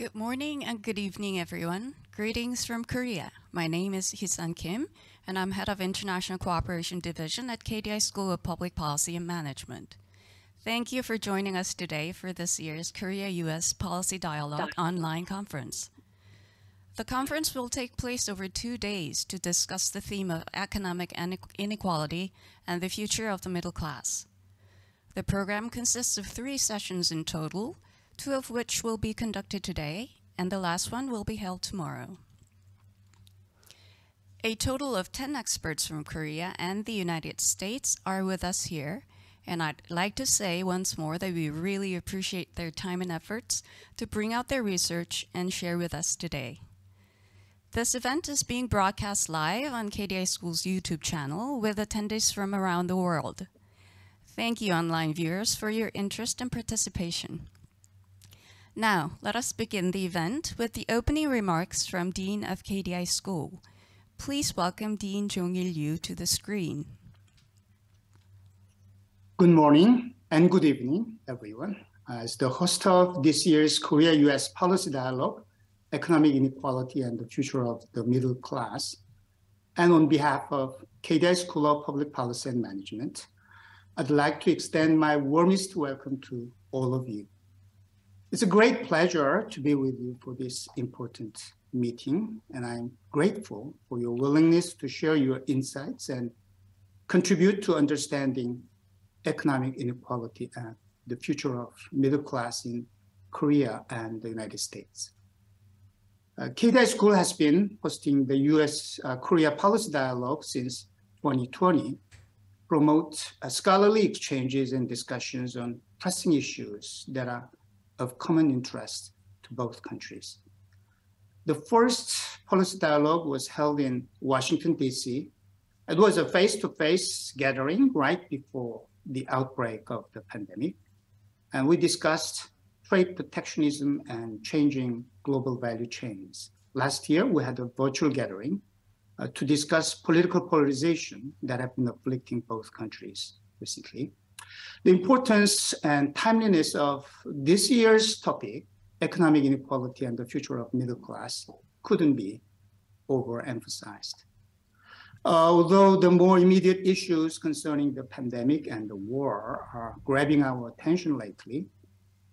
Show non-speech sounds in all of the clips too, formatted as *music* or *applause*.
Good morning and good evening, everyone. Greetings from Korea. My name is Hisan Kim, and I'm head of International Cooperation Division at KDI School of Public Policy and Management. Thank you for joining us today for this year's Korea-US Policy Dialogue online conference. The conference will take place over two days to discuss the theme of economic inequality and the future of the middle class. The program consists of three sessions in total, two of which will be conducted today, and the last one will be held tomorrow. A total of 10 experts from Korea and the United States are with us here, and I'd like to say once more that we really appreciate their time and efforts to bring out their research and share with us today. This event is being broadcast live on KDI School's YouTube channel with attendees from around the world. Thank you, online viewers, for your interest and participation. Now, let us begin the event with the opening remarks from Dean of KDI School. Please welcome Dean Jong-il You to the screen. Good morning and good evening, everyone. Uh, as the host of this year's Korea-US Policy Dialogue, Economic Inequality and the Future of the Middle Class, and on behalf of KDI School of Public Policy and Management, I'd like to extend my warmest welcome to all of you. It's a great pleasure to be with you for this important meeting, and I'm grateful for your willingness to share your insights and contribute to understanding economic inequality and the future of middle class in Korea and the United States. Uh, KDI School has been hosting the US uh, Korea Policy Dialogue since 2020, promote uh, scholarly exchanges and discussions on pressing issues that are of common interest to both countries. The first policy dialogue was held in Washington, D.C. It was a face-to-face gathering right before the outbreak of the pandemic. And we discussed trade protectionism and changing global value chains. Last year, we had a virtual gathering uh, to discuss political polarization that have been afflicting both countries recently. The importance and timeliness of this year's topic, economic inequality and the future of middle class, couldn't be overemphasized. Although the more immediate issues concerning the pandemic and the war are grabbing our attention lately,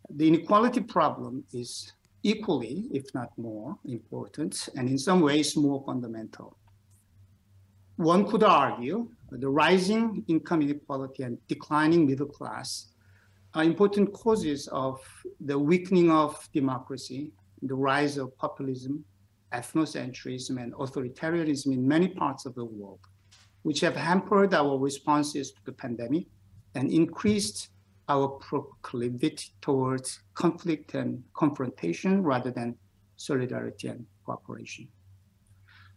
the inequality problem is equally, if not more, important and in some ways more fundamental. One could argue the rising income inequality and declining middle class are important causes of the weakening of democracy, the rise of populism, ethnocentrism, and authoritarianism in many parts of the world, which have hampered our responses to the pandemic and increased our proclivity towards conflict and confrontation rather than solidarity and cooperation.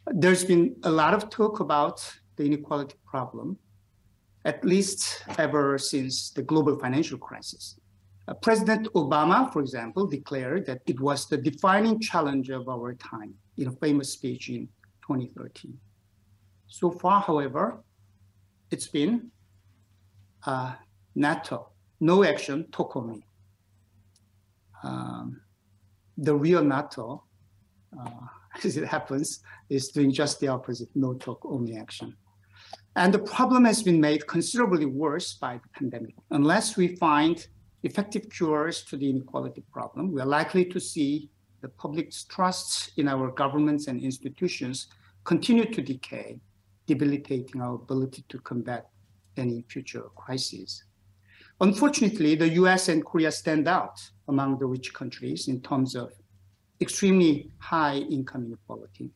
There's been a lot of talk about the inequality problem, at least ever since the global financial crisis. Uh, President Obama, for example, declared that it was the defining challenge of our time in a famous speech in 2013. So far, however, it's been uh, NATO, no action, only. Um, the real NATO, uh, as it happens, is doing just the opposite, no talk, only action. And the problem has been made considerably worse by the pandemic. Unless we find effective cures to the inequality problem, we are likely to see the public's trust in our governments and institutions continue to decay, debilitating our ability to combat any future crises. Unfortunately, the US and Korea stand out among the rich countries in terms of extremely high income inequality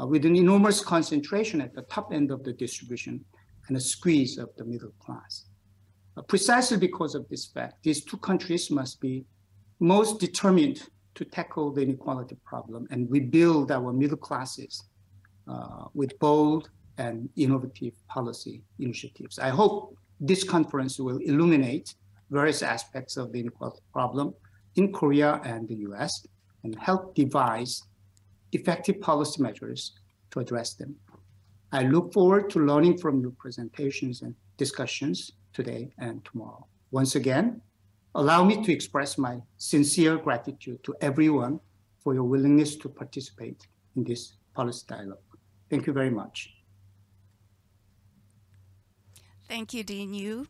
uh, with an enormous concentration at the top end of the distribution and a squeeze of the middle class. Uh, precisely because of this fact, these two countries must be most determined to tackle the inequality problem and rebuild our middle classes uh, with bold and innovative policy initiatives. I hope this conference will illuminate various aspects of the inequality problem in Korea and the US and help devise effective policy measures to address them. I look forward to learning from your presentations and discussions today and tomorrow. Once again, allow me to express my sincere gratitude to everyone for your willingness to participate in this policy dialogue. Thank you very much. Thank you, Dean You.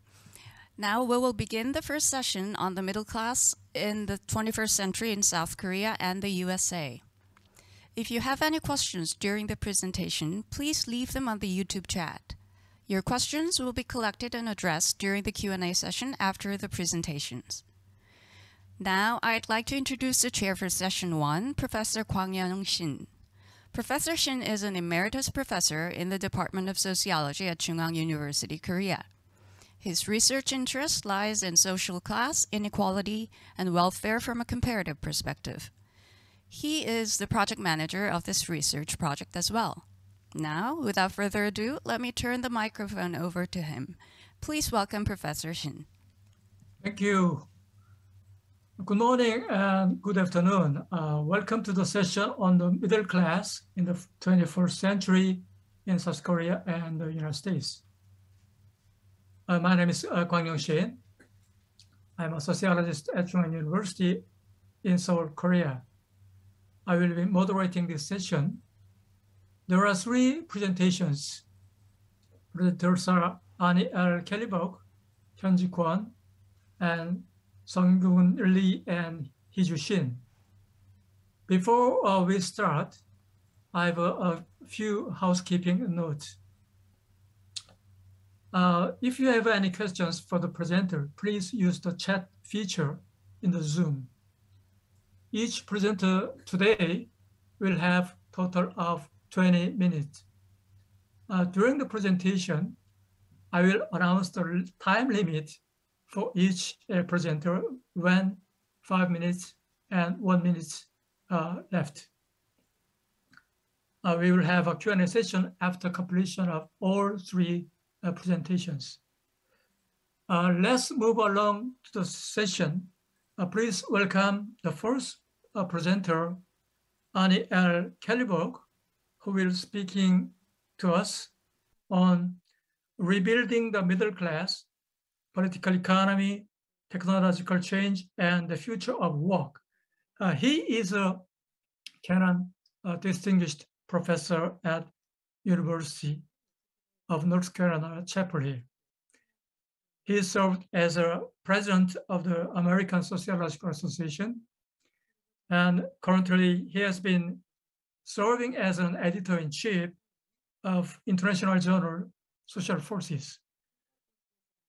Now we will begin the first session on the middle class in the 21st century in South Korea and the USA. If you have any questions during the presentation, please leave them on the YouTube chat. Your questions will be collected and addressed during the Q&A session after the presentations. Now, I'd like to introduce the chair for session one, Professor Kwang-Yeong Shin. Professor Shin is an emeritus professor in the Department of Sociology at Chungang University, Korea. His research interest lies in social class, inequality, and welfare from a comparative perspective. He is the project manager of this research project as well. Now, without further ado, let me turn the microphone over to him. Please welcome Professor Shin. Thank you. Good morning and good afternoon. Uh, welcome to the session on the middle class in the 21st century in South Korea and the United States. Uh, my name is uh, Kwang Yeong Shin. I'm a sociologist at Chungang University in Seoul, Korea. I will be moderating this session there are three presentations. Presenters are Arne L. Kalleberg, Hyunji Kwon, and Sungkyun Lee and Hiju Shin. Before uh, we start, I have a, a few housekeeping notes. Uh, if you have any questions for the presenter, please use the chat feature in the Zoom. Each presenter today will have total of 20 minutes. Uh, during the presentation, I will announce the time limit for each uh, presenter when five minutes and one minute uh, left. Uh, we will have a Q&A session after completion of all three uh, presentations. Uh, let's move along to the session. please welcome the first presenter, Arne L. Kalleberg, who will speaking to us on rebuilding the middle class, political economy, technological change, and the future of work. Uh, he is a Kenan uh, distinguished professor at University of North Carolina, Chapel Hill. He served as a president of the American Sociological Association, and currently he has been serving as an editor-in-chief of international journal Social Forces.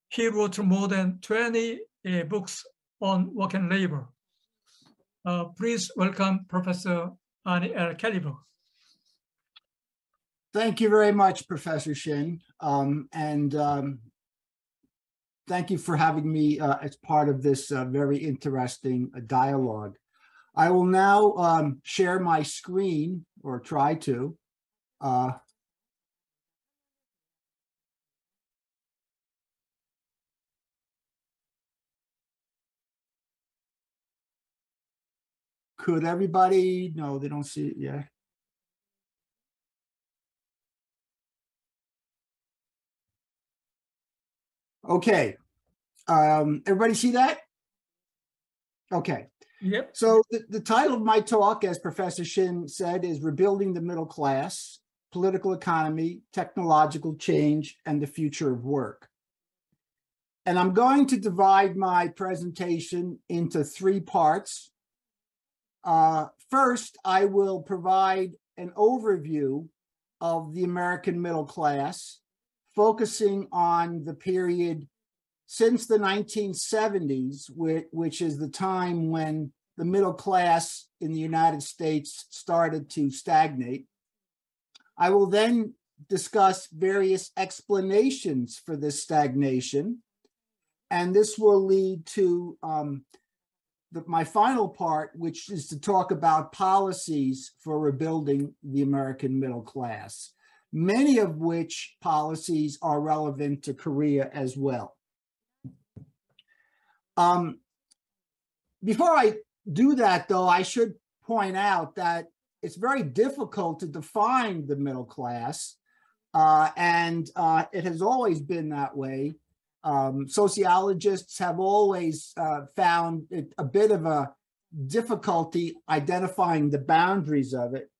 He wrote more than 20 uh, books on work and labor. Uh, please welcome Professor Arne L. Kalleberg. Thank you very much, Professor Shin. Um, and um, thank you for having me uh, as part of this uh, very interesting uh, dialogue. I will now um, share my screen or try to. Uh, could everybody, no, they don't see it yet. Okay. Um, everybody see that? Okay. Yep. So the, the title of my talk, as Professor Shin said, is Rebuilding the Middle Class, Political Economy, Technological Change, and the Future of Work. And I'm going to divide my presentation into three parts. Uh, first, I will provide an overview of the American middle class, focusing on the period since the 1970s, which, is the time when the middle class in the United States started to stagnate. I will then discuss various explanations for this stagnation, and this will lead to um, the, my final part, which is to talk about policies for rebuilding the American middle class, many of which policies are relevant to Korea as well. Um, before I do that, though, I should point out that it's very difficult to define the middle class, uh, and uh, it has always been that way. Um, sociologists have always uh, found it a bit of a difficulty identifying the boundaries of it.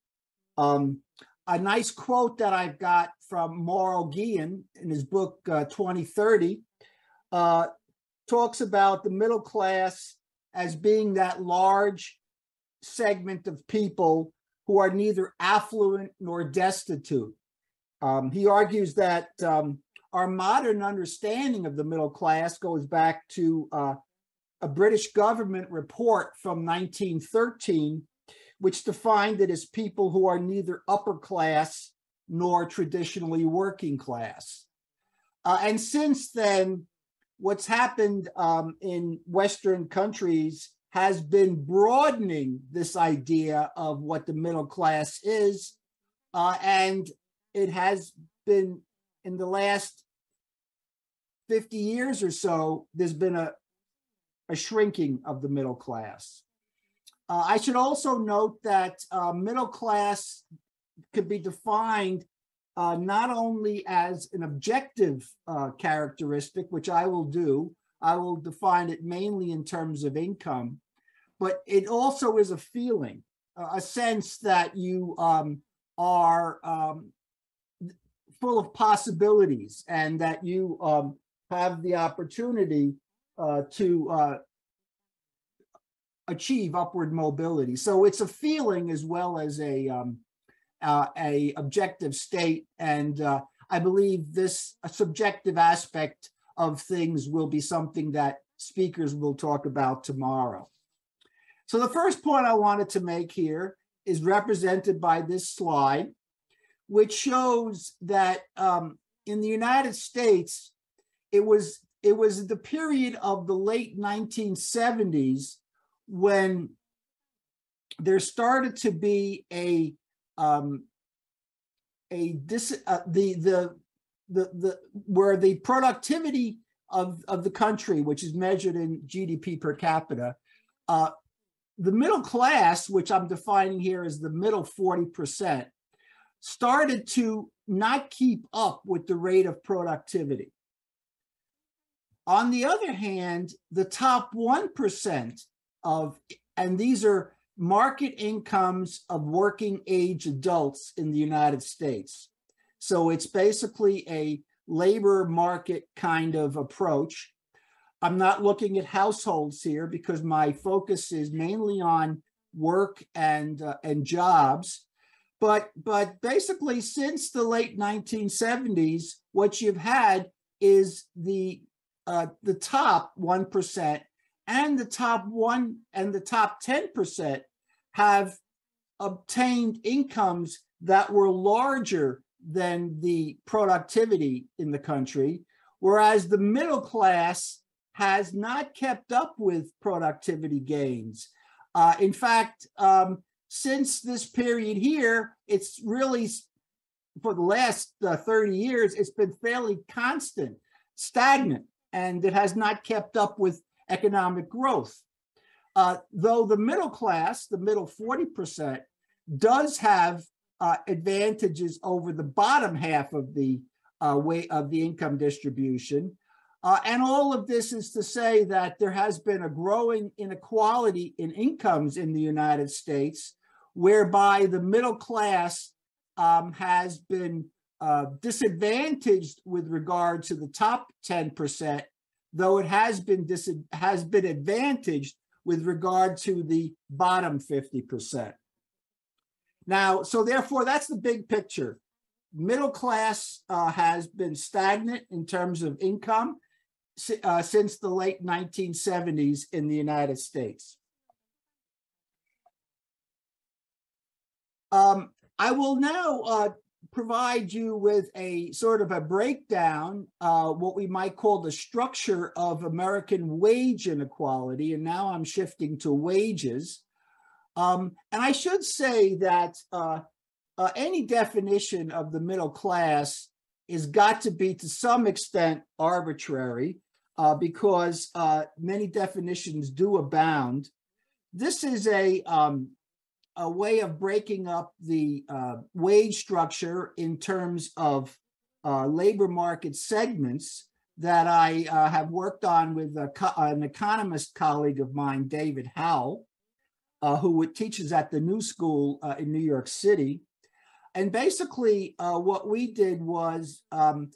Um, a nice quote that I've got from Mauro Guillen in his book uh, 2030 uh, talks about the middle class as being that large segment of people who are neither affluent nor destitute. Um, he argues that um, our modern understanding of the middle class goes back to uh, a British government report from 1913, which defined it as people who are neither upper class nor traditionally working class. Uh, and since then, what's happened um, in Western countries has been broadening this idea of what the middle class is. Uh, and it has been in the last 50 years or so, there's been a, a shrinking of the middle class. Uh, I should also note that uh, middle class could be defined uh, not only as an objective uh, characteristic, which I will do, I will define it mainly in terms of income, but it also is a feeling, a sense that you um, are um, full of possibilities and that you um, have the opportunity uh, to uh, achieve upward mobility. So it's a feeling as well as a um, uh, a objective state, and uh, I believe this subjective aspect of things will be something that speakers will talk about tomorrow. So the first point I wanted to make here is represented by this slide, which shows that um, in the United States, it was it was the period of the late 1970s when there started to be a um, a dis, uh, the the the the where the productivity of of the country, which is measured in GDP per capita, uh, the middle class, which I'm defining here as the middle 40%, started to not keep up with the rate of productivity. On the other hand, the top 1% of, and these are market incomes of working age adults in the United States. So it's basically a labor market kind of approach. I'm not looking at households here because my focus is mainly on work and uh, and jobs. But but basically, since the late 1970s, what you've had is the uh, the top one percent and the top one and the top 10% have obtained incomes that were larger than the productivity in the country, whereas the middle class has not kept up with productivity gains. Uh, in fact, um, since this period here, it's really for the last uh, 30 years, it's been fairly constant, stagnant, and it has not kept up with economic growth. Uh, though the middle class, the middle 40%, does have uh, advantages over the bottom half of the uh, way of the income distribution. Uh, and all of this is to say that there has been a growing inequality in incomes in the United States, whereby the middle class um, has been uh, disadvantaged with regard to the top 10% though it has been dis- has been advantaged with regard to the bottom 50%. Now, so therefore, that's the big picture. Middle class uh, has been stagnant in terms of income uh, since the late 1970s in the United States. Um, I will now uh, provide you with a sort of a breakdown, uh, what we might call the structure of American wage inequality. And now I'm shifting to wages. Um, and I should say that uh, uh, any definition of the middle class is got to be to some extent arbitrary uh, because uh, many definitions do abound. This is a um, a way of breaking up the uh, wage structure in terms of uh, labor market segments that I uh, have worked on with co- an economist colleague of mine, David Howell. uh, who teaches at the New School uh, in New York City. And basically, uh, what we did was um,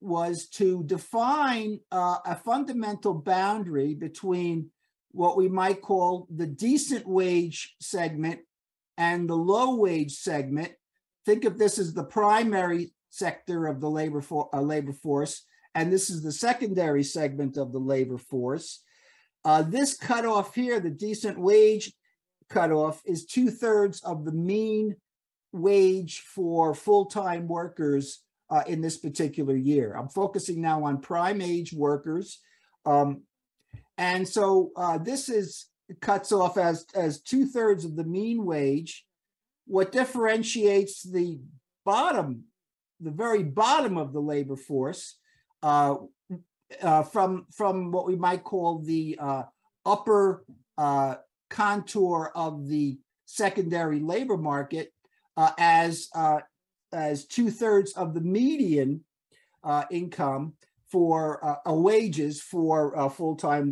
was to define a fundamental boundary between what we might call the decent wage segment and the low wage segment. Think of this as the primary sector of the labor for, uh, labor force, and this is the secondary segment of the labor force. Uh, this cutoff here, the decent wage cutoff, is two thirds of the mean wage for full time workers uh, in this particular year. I'm focusing now on prime age workers. Um, and so uh, this is cuts off as, as two thirds of the mean wage. What differentiates the bottom, the very bottom of the labor force, uh, uh, from from what we might call the uh, upper uh, contour of the secondary labor market uh, as uh, as two thirds of the median uh, income for uh, wages for uh, full time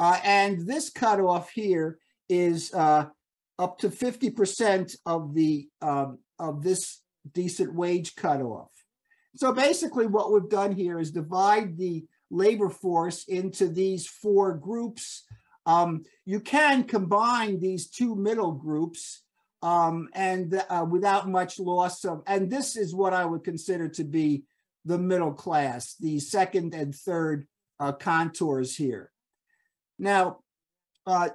workers, and this cutoff here is up to fifty percent of the um, of this decent wage cutoff. So basically, what we've done here is divide the labor force into these four groups. Um, you can combine these two middle groups um, and uh, without much loss of, and this is what I would consider to be the middle class, the second and third uh, contours here. Now, uh,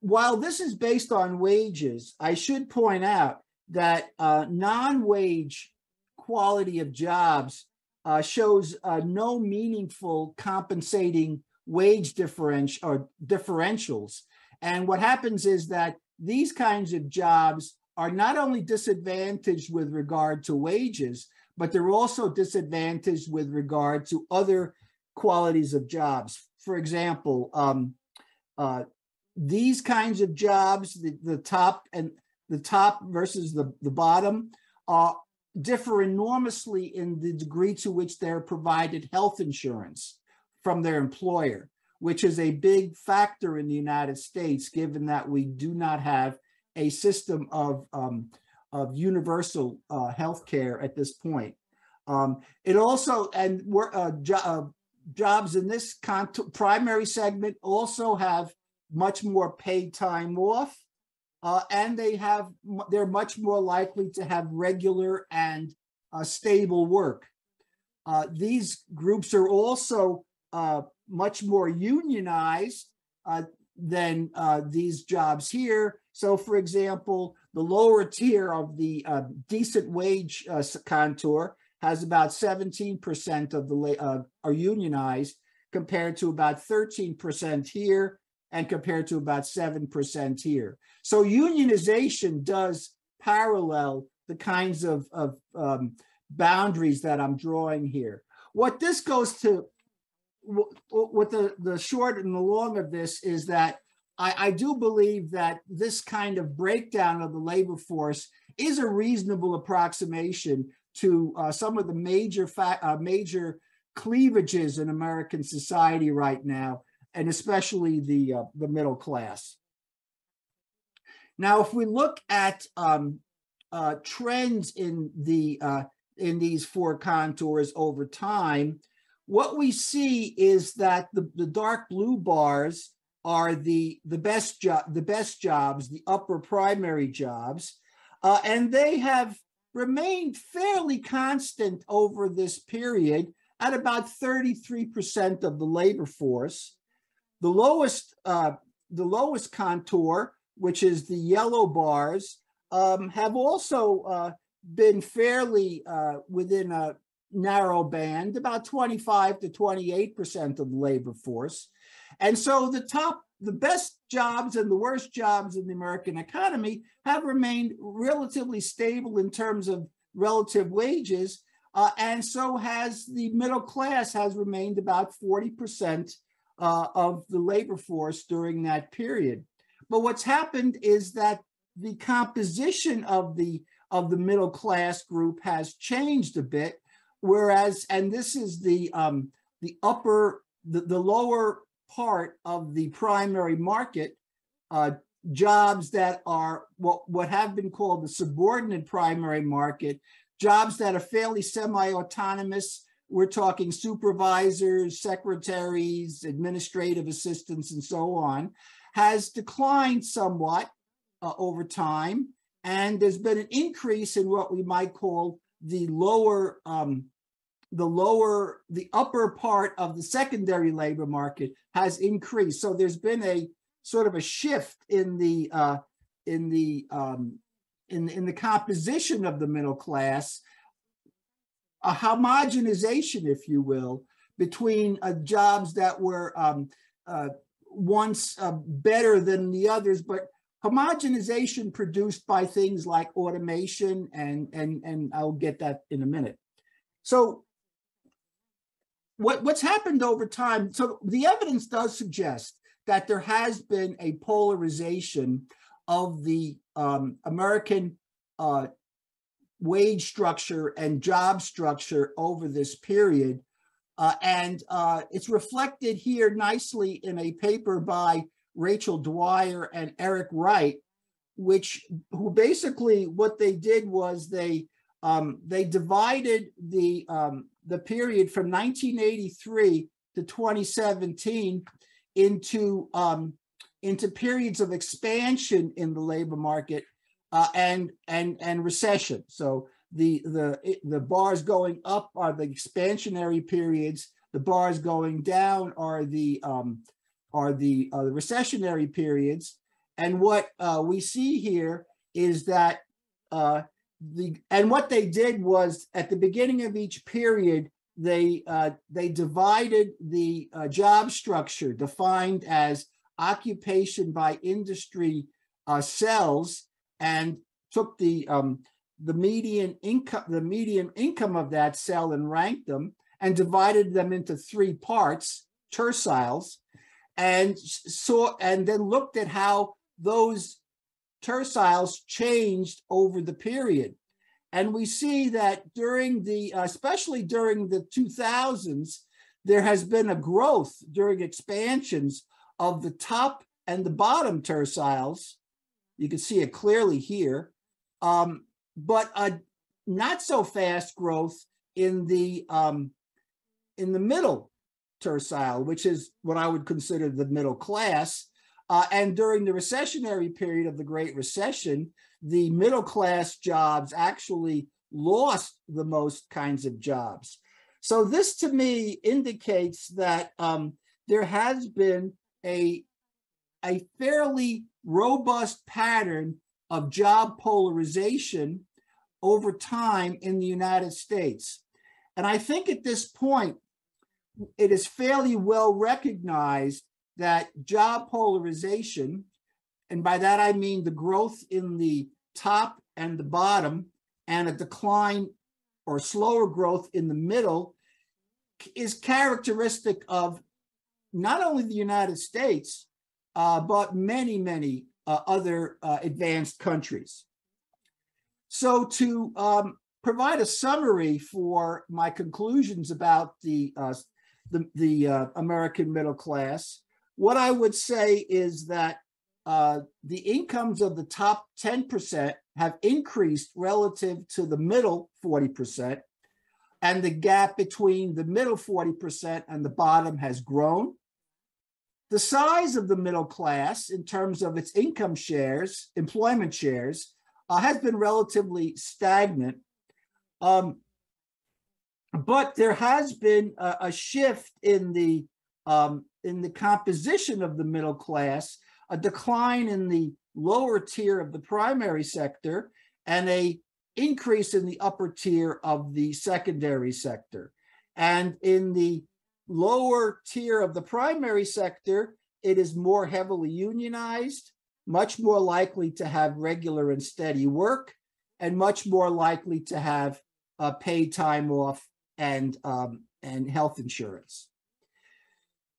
while this is based on wages, I should point out that uh, non-wage quality of jobs uh, shows uh, no meaningful compensating wage differential or differentials. And what happens is that these kinds of jobs are not only disadvantaged with regard to wages, but they're also disadvantaged with regard to other qualities of jobs. For example, um, uh, these kinds of jobs, the, the top and the top versus the, the bottom, uh, differ enormously in the degree to which they're provided health insurance from their employer which is a big factor in the United States, given that we do not have a system of, um, of universal uh, health care at this point. Um, it also, and uh, jo- uh, jobs in this primary segment also have much more paid time off. Uh, and they have they're much more likely to have regular and uh, stable work. Uh, these groups are also uh, much more unionized uh, than uh, these jobs here. So, for example, the lower tier of the decent wage contour has about 17% of the uh, are unionized, compared to about 13% here, and compared to about 7% here. So, unionization does parallel the kinds of, of um, boundaries that I'm drawing here. What this goes to what the, the short and the long of this is that I, I, do believe that this kind of breakdown of the labor force is a reasonable approximation to uh, some of the major fa- uh, major cleavages in American society right now, and especially the uh, the middle class. Now, if we look at um, uh, trends in the uh, in these four contours over time, what we see is that the, the dark blue bars are the the best the best jobs the upper primary jobs uh, and they have remained fairly constant over this period at about 33% of the labor force the lowest uh, the lowest contour which is the yellow bars um, have also uh, been fairly uh, within a narrow band, about 25 to 28% of the labor force. And so the top, the best jobs and the worst jobs in the American economy have remained relatively stable in terms of relative wages. Uh, and so has the middle class has remained about 40% uh, of the labor force during that period. But what's happened is that the composition of the of the middle class group has changed a bit Whereas, and this is the um, the upper, the, the lower part of the primary market, uh, jobs that are what, what have been called the subordinate primary market, jobs that are fairly semi-autonomous. We're talking supervisors, secretaries, administrative assistants, and so on, has declined somewhat uh, over time. And there's been an increase in what we might call the lower, um, the lower, the upper part of the secondary labor market has increased. So there's been a sort of a shift in the uh, in the um, in in the composition of the middle class, a homogenization, if you will, between uh, jobs that were um, uh, once uh, better than the others, but homogenization produced by things like automation and and and I'll get that in a minute. So what what's happened over time? So the evidence does suggest that there has been a polarization of the um, American uh, wage structure and job structure over this period. Uh, and uh, it's reflected here nicely in a paper by Rachel Dwyer and Erik Wright, which who basically what they did was they um, they divided the um, the period from 1983 to 2017 into um, into periods of expansion in the labor market uh, and and and recession. So the the the bars going up are the expansionary periods. The bars going down are the um, are the, uh, the recessionary periods. And what uh, we see here is that uh, the and what they did was at the beginning of each period they uh, they divided the uh, job structure defined as occupation by industry uh, cells and took the um, the median income the median income of that cell and ranked them and divided them into three parts terciles and saw and then looked at how those terciles changed over the period. And we see that during the especially during the 2000s there has been a growth during expansions of the top and the bottom terciles. You can see it clearly here. Um, but a not so fast growth in the um, in the middle tercile, which is what I would consider the middle class. Uh, and during the recessionary period of the Great Recession, the middle class jobs actually lost the most kinds of jobs. So this to me indicates that um, there has been a, a fairly robust pattern of job polarization over time in the United States. And I think at this point, it is fairly well recognized that job polarization, and by that I mean the growth in the top and the bottom, and a decline or slower growth in the middle, is characteristic of not only the United States, uh, but many, many uh, other uh, advanced countries. So, to um, provide a summary for my conclusions about the uh, the, the uh, American middle class, what I would say is that uh, the incomes of the top 10% have increased relative to the middle 40%, and the gap between the middle 40% and the bottom has grown. The size of the middle class, in terms of its income shares, employment shares, uh, has been relatively stagnant. Um, but there has been a, a shift in the um, in the composition of the middle class, a decline in the lower tier of the primary sector, and a increase in the upper tier of the secondary sector. And in the lower tier of the primary sector, it is more heavily unionized, much more likely to have regular and steady work, and much more likely to have uh, paid time off and um, and health insurance.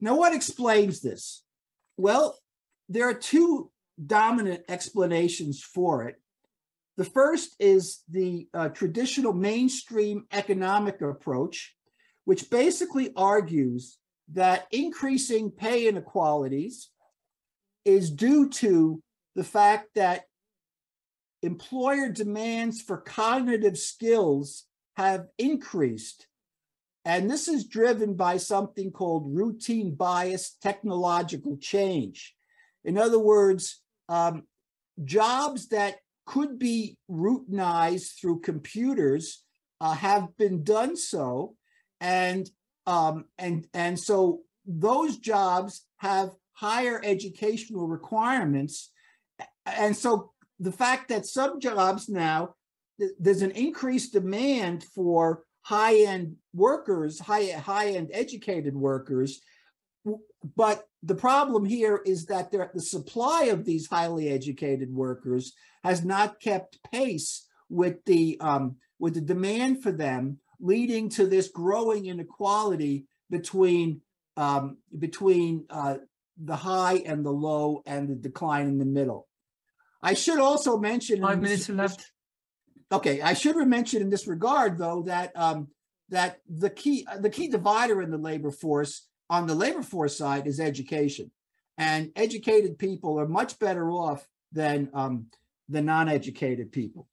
Now, what explains this? Well, there are two dominant explanations for it. The first is the uh, traditional mainstream economic approach, which basically argues that increasing pay inequalities is due to the fact that employer demands for cognitive skills have increased. And this is driven by something called routine bias technological change. In other words, um, jobs that could be routinized through computers uh, have been done so, and um, and and so those jobs have higher educational requirements, and so the fact that some jobs now there's an increased demand for high-end workers, high high-end educated workers, but the problem here is that the supply of these highly educated workers has not kept pace with the um, with the demand for them, leading to this growing inequality between um, between uh, the high and the low and the decline in the middle. I should also mention five minutes this, left. Okay, I should mention in this regard, though, that um, that the key the key divider in the labor force on the labor force side is education, and educated people are much better off than um, the non-educated people.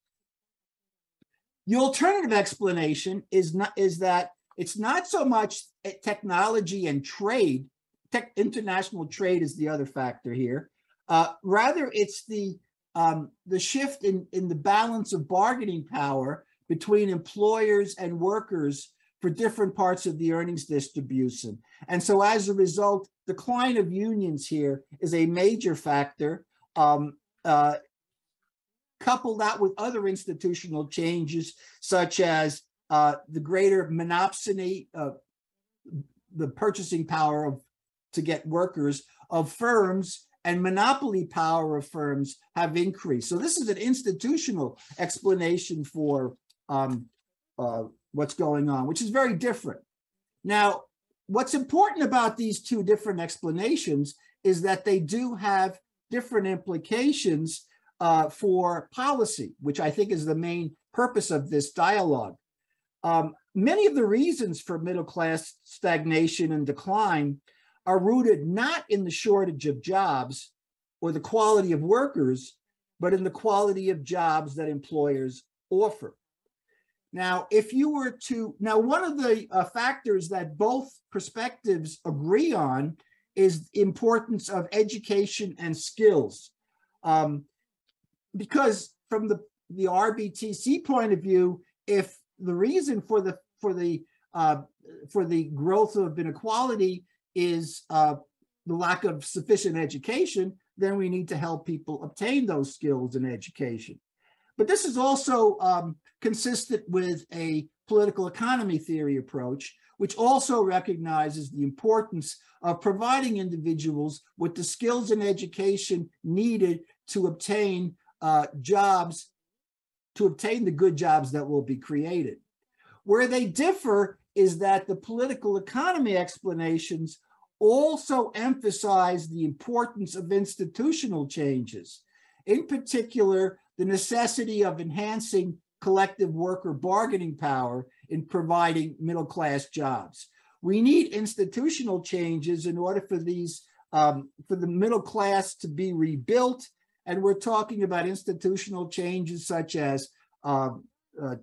The alternative explanation is not is that it's not so much technology and trade. Tech, international trade is the other factor here. Uh, rather, it's the um, the shift in, in the balance of bargaining power between employers and workers for different parts of the earnings distribution. And so as a result, decline of unions here is a major factor. Um, uh, couple that with other institutional changes, such as uh, the greater monopsony, uh, the purchasing power of to get workers of firms and monopoly power of firms have increased. So this is an institutional explanation for um, uh, what's going on, which is very different. Now, what's important about these two different explanations is that they do have different implications uh, for policy, which I think is the main purpose of this dialogue. Um, many of the reasons for middle class stagnation and decline are rooted not in the shortage of jobs or the quality of workers, but in the quality of jobs that employers offer. Now, if you were to, now, one of the uh, factors that both perspectives agree on is importance of education and skills. Um, because from the, the RBTC point of view, if the reason for the for the uh, for the growth of inequality is uh, the lack of sufficient education, then we need to help people obtain those skills and education. But this is also um, consistent with a political economy theory approach, which also recognizes the importance of providing individuals with the skills and education needed to obtain uh, jobs, to obtain the good jobs that will be created. Where they differ is that the political economy explanations also emphasize the importance of institutional changes, in particular, the necessity of enhancing collective worker bargaining power in providing middle class jobs. We need institutional changes in order for these um, for the middle class to be rebuilt, and we're talking about institutional changes such as uh, uh,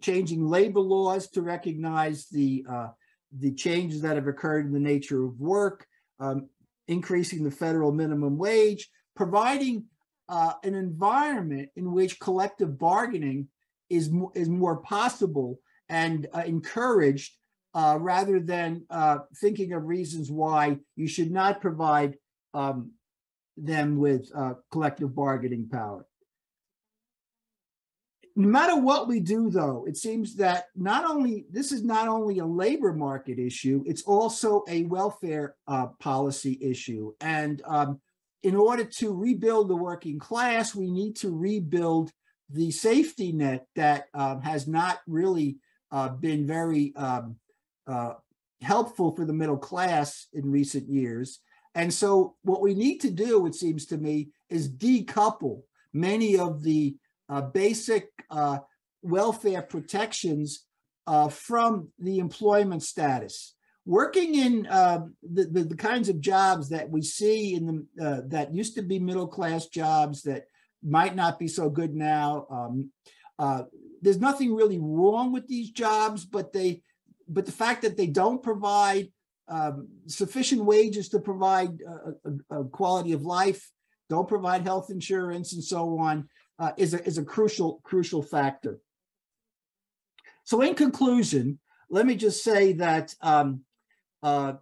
changing labor laws to recognize the uh, the changes that have occurred in the nature of work, um, increasing the federal minimum wage, providing uh, an environment in which collective bargaining is mo- is more possible and uh, encouraged, uh, rather than uh, thinking of reasons why you should not provide um, them with uh, collective bargaining power no matter what we do though it seems that not only this is not only a labor market issue it's also a welfare uh, policy issue. And um, in order to rebuild the working class we need to rebuild the safety net that um, has not really uh, been very um, uh, helpful for the middle class in recent years. And so what we need to do it seems to me is decouple many of the uh, basic uh, welfare protections uh, from the employment status. working in uh, the, the the kinds of jobs that we see in the uh, that used to be middle class jobs that might not be so good now. Um, uh, there's nothing really wrong with these jobs, but they but the fact that they don't provide um, sufficient wages to provide a, a, a, quality of life, don't provide health insurance, and so on, uh, is a is a crucial crucial factor. So, in conclusion, let me just say that um, uh,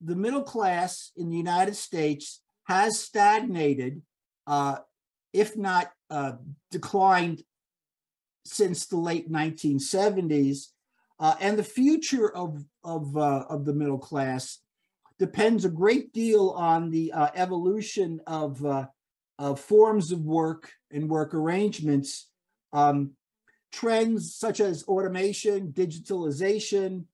the middle class in the United States has stagnated, uh, if not uh, declined, since the late 1970s. Uh, and the future of, of, uh, of the middle class depends a great deal on the uh, evolution of, of forms of work and work arrangements. Um, trends such as automation, digitalization,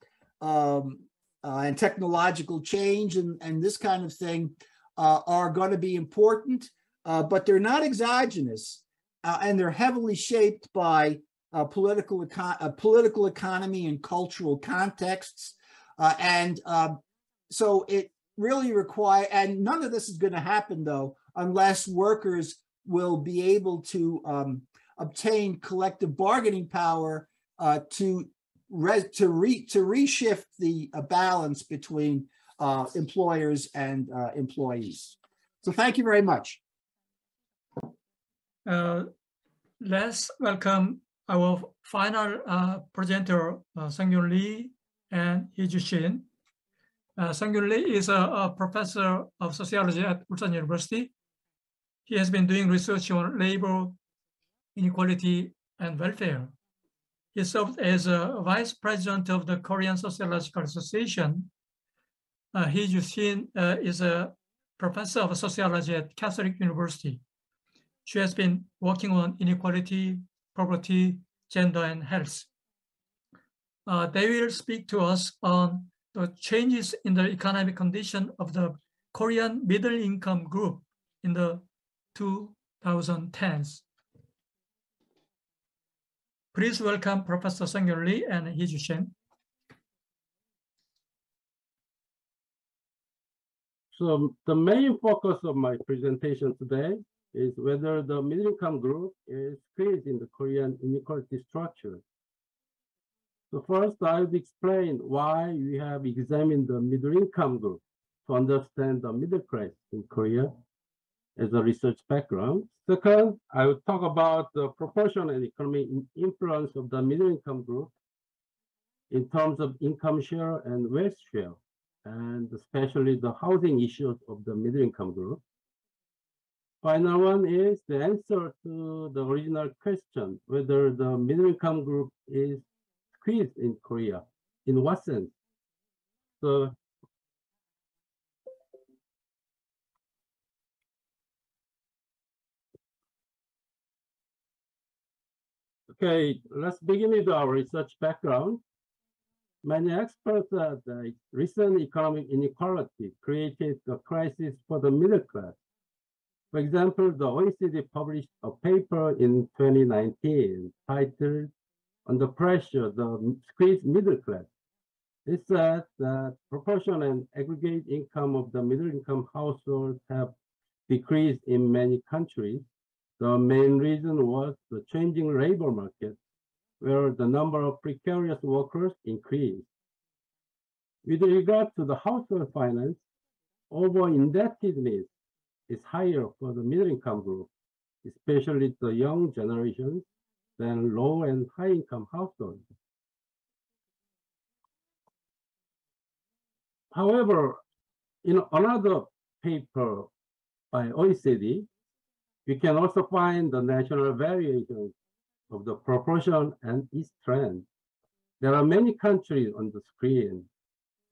um, uh, and technological change and, and this kind of thing uh, are going to be important, uh, but they're not exogenous uh, and they're heavily shaped by uh, political, econ- political economy and cultural contexts. Uh, and um, so it really require, and none of this is going to happen though, unless workers will be able to um, obtain collective bargaining power to re- to re to reshift the uh, balance between uh, employers and uh, employees. So thank you very much. Uh, let's welcome our final uh, presenter, uh, Sungkyun Lee and Hee-Joo Shin. Uh, Sungkyun Lee is a, a, professor of sociology at Ulsan University. He has been doing research on labor inequality and welfare. He served as a vice president of the Korean Sociological Association. Uh, Hee-Joo uh, is a professor of sociology at Catholic University. She has been working on inequality, poverty, gender, and health. Uh, they will speak to us on the changes in the economic condition of the Korean middle income group in the 2010s. Please welcome Professor Sungkyun Lee and Hee-Joo Shin. So the main focus of my presentation today is whether the middle income group is squeezed in the Korean inequality structure. So first, I will explain why we have examined the middle income group to understand the middle class in Korea as a research background. Second, I will talk about the proportion and economic influence of the middle income group in terms of income share and wealth share, and especially the housing issues of the middle income group. Final one is the answer to the original question, whether the middle income group is squeezed in Korea. In what sense? So Okay, let's begin with our research background. Many experts said that recent economic inequality created a crisis for the middle class. For example, the OECD published a paper in 2019 titled Under Pressure, the Squeezed Middle Class. It said that proportion and aggregate income of the middle income households have decreased in many countries the main reason was the changing labor market, where the number of precarious workers increased. With regard to the household finance, over-indebtedness is higher for the middle-income group, especially the young generation, than low and high-income households. However, in another paper by OECD, you can also find the national variations of the proportion and its trend. There are many countries on the screen.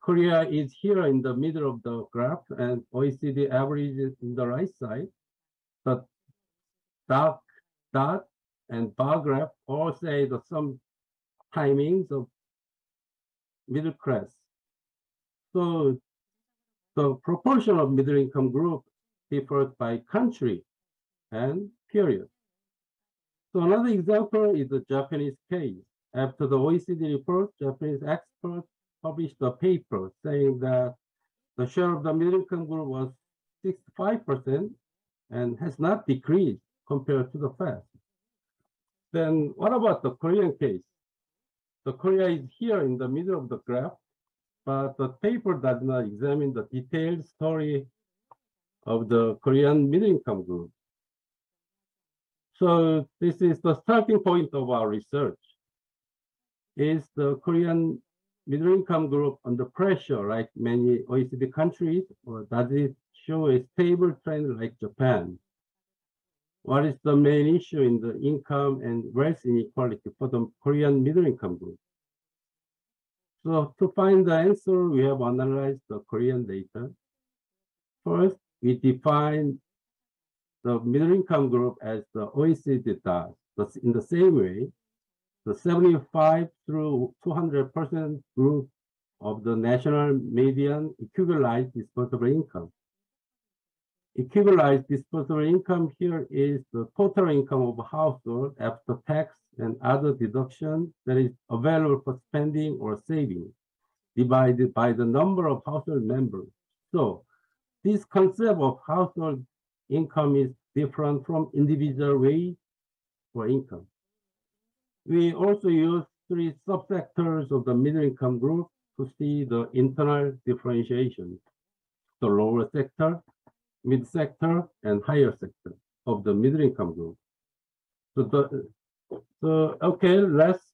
Korea is here in the middle of the graph and OECD average is in the right side. The dark dot and bar graph all say the some timings of middle class. So the proportion of middle income group differs by country and period. So another example is the Japanese case. After the OECD report, Japanese experts published a paper saying that the share of the middle income group was 65% and has not decreased compared to the past. Then what about the Korean case? The Korea is here in the middle of the graph, but the paper does not examine the detailed story of the Korean middle income group. So this is the starting point of our research. Is the Korean middle income group under pressure like many OECD countries, or does it show a stable trend like Japan? What is the main issue in the income and wealth inequality for the Korean middle income group? So to find the answer, we have analyzed the Korean data. First, we define the middle income group as the OECD does. But in the same way, the 75 through 200% group of the national median equalized disposable income. Equalized disposable income here is the total income of a household after tax and other deductions that is available for spending or saving, divided by the number of household members. So this concept of household income is different from individual wage for income. We also use three subsectors of the middle income group to see the internal differentiation. The lower sector, mid sector, and higher sector of the middle income group. So, the, so okay, let's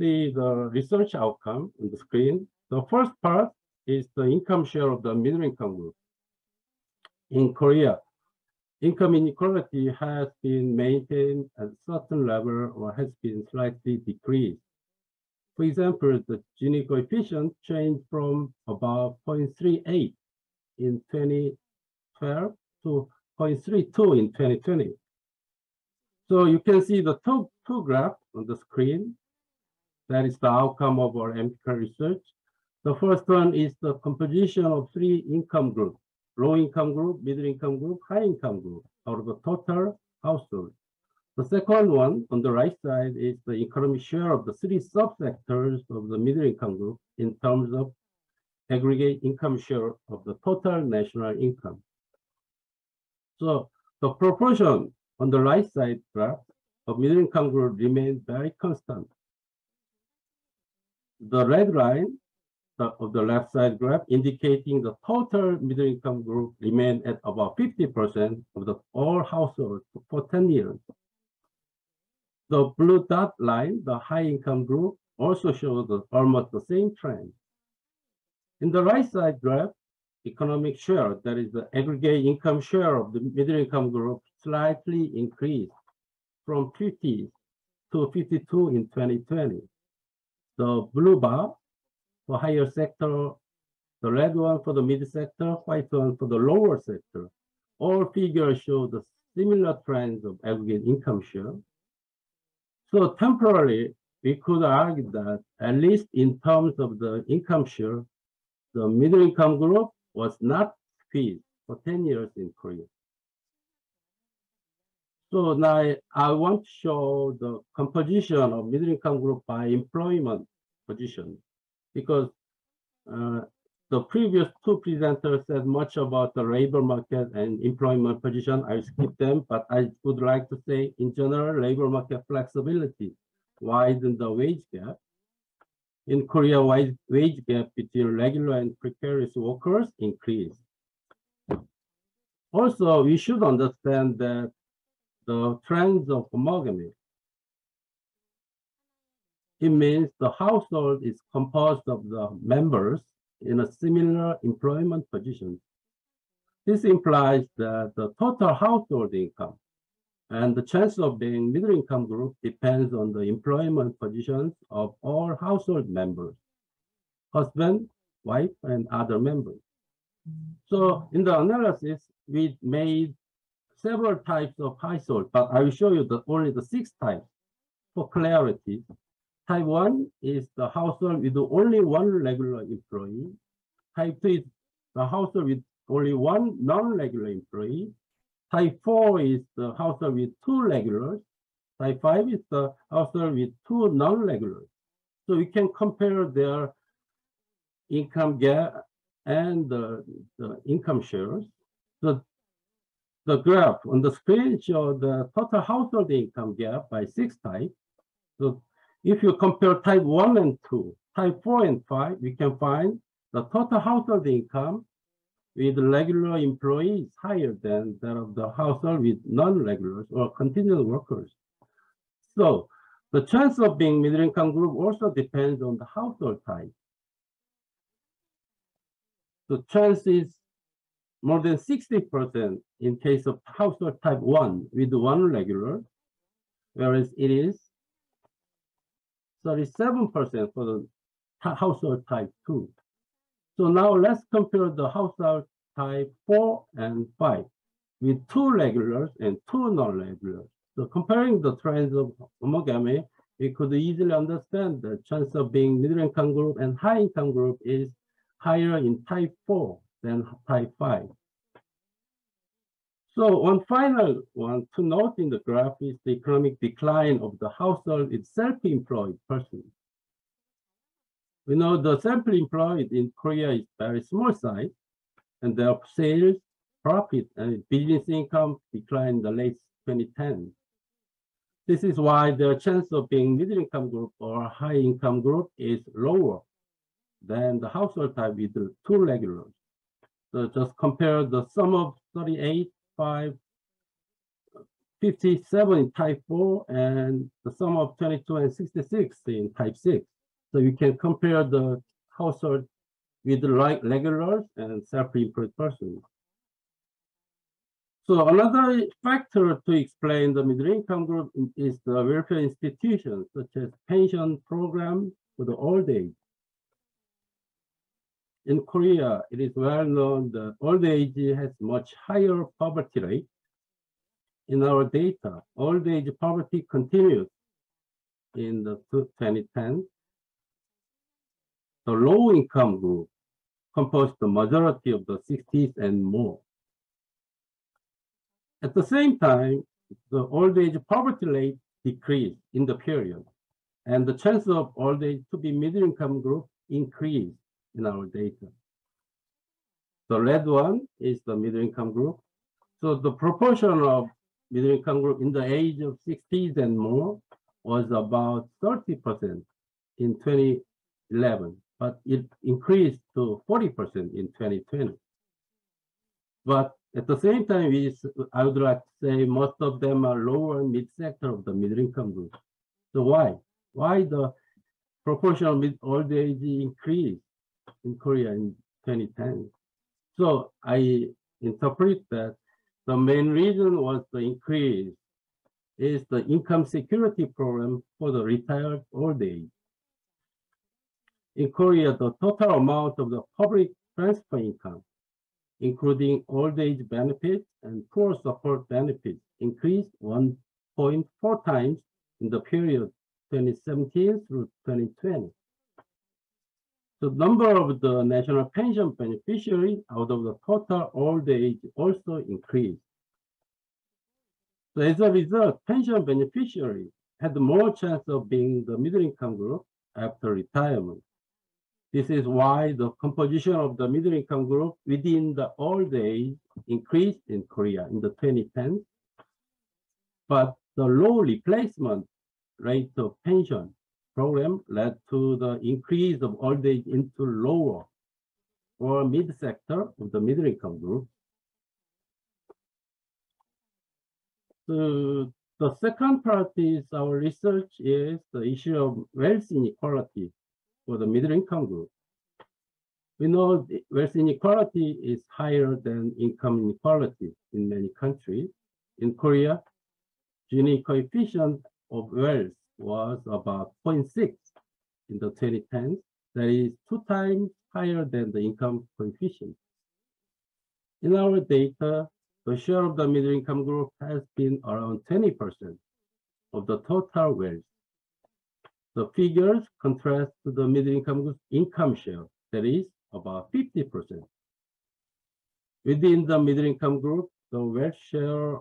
see the research outcome on the screen. The first part is the income share of the middle income group. In Korea, income inequality has been maintained at a certain level or has been slightly decreased. For example, the Gini coefficient changed from about 0.38 in 2012 to 0.32 in 2020. So you can see the two, two graphs on the screen. That is the outcome of our empirical research. The first one is the composition of three income groups low income group, middle income group, high income group out of the total household. The second one on the right side is the economic share of the three subsectors of the middle income group in terms of aggregate income share of the total national income. So the proportion on the right side graph of middle income group remains very constant. The red line of the left side graph indicating the total middle income group remained at about 50% of the all households for 10 years. The blue dot line, the high income group, also shows the, almost the same trend. In the right side graph, economic share, that is the aggregate income share of the middle income group slightly increased from 50 to 52 in 2020. The blue bar for higher sector, the red one for the mid sector, white one for the lower sector. All figures show the similar trends of aggregate income share. So temporarily, we could argue that at least in terms of the income share, the middle income group was not squeezed for 10 years in Korea. So now I want to show the composition of middle income group by employment position because uh, the previous two presenters said much about the labor market and employment position. I skip them, but I would like to say in general, labor market flexibility widen the wage gap. In Korea, wage, wage gap between regular and precarious workers increased. Also, we should understand that the trends of homogamy it means the household is composed of the members in a similar employment position. This implies that the total household income and the chance of being middle income group depends on the employment positions of all household members, husband, wife, and other members. So in the analysis, we made several types of household, but I will show you the, only the six types for clarity. Type 1 is the household with only one regular employee. Type 2 is the household with only one non-regular employee. Type 4 is the household with two regulars. Type 5 is the household with two non-regulars. So we can compare their income gap and the, the income shares. The, the graph on the screen shows the total household income gap by six types. So if you compare type one and two, type four and five, we can find the total household income with regular employees higher than that of the household with non-regulars or contingent workers. So the chance of being middle income group also depends on the household type. The chance is more than 60% in case of household type one with one regular, whereas it is 37% for the household type two. So now let's compare the household type four and five with two regulars and two non-regulars. So comparing the trends of homogamy, we could easily understand the chance of being middle income group and high income group is higher in type four than type five. So one final one to note in the graph is the economic decline of the household with self-employed person. We know the self-employed in Korea is very small size, and their sales, profit, and business income declined in the late 2010. This is why their chance of being middle income group or high income group is lower than the household type with two regulars. So just compare the sum of 38, 5, 57 in type 4 and the sum of 22 and 66 in type 6. So you can compare the household with like regulars and self-employed persons. So another factor to explain the middle income group is the welfare institutions such as pension program for the old age. In Korea, it is well known that old age has much higher poverty rate. In our data, old age poverty continues in the 2010. The low income group composed the majority of the 60s and more. At the same time, the old age poverty rate decreased in the period, and the chance of old age to be middle income group increased in our data. The red one is the middle income group. So the proportion of middle income group in the age of 60s and more was about 30% in 2011, but it increased to 40% in 2020. But at the same time, we, I would like to say most of them are lower and mid sector of the middle income group. So why? Why the proportion of old age increased in Korea in 2010? So I interpret that the main reason was the increase is the income security program for the retired old age. In Korea, the total amount of the public transfer income including old age benefits and poor support benefits, increased 1.4 times in the period 2017 through 2020. The number of the national pension beneficiaries out of the total old age also increased. So as a result, pension beneficiaries had more chance of being the middle income group after retirement. This is why the composition of the middle income group within the old age increased in Korea in the 2010s. But the low replacement rate of pension program led to the increase of old age into lower or mid sector of the middle income group. The, the second part is our research is the issue of wealth inequality for the middle income group. We know wealth inequality is higher than income inequality in many countries. In Korea, Gini coefficient of wealth was about 0.6 in the 2010s. That is two times higher than the income coefficient. In our data, the share of the middle income group has been around 20% of the total wealth. The figures contrast to the middle income group's income share, that is about 50%. Within the middle income group, the wealth share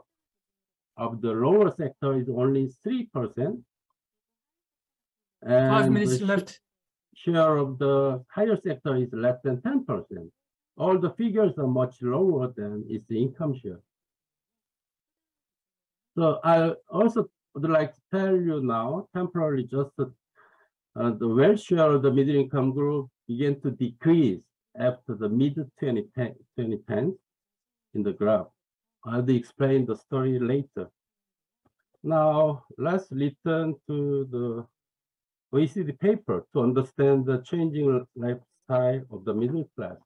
of the lower sector is only 3%. Five and minutes the left. share of the higher sector is less than 10%. All the figures are much lower than its income share. So I also would like to tell you now, temporarily just uh, the wealth share of the middle income group began to decrease after the mid 2010, 2010s in the graph. I'll explain the story later. Now, let's return to the OECD paper to understand the changing lifestyle of the middle class.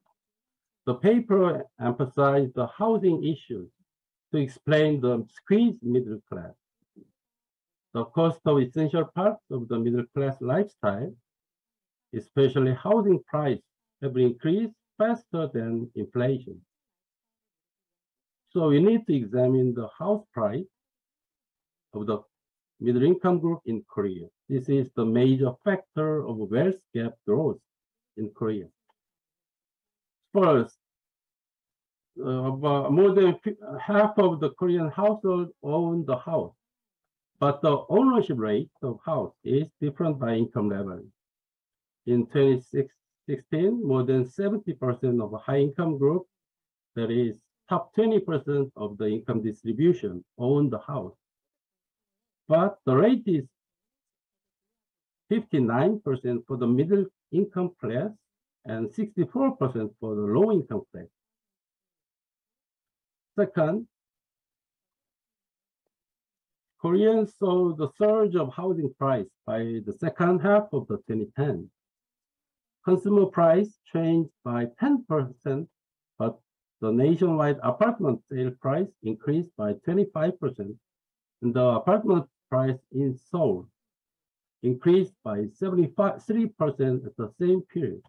The paper emphasized the housing issues to explain the squeezed middle class. The cost of essential parts of the middle class lifestyle, especially housing price, have increased faster than inflation. So we need to examine the house price of the middle income group in Korea. This is the major factor of wealth gap growth in Korea. First, uh, more than half of the Korean households own the house, but the ownership rate of house is different by income level. In 2016, more than 70% of high income group, that is top 20% of the income distribution, own the house. But the rate is 59% for the middle income class and 64% for the low income class. Second, Koreans saw the surge of housing price by the second half of the 2010. Consumer price changed by 10%, but the nationwide apartment sale price increased by 25%, and the apartment price in Seoul increased by 73% at the same period.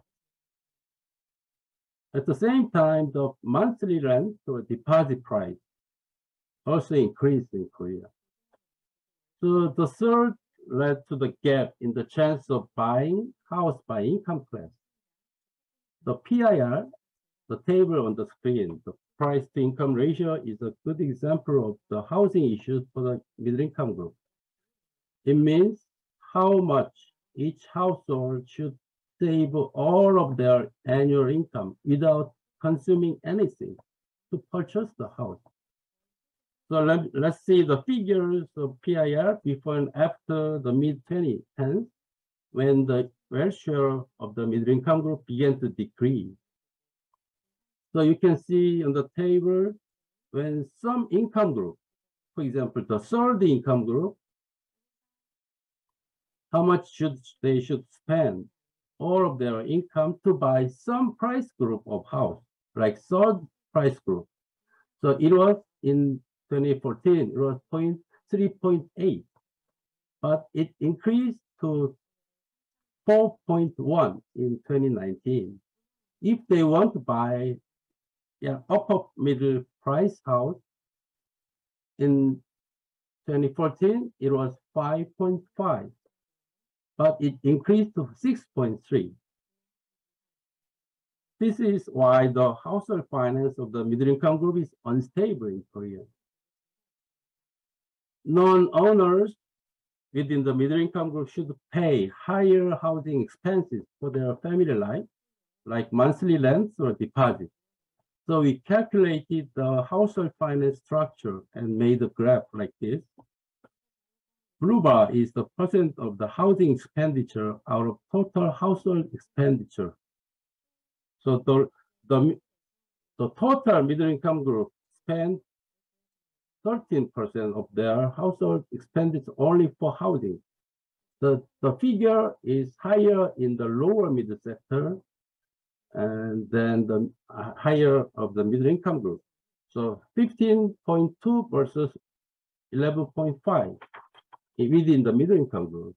At the same time, the monthly rent or deposit price also increased in Korea. So the third led to the gap in the chance of buying house by income class. The PIR, the table on the screen, the price to income ratio is a good example of the housing issues for the middle income group. It means how much each household should save all of their annual income without consuming anything to purchase the house. So let, let's see the figures of PIR before and after the mid 2010s when the wealth share of the middle income group began to decrease. So you can see on the table when some income group, for example, the third income group, how much should they should spend all of their income to buy some price group of house, like third price group. So it was in 2014, it was 3.8, but it increased to 4.1 in 2019. If they want to buy yeah, upper middle price house, in 2014, it was 5.5 but it increased to 6.3. This is why the household finance of the middle income group is unstable in Korea. Non-owners within the middle income group should pay higher housing expenses for their family life, like monthly rents or deposits. So we calculated the household finance structure and made a graph like this. Blue bar is the percent of the housing expenditure out of total household expenditure. So the, the, the total middle income group spend 13% of their household expenditure only for housing. The, the figure is higher in the lower middle sector and then the uh, higher of the middle income group. So 15.2 versus 11.5 within the middle income group.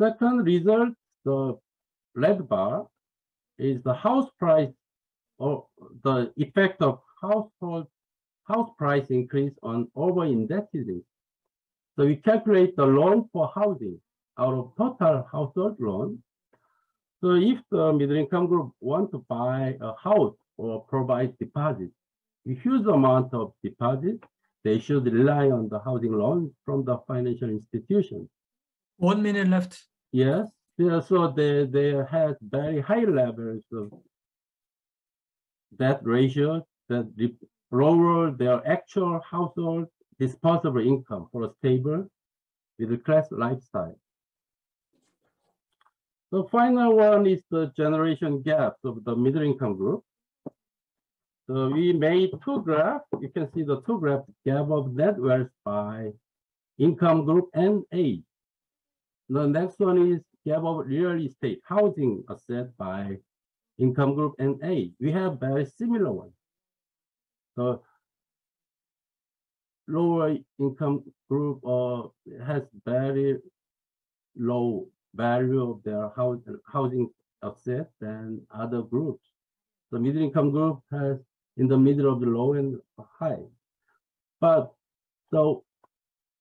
Second result, the red bar, is the house price or the effect of household house price increase on over indebtedness. So we calculate the loan for housing out of total household loan. So if the middle income group want to buy a house or provide deposit, a huge amount of deposit they should rely on the housing loan from the financial institution. One minute left. Yes, Yeah, so they, they had very high levels of debt ratio that lower their actual household disposable income for a stable middle class lifestyle. The final one is the generation gap of the middle income group. So we made two graphs. You can see the two graphs gap of net wealth by income group and age. The next one is gap of real estate housing asset by income group and age. We have very similar ones. So lower income group uh, has very low value of their house, housing asset than other groups. The middle income group has in the middle of the low and high. But so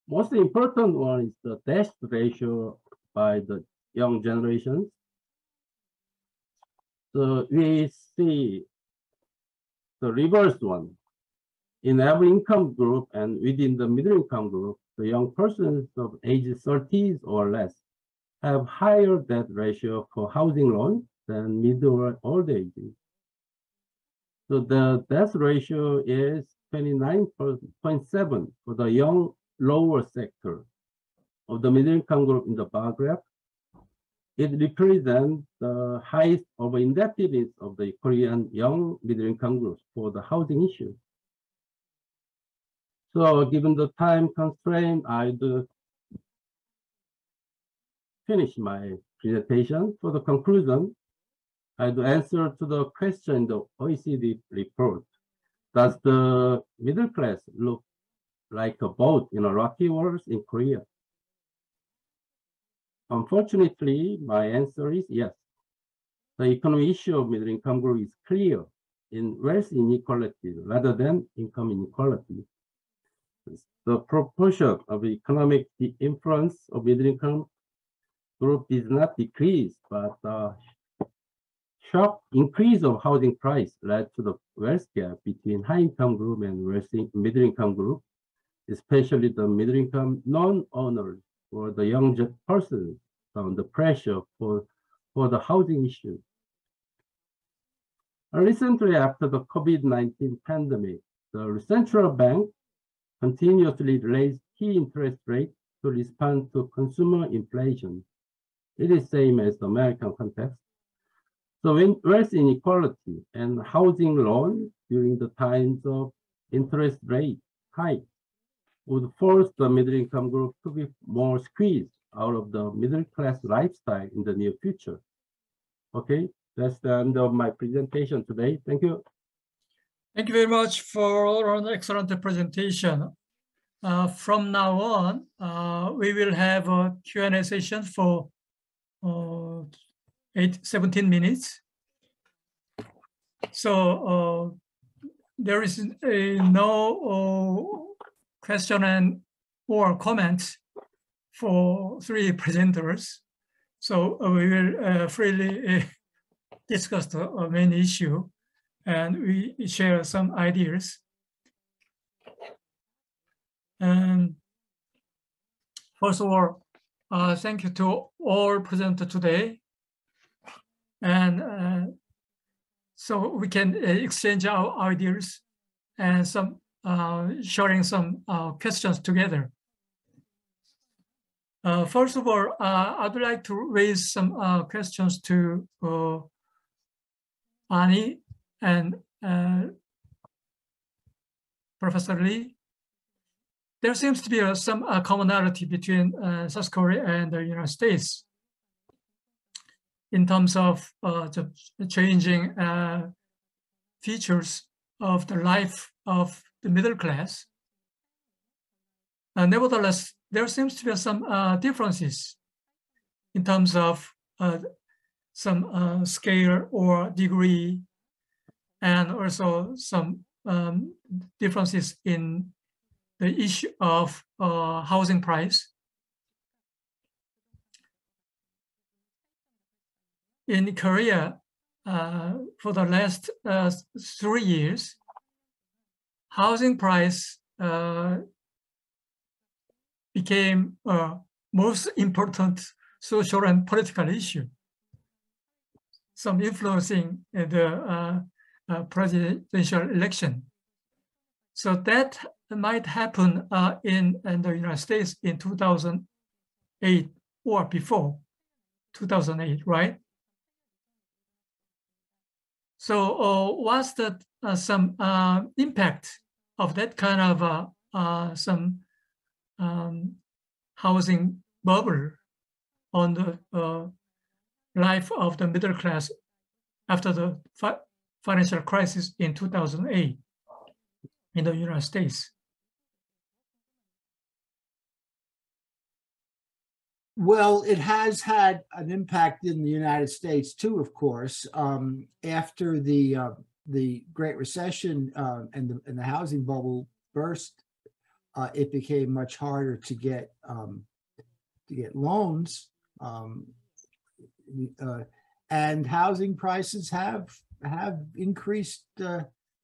most important one is the debt ratio by the young generations. So we see the reverse one. In every income group and within the middle income group, the young persons of age 30s or less have higher debt ratio for housing loans than middle or old ages. So the debt ratio is 29.7 for the young lower sector of the middle income group in the bar graph. It represents the highest of indebtedness of the Korean young middle income groups for the housing issue. So given the time constraint, I do finish my presentation. For the conclusion, I'd answer to the question in the OECD report. Does the middle class look like a boat in a rocky waters in Korea? Unfortunately, my answer is yes. The economic issue of middle income group is clear in wealth inequality rather than income inequality. The proportion of economic influence of middle income group did not decrease, but the sharp increase of housing price led to the wealth gap between high income group and wealthy middle income group, especially the middle income non-owners or the young persons the pressure for, for the housing issue. Uh, recently, after the COVID-19 pandemic, the central bank continuously raised key interest rates to respond to consumer inflation. It is same as the American context. So when wealth inequality and housing loan during the times of interest rate hike would force the middle income group to be more squeezed out of the middle class lifestyle in the near future. Okay, that's the end of my presentation today. Thank you. Thank you very much for an excellent presentation. Uh, from now on, uh, we will have a Q&A session for uh, eight, 17 minutes. So uh, there is a no uh, question and or comments for three presenters. So uh, we will uh, freely uh, *laughs* discuss the main issue and we share some ideas. And first of all, uh, thank you to all present today. And uh, so we can uh, exchange our ideas and some uh, sharing some uh, questions together. First of all, I'd like to raise some questions to Arne and Professor Lee there seems to be uh, some uh, commonality between uh, South Korea and the United States in terms of uh, the changing uh, features of the life of the middle class. Uh, nevertheless, there seems to be some differences in terms of some scale or degree, and also some um, differences in the issue of uh, housing price. In Korea, uh, for the last uh, three years, housing price uh, became a most important social and political issue, some influencing the uh, uh, presidential election. So that might happen uh, in, in the United States in 2008 or before 2008, right? So uh, what's the uh, some uh, impact of that kind of some um, housing bubble on the life of the middle class after the fi financial crisis in 2008 in the United States? Well, it has had an impact in the United States too, of course. Um, after the uh, the Great Recession uh, and the and the housing bubble burst, uh, it became much harder to get um, to get loans, um, uh, and housing prices have have increased uh,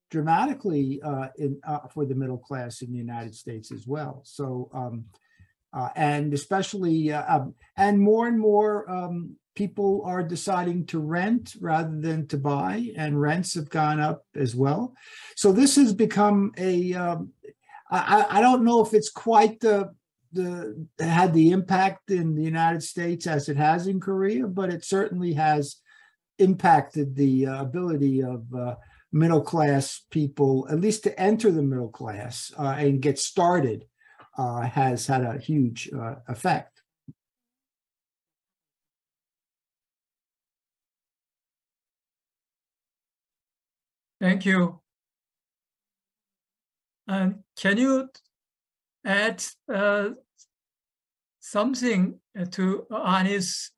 dramatically uh, in for the middle class in the United States as well. So. Uh, and especially uh, um, and more and more um, people are deciding to rent rather than to buy and rents have gone up as well so this has become a. Um, I, I don't know if it's quite the the had the impact in the united states as it has in korea but it certainly has impacted the uh, ability of uh, middle class people at least to enter the middle class uh, and get started uh, has had a huge uh, effect. Thank you. And can you add uh, something to Arne's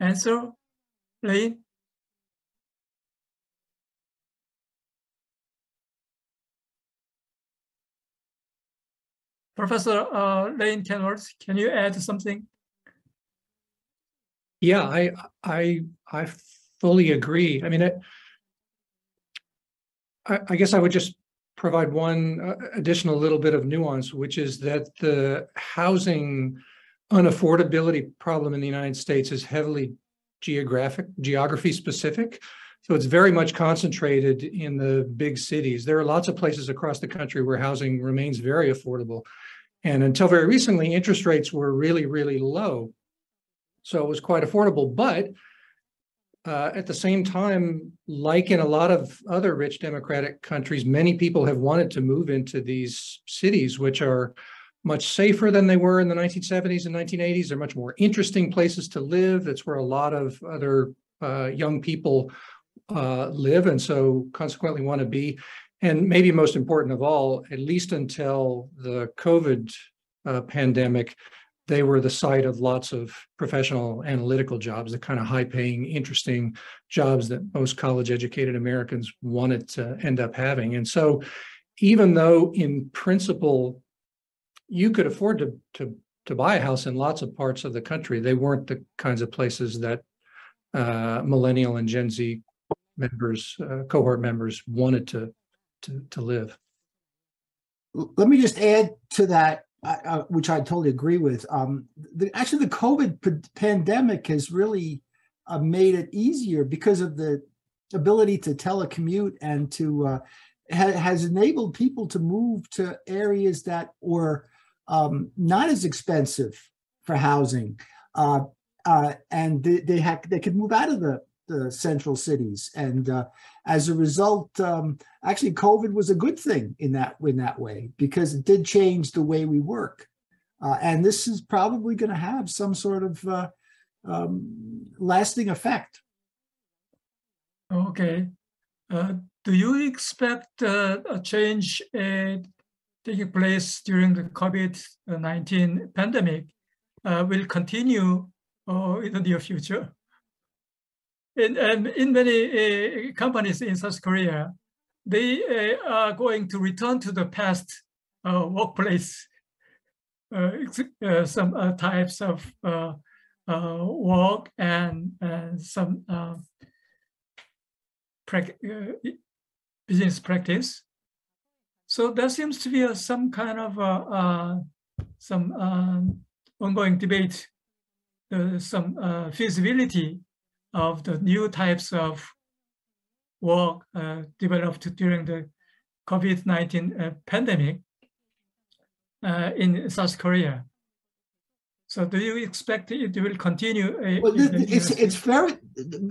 answer, Lane? Professor uh, Lane Kenworthy, can you add something? Yeah, I I I fully agree. I mean, it, I, I guess I would just provide one uh, additional little bit of nuance, which is that the housing unaffordability problem in the United States is heavily geographic, geography specific. So it's very much concentrated in the big cities. There are lots of places across the country where housing remains very affordable. And until very recently, interest rates were really, really low. So it was quite affordable. But uh, at the same time, like in a lot of other rich democratic countries, many people have wanted to move into these cities, which are much safer than they were in the 1970s and 1980s. They're much more interesting places to live. That's where a lot of other uh, young people uh, live, and so consequently want to be and maybe most important of all, at least until the COVID uh, pandemic, they were the site of lots of professional analytical jobs, the kind of high paying, interesting jobs that most college educated Americans wanted to end up having. And so, even though in principle, you could afford to, to, to buy a house in lots of parts of the country, they weren't the kinds of places that uh, millennial and Gen Z members, uh, cohort members wanted to to, to live. Let me just add to that, uh, uh, which I totally agree with. Um, the, actually, the COVID p- pandemic has really uh, made it easier because of the ability to telecommute and to uh, ha- has enabled people to move to areas that were um, not as expensive for housing. Uh, uh, and they, they, had, they could move out of the the central cities. And uh, as a result, um, actually, COVID was a good thing in that in that way because it did change the way we work. Uh, and this is probably going to have some sort of uh, um, lasting effect. Okay. Uh, do you expect uh, a change uh, taking place during the COVID-19 pandemic will continue in the near future? In, um, in many uh, companies in South Korea, they uh, are going to return to the past uh, workplace, uh, uh, some uh, types of work and, some business practice. So there seems to be a, some kind of some ongoing debate some feasibility of the new types of work uh, developed during the COVID-19 uh, pandemic uh, in South Korea. So do you expect it will continue? uh, Well, in the th- it's, it's very,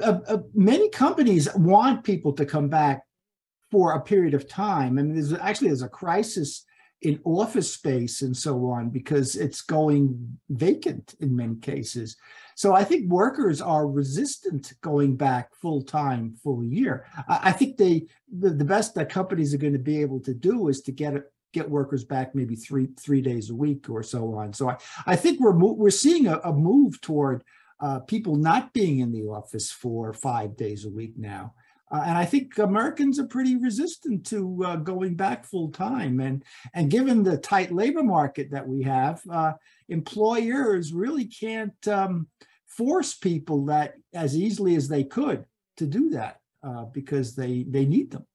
uh, uh, many companies want people to come back for a period of time. I mean, there's actually, there's a crisis in office space and so on because it's going vacant in many cases. So I think workers are resistant going back full time, full year. I, think they, the, the best that companies are going to be able to do is to get get workers back maybe three, three days a week or so on. So I, I think we're, we're seeing a, a move toward uh, people not being in the office for five days a week now. Uh, and I think Americans are pretty resistant to uh, going back full time. And and given the tight labor market that we have, uh, employers really can't um, force people that as easily as they could to do that uh, because they they need them.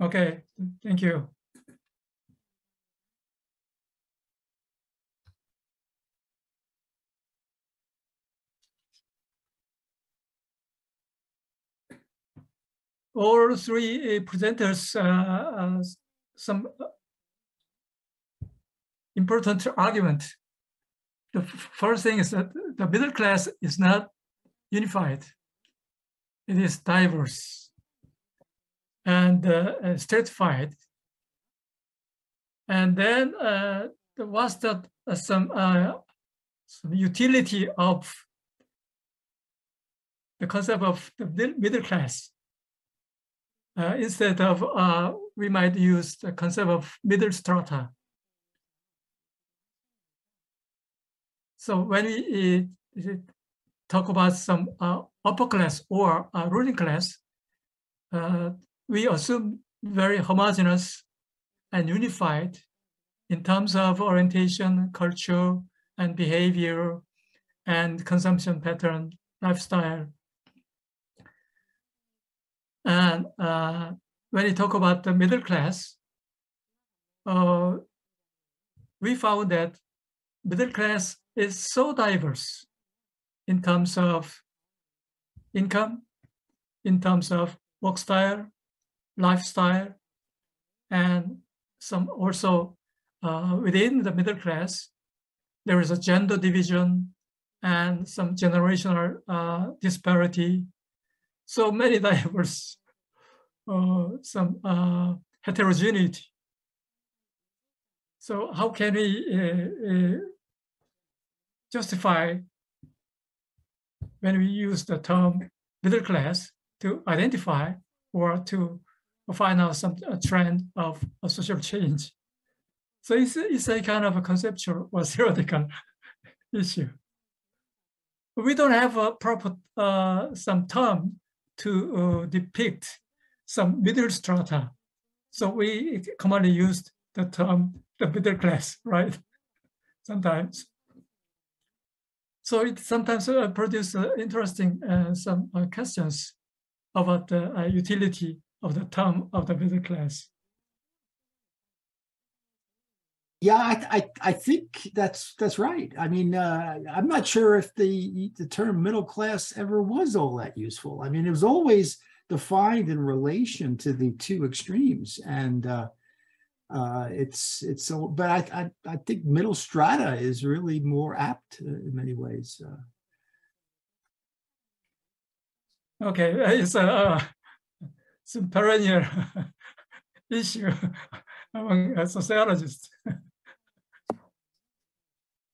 Okay, thank you. All three uh, presenters, uh, uh, some uh, important argument. The first thing is that the middle class is not unified. It is diverse and uh, stratified. And then uh, there was that uh, some some utility of the concept of the middle class. Uh, instead of uh, we might use the concept of middle strata. So when we talk about some uh, upper class or ruling class, uh, we assume very homogeneous and unified in terms of orientation, culture, and behavior, and consumption pattern, lifestyle. And uh, when we talk about the middle class, uh, we found that middle class is so diverse in terms of income, in terms of work style, lifestyle, and some also uh, within the middle class, there is a gender division and some generational uh, disparity. So many diverse, uh, some uh, heterogeneity. So how can we uh, uh, justify when we use the term middle class to identify or to find out some a trend of a social change. So it's, it's a kind of a conceptual or *laughs* theoretical issue. We don't have a proper uh, some term to uh, depict some middle strata. So we commonly used the term the middle class, *laughs* right? Sometimes. So it sometimes uh, produces uh, interesting uh, some uh, questions about the uh, utility of the term of the middle class. Yeah, I, I, I think that's that's right. I mean, uh, I'm not sure if the the term middle class ever was all that useful. I mean, it was always defined in relation to the two extremes, and uh, uh, it's it's so. But I, I I think middle strata is really more apt uh, in many ways. Uh, Okay, *laughs* it's a uh, some perennial *laughs* issue among sociologists. *laughs*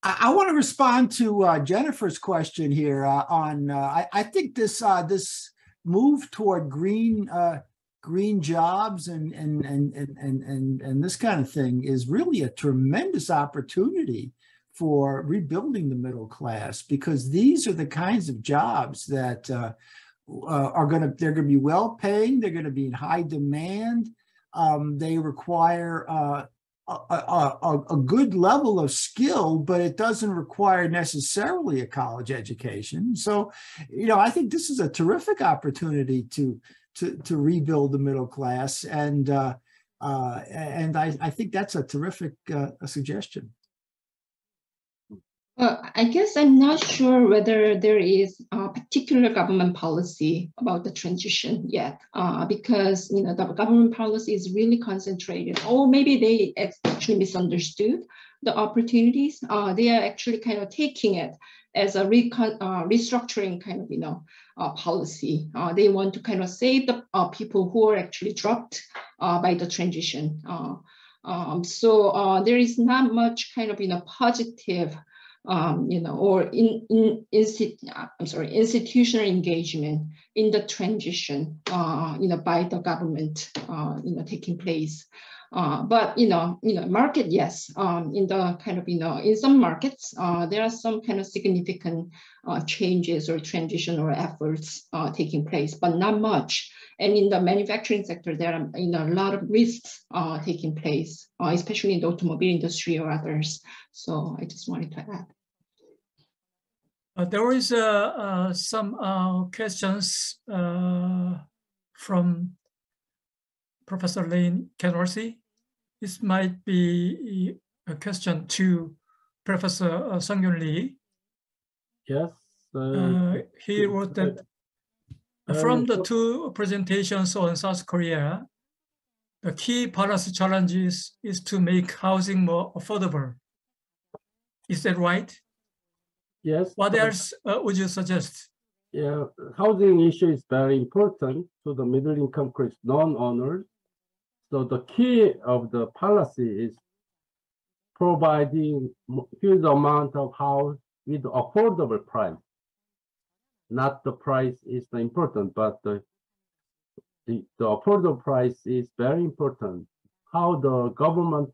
I, want to respond to uh, Jennifer's question here uh, on. Uh, I, I think this uh, this move toward green uh, green jobs and and and and and and and this kind of thing is really a tremendous opportunity for rebuilding the middle class because these are the kinds of jobs that uh, uh, are going to they're going to be well paying they're going to be in high demand um, they require uh, a, a, a, a good level of skill, but it doesn't require necessarily a college education. So, you know, I think this is a terrific opportunity to to to rebuild the middle class, and uh, uh, and I, I think that's a terrific uh, suggestion. Well, I guess I'm not sure whether there is a particular government policy about the transition yet, uh, because you know the government policy is really concentrated, or maybe they actually misunderstood the opportunities. Uh, they are actually kind of taking it as a recon, uh, restructuring kind of you know uh, policy. Uh, they want to kind of save the uh, people who are actually dropped by the transition. Um, so there is not much kind of you know positive um, you know, or in, in, in I'm sorry, institutional engagement in the transition, uh, you know, by the government, uh, you know, taking place. Uh, but you know, you know, market, yes. Um, in the kind of, you know, in some markets, uh, there are some kind of significant uh, changes or transition or efforts uh, taking place, but not much. And in the manufacturing sector, there are you know a lot of risks uh, taking place, especially in the automobile industry or others. So I just wanted to add. Uh, there is some questions from Professor Lane Kenworthy. This might be a question to Professor uh, Lee. Yes. he wrote that from the two presentations on South Korea, the key policy challenges is to make housing more affordable. Is that right? Yes. What else uh, would you suggest? Yeah, housing issue is very important to the middle income non-owners. So the key of the policy is providing huge amount of house with affordable price. Not the price is the important, but the, the, the affordable price is very important. How the government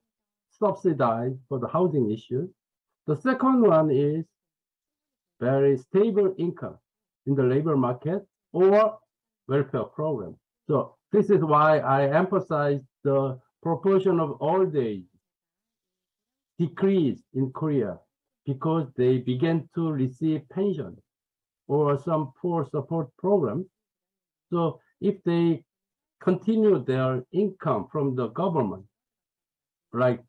subsidize for the housing issue. The second one is very stable income in the labor market or welfare program. So this is why I emphasize the proportion of old age decreased in Korea because they began to receive pension or some poor support program. So if they continue their income from the government, like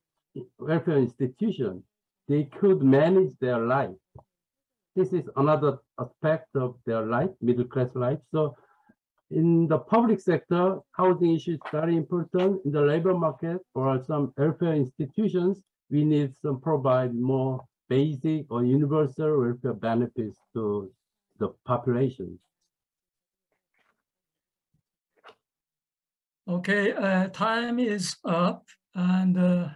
welfare institution, they could manage their life this is another aspect of their life, middle class life. So in the public sector, housing issue is very important. In the labor market or some welfare institutions, we need to provide more basic or universal welfare benefits to the population. Okay, uh, time is up and uh,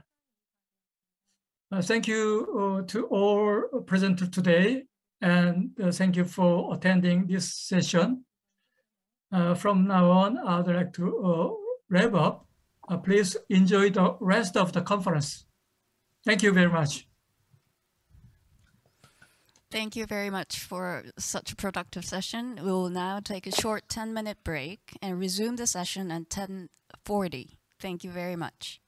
uh, thank you uh, to all presenters today and uh, thank you for attending this session. Uh, from now on, I'd like to uh, wrap up. Uh, please enjoy the rest of the conference. Thank you very much. Thank you very much for such a productive session. We will now take a short 10-minute break and resume the session at 10.40. Thank you very much.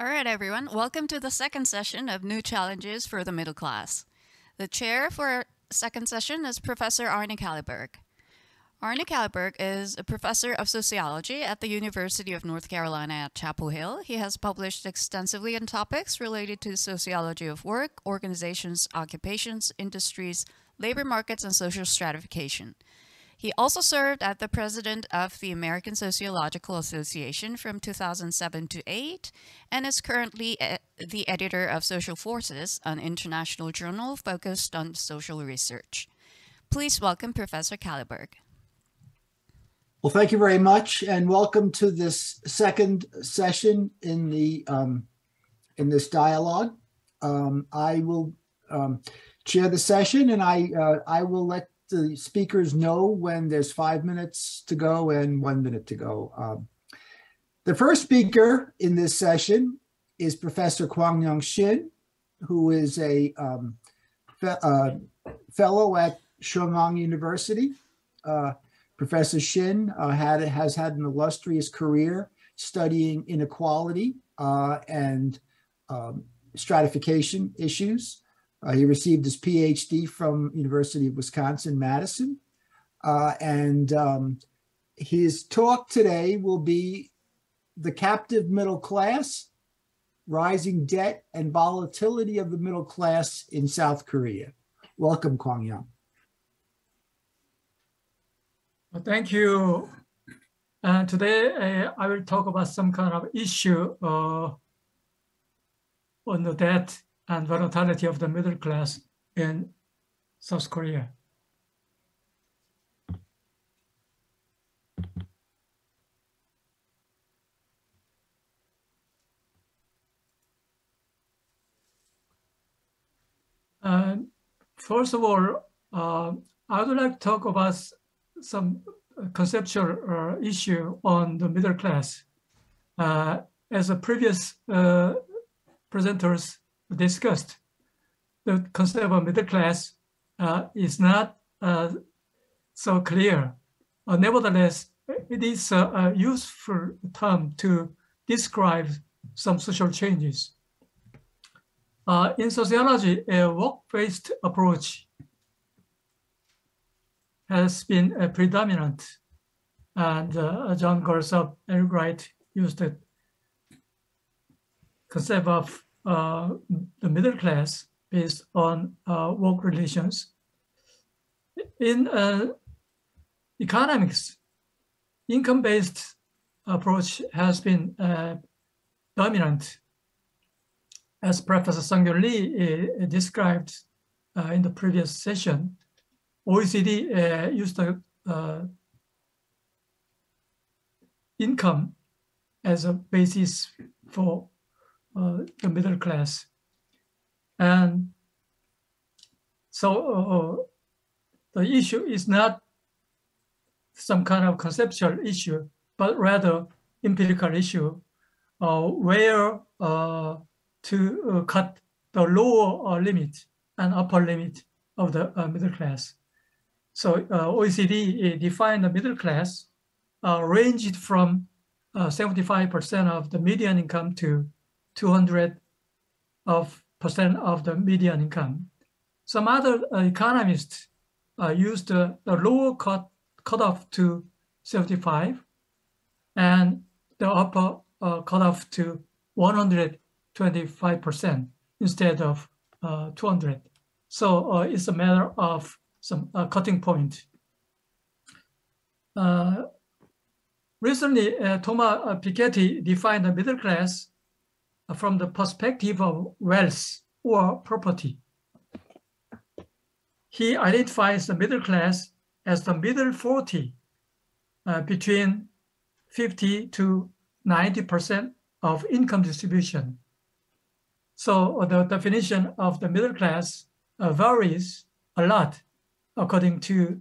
All right, everyone. Welcome to the second session of New Challenges for the Middle Class. The chair for our second session is Professor Arne Kalleberg. Arne Kalleberg is a professor of sociology at the University of North Carolina at Chapel Hill. He has published extensively on topics related to sociology of work, organizations, occupations, industries, labor markets, and social stratification. He also served as the president of the American Sociological Association from 2007 to 8 and is currently the editor of Social Forces, an international journal focused on social research. Please welcome Professor Kalleberg. Well, thank you very much, and welcome to this second session in the um, in this dialogue. Um, I will um, chair the session, and I uh, I will let the speakers know when there's five minutes to go and one minute to go. Um, the first speaker in this session is Professor Kwang Yeong Shin, who is a um, fe uh, fellow at Chung Ang University. Uh, Professor Shin uh, had has had an illustrious career studying inequality uh, and um, stratification issues. Uh, he received his PhD from University of Wisconsin-Madison. Uh, and um, his talk today will be the captive middle class, rising debt, and volatility of the middle class in South Korea. Welcome, Kwang Yeong. Thank you. And today uh, I will talk about some kind of issue uh, on the debt and volatility of the middle class in South Korea. Uh, first of all, uh, I would like to talk about some conceptual uh, issue on the middle class. Uh, as the previous uh, presenters discussed, the concept of middle class uh, is not so clear. nevertheless, it is a, useful term to describe some social changes. Uh, in sociology, a work-based approach has been uh, predominant. And uh, John Goldthorpe, Erik Wright used the concept of uh, the middle class based on uh, work relations. In uh, economics, income-based approach has been dominant as Professor Sungkyun Lee uh, described uh, in the previous session, OECD uh, used the uh, income as a basis for uh, the middle class. And so uh, the issue is not some kind of conceptual issue, but rather empirical issue where to uh, cut the lower uh, limit and upper limit of the uh, middle class. So OECD defined the middle class ranged from 75% of the median income to 200 of percent of the median income. Some other economists used the lower cut cutoff to 75 and the upper uh, cutoff to 100 25% instead of uh, 200. So uh, it's a matter of some uh, cutting point. Uh, recently, uh, Thomas uh, Piketty defined the middle class from the perspective of wealth or property. He identifies the middle class as the middle 40 between 50 to 90% of income distribution so the definition of the middle class uh, varies a lot according to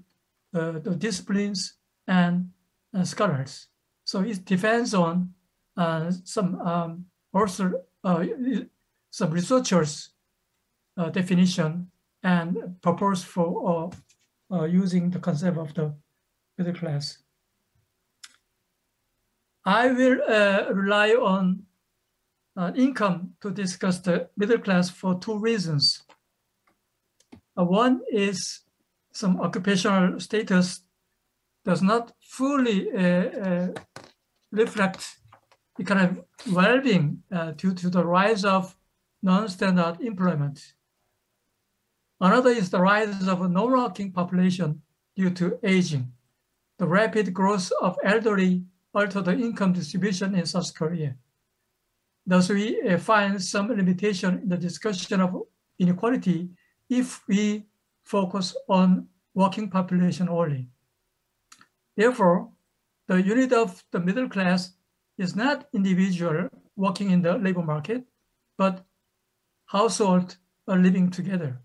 uh, the disciplines and uh, scholars. So it depends on uh, some um, also uh, some researchers' uh, definition and purpose for using the concept of the middle class. I will rely on uh, income to discuss the middle class for two reasons. Uh, one is some occupational status does not fully uh, uh reflect economic well-being uh, due to the rise of non-standard employment. Another is the rise of a non-working population due to aging. The rapid growth of elderly alter the income distribution in South Korea. Thus, we find some limitation in the discussion of inequality if we focus on working population only. Therefore, the unit of the middle class is not individual working in the labor market, but household are living together.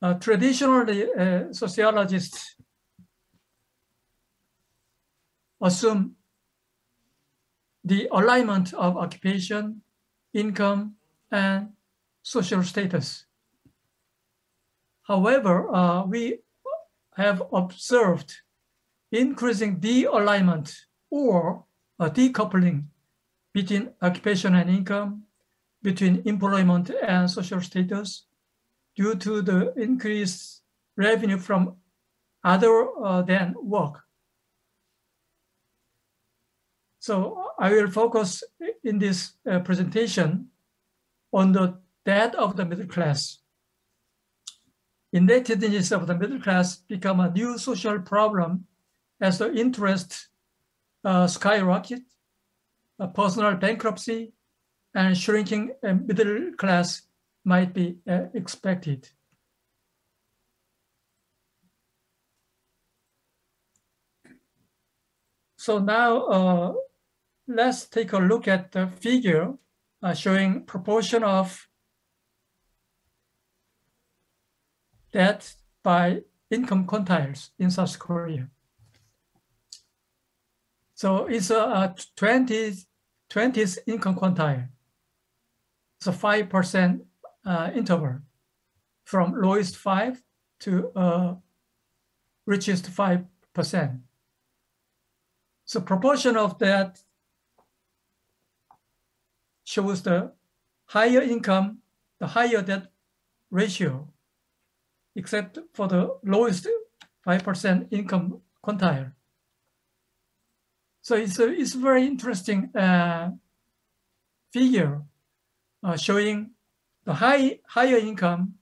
Uh, traditionally, uh, sociologists assume the alignment of occupation, income, and social status. However, uh, we have observed increasing de-alignment or a decoupling between occupation and income, between employment and social status due to the increased revenue from other uh, than work. So I will focus in this uh, presentation on the debt of the middle class. Indebtedness of the middle class become a new social problem as the interest uh, skyrocket, personal bankruptcy, and shrinking uh, middle class might be uh, expected. So now uh, let's take a look at the figure uh, showing proportion of debt by income quintiles in South Korea. So it's a, a 20, 20th income quintile. It's a 5% uh, interval from lowest 5 to uh, richest 5%. So proportion of that shows the higher income, the higher debt ratio, except for the lowest 5% income quintile. So it's a, it's very interesting uh, figure uh, showing the high higher income,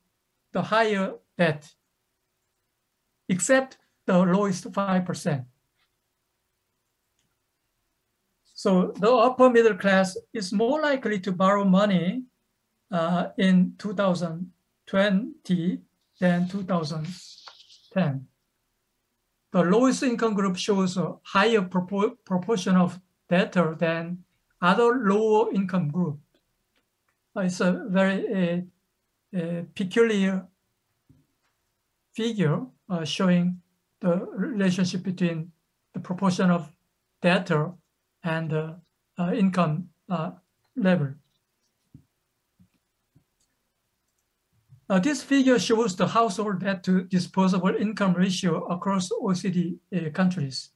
the higher debt, except the lowest 5%. So the upper middle class is more likely to borrow money uh, in 2020 than 2010. The lowest income group shows a higher propor proportion of debtor than other lower income group. Uh, it's a very uh, uh, peculiar figure uh, showing the relationship between the proportion of debtor and uh, uh, income uh, this figure shows the household debt to disposable income ratio across OECD countries.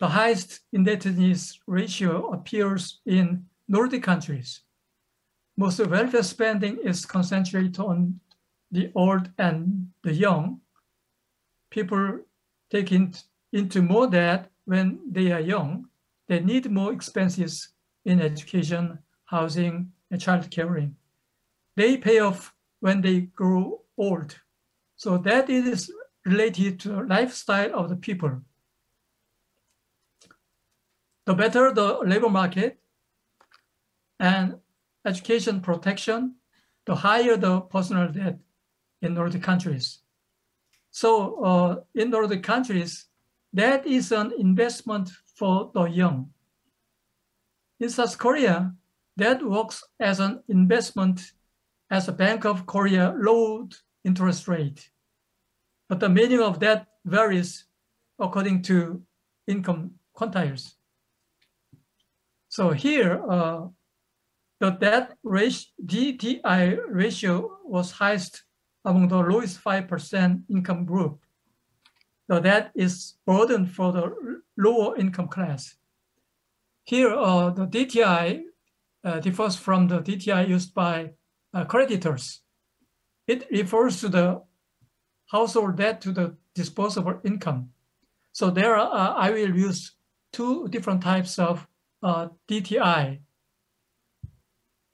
The highest indebtedness ratio appears in Nordic countries. Most of welfare spending is concentrated on the old and the young. People take in, into more debt when they are young they need more expenses in education, housing, and child caring. They pay off when they grow old. So that is related to the lifestyle of the people. The better the labor market and education protection, the higher the personal debt in Nordic countries. So uh, in Nordic countries, that is an investment for the young. In South Korea, that works as an investment as a Bank of Korea low interest rate. But the meaning of that varies according to income quintiles. So here, uh, the debt ratio, DTI ratio was highest among the lowest 5% income group. So that is burden for the lower income class. Here, uh, the DTI uh, differs from the DTI used by uh, creditors. It refers to the household debt to the disposable income. So there, are, uh, I will use two different types of uh, DTI.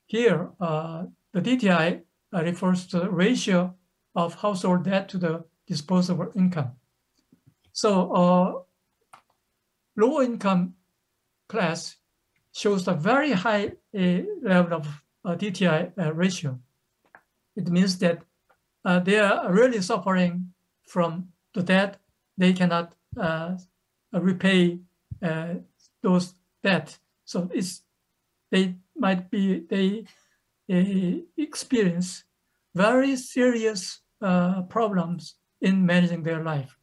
Here, uh, the DTI refers to the ratio of household debt to the disposable income. So low income class shows a very high uh, level of uh, DTI uh, ratio. It means that uh, they are really suffering from the debt. They cannot uh, repay uh, those debt. So it's they might be they experience very serious problems in managing their life.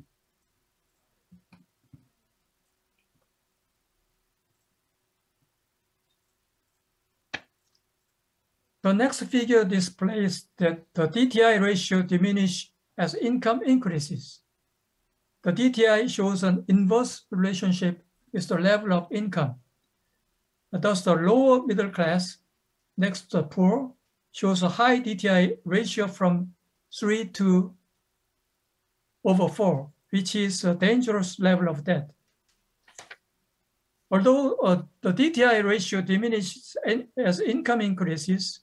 The next figure displays that the DTI ratio diminishes as income increases. The DTI shows an inverse relationship with the level of income. Thus, the lower middle class next to the poor shows a high DTI ratio from 3 to over 4, which is a dangerous level of debt. although uh, the DTI ratio diminishes in, as income increases,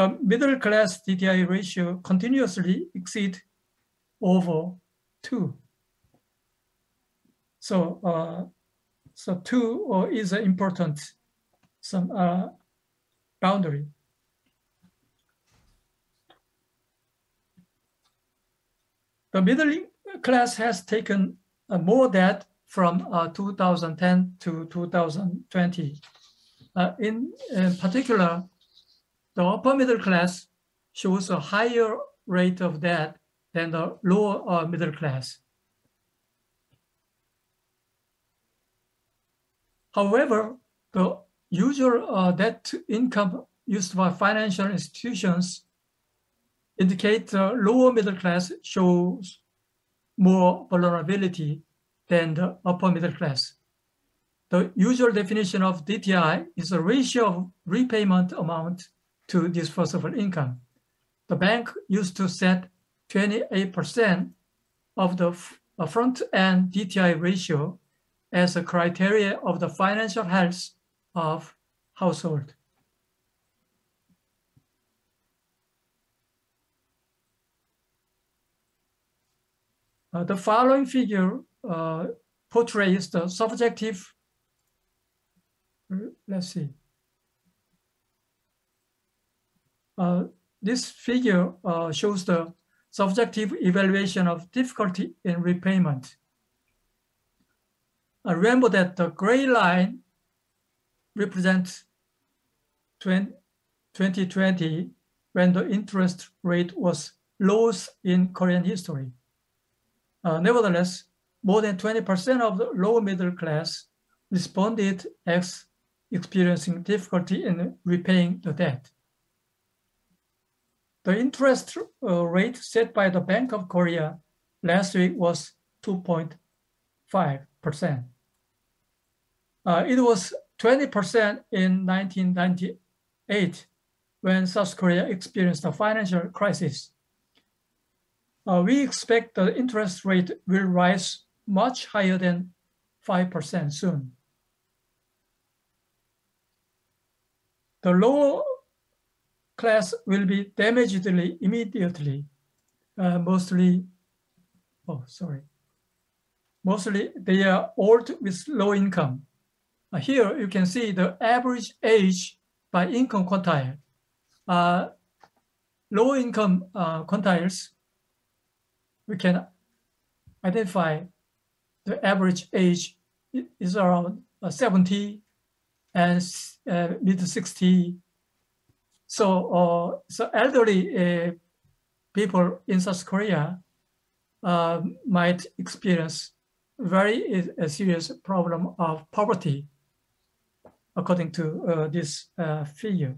the middle class DTI ratio continuously exceed over two. So, uh, so two uh, is an important some uh, boundary. The middle class has taken uh, more debt from uh, 2010 to 2020. Uh, in, in particular, the upper middle class shows a higher rate of debt than the lower uh, middle class. However, the usual uh, debt income used by financial institutions indicate the lower middle class shows more vulnerability than the upper middle class. The usual definition of DTI is a ratio of repayment amount to disposable income. The bank used to set 28% of the front-end DTI ratio as a criteria of the financial health of household. Uh, the following figure uh, portrays the subjective, let's see. Uh, this figure uh, shows the subjective evaluation of difficulty in repayment. Uh, remember that the gray line represents 2020 when the interest rate was lowest in Korean history. Uh, nevertheless, more than 20% of the lower middle class responded as experiencing difficulty in repaying the debt. The interest uh, rate set by the Bank of Korea last week was 2.5%. Uh, it was 20% in 1998 when South Korea experienced a financial crisis. Uh, we expect the interest rate will rise much higher than 5% soon. The lower class will be damaged immediately, uh, mostly, oh, sorry. Mostly they are old with low income. Uh, here you can see the average age by income quintile. Uh, low income uh, we can identify the average age is around uh, 70 and uh, mid 60. So, uh, so elderly people in South Korea might experience very serious problem of poverty according to uh, this uh, figure.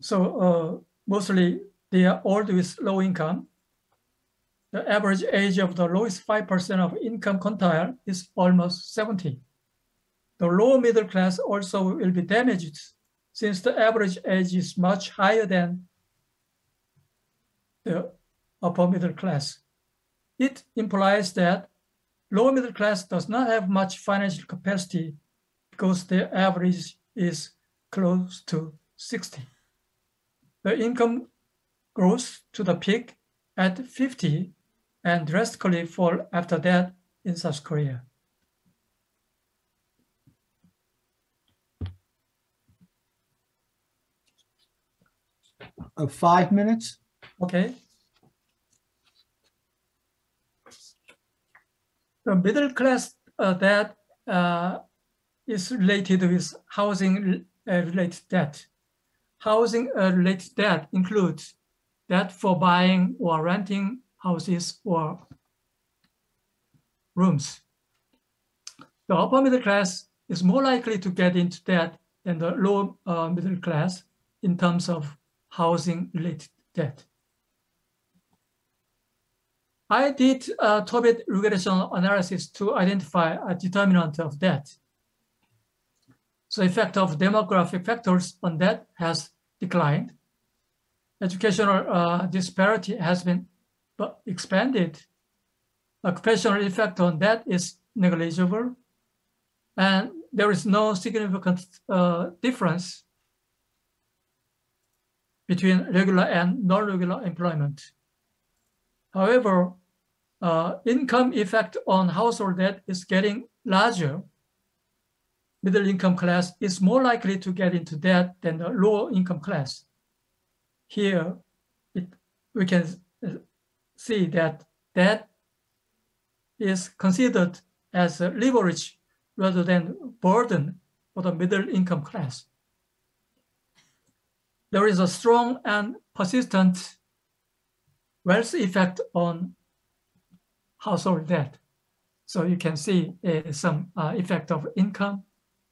So uh, mostly they are old with low income. The average age of the lowest 5% of income quintile is almost 70. The lower middle class also will be damaged since the average age is much higher than the upper middle class. It implies that lower middle class does not have much financial capacity because their average is close to 60. The income grows to the peak at 50 and drastically fall after that in South Korea. Of five minutes? Okay. The middle class uh, debt uh, is related with housing uh, related debt. Housing uh, related debt includes debt for buying or renting houses or rooms. The upper middle class is more likely to get into debt than the lower uh, middle class in terms of housing related debt. I did a Tobit regression analysis to identify a determinant of debt. So effect of demographic factors on debt has declined. Educational uh, disparity has been expanded. occupational effect on debt is negligible. And there is no significant uh, difference between regular and non-regular employment. However, uh, income effect on household debt is getting larger. Middle income class is more likely to get into debt than the lower income class. Here, it, we can uh, see that debt is considered as a leverage rather than burden for the middle income class. There is a strong and persistent wealth effect on household debt. So you can see uh, some uh, effect of income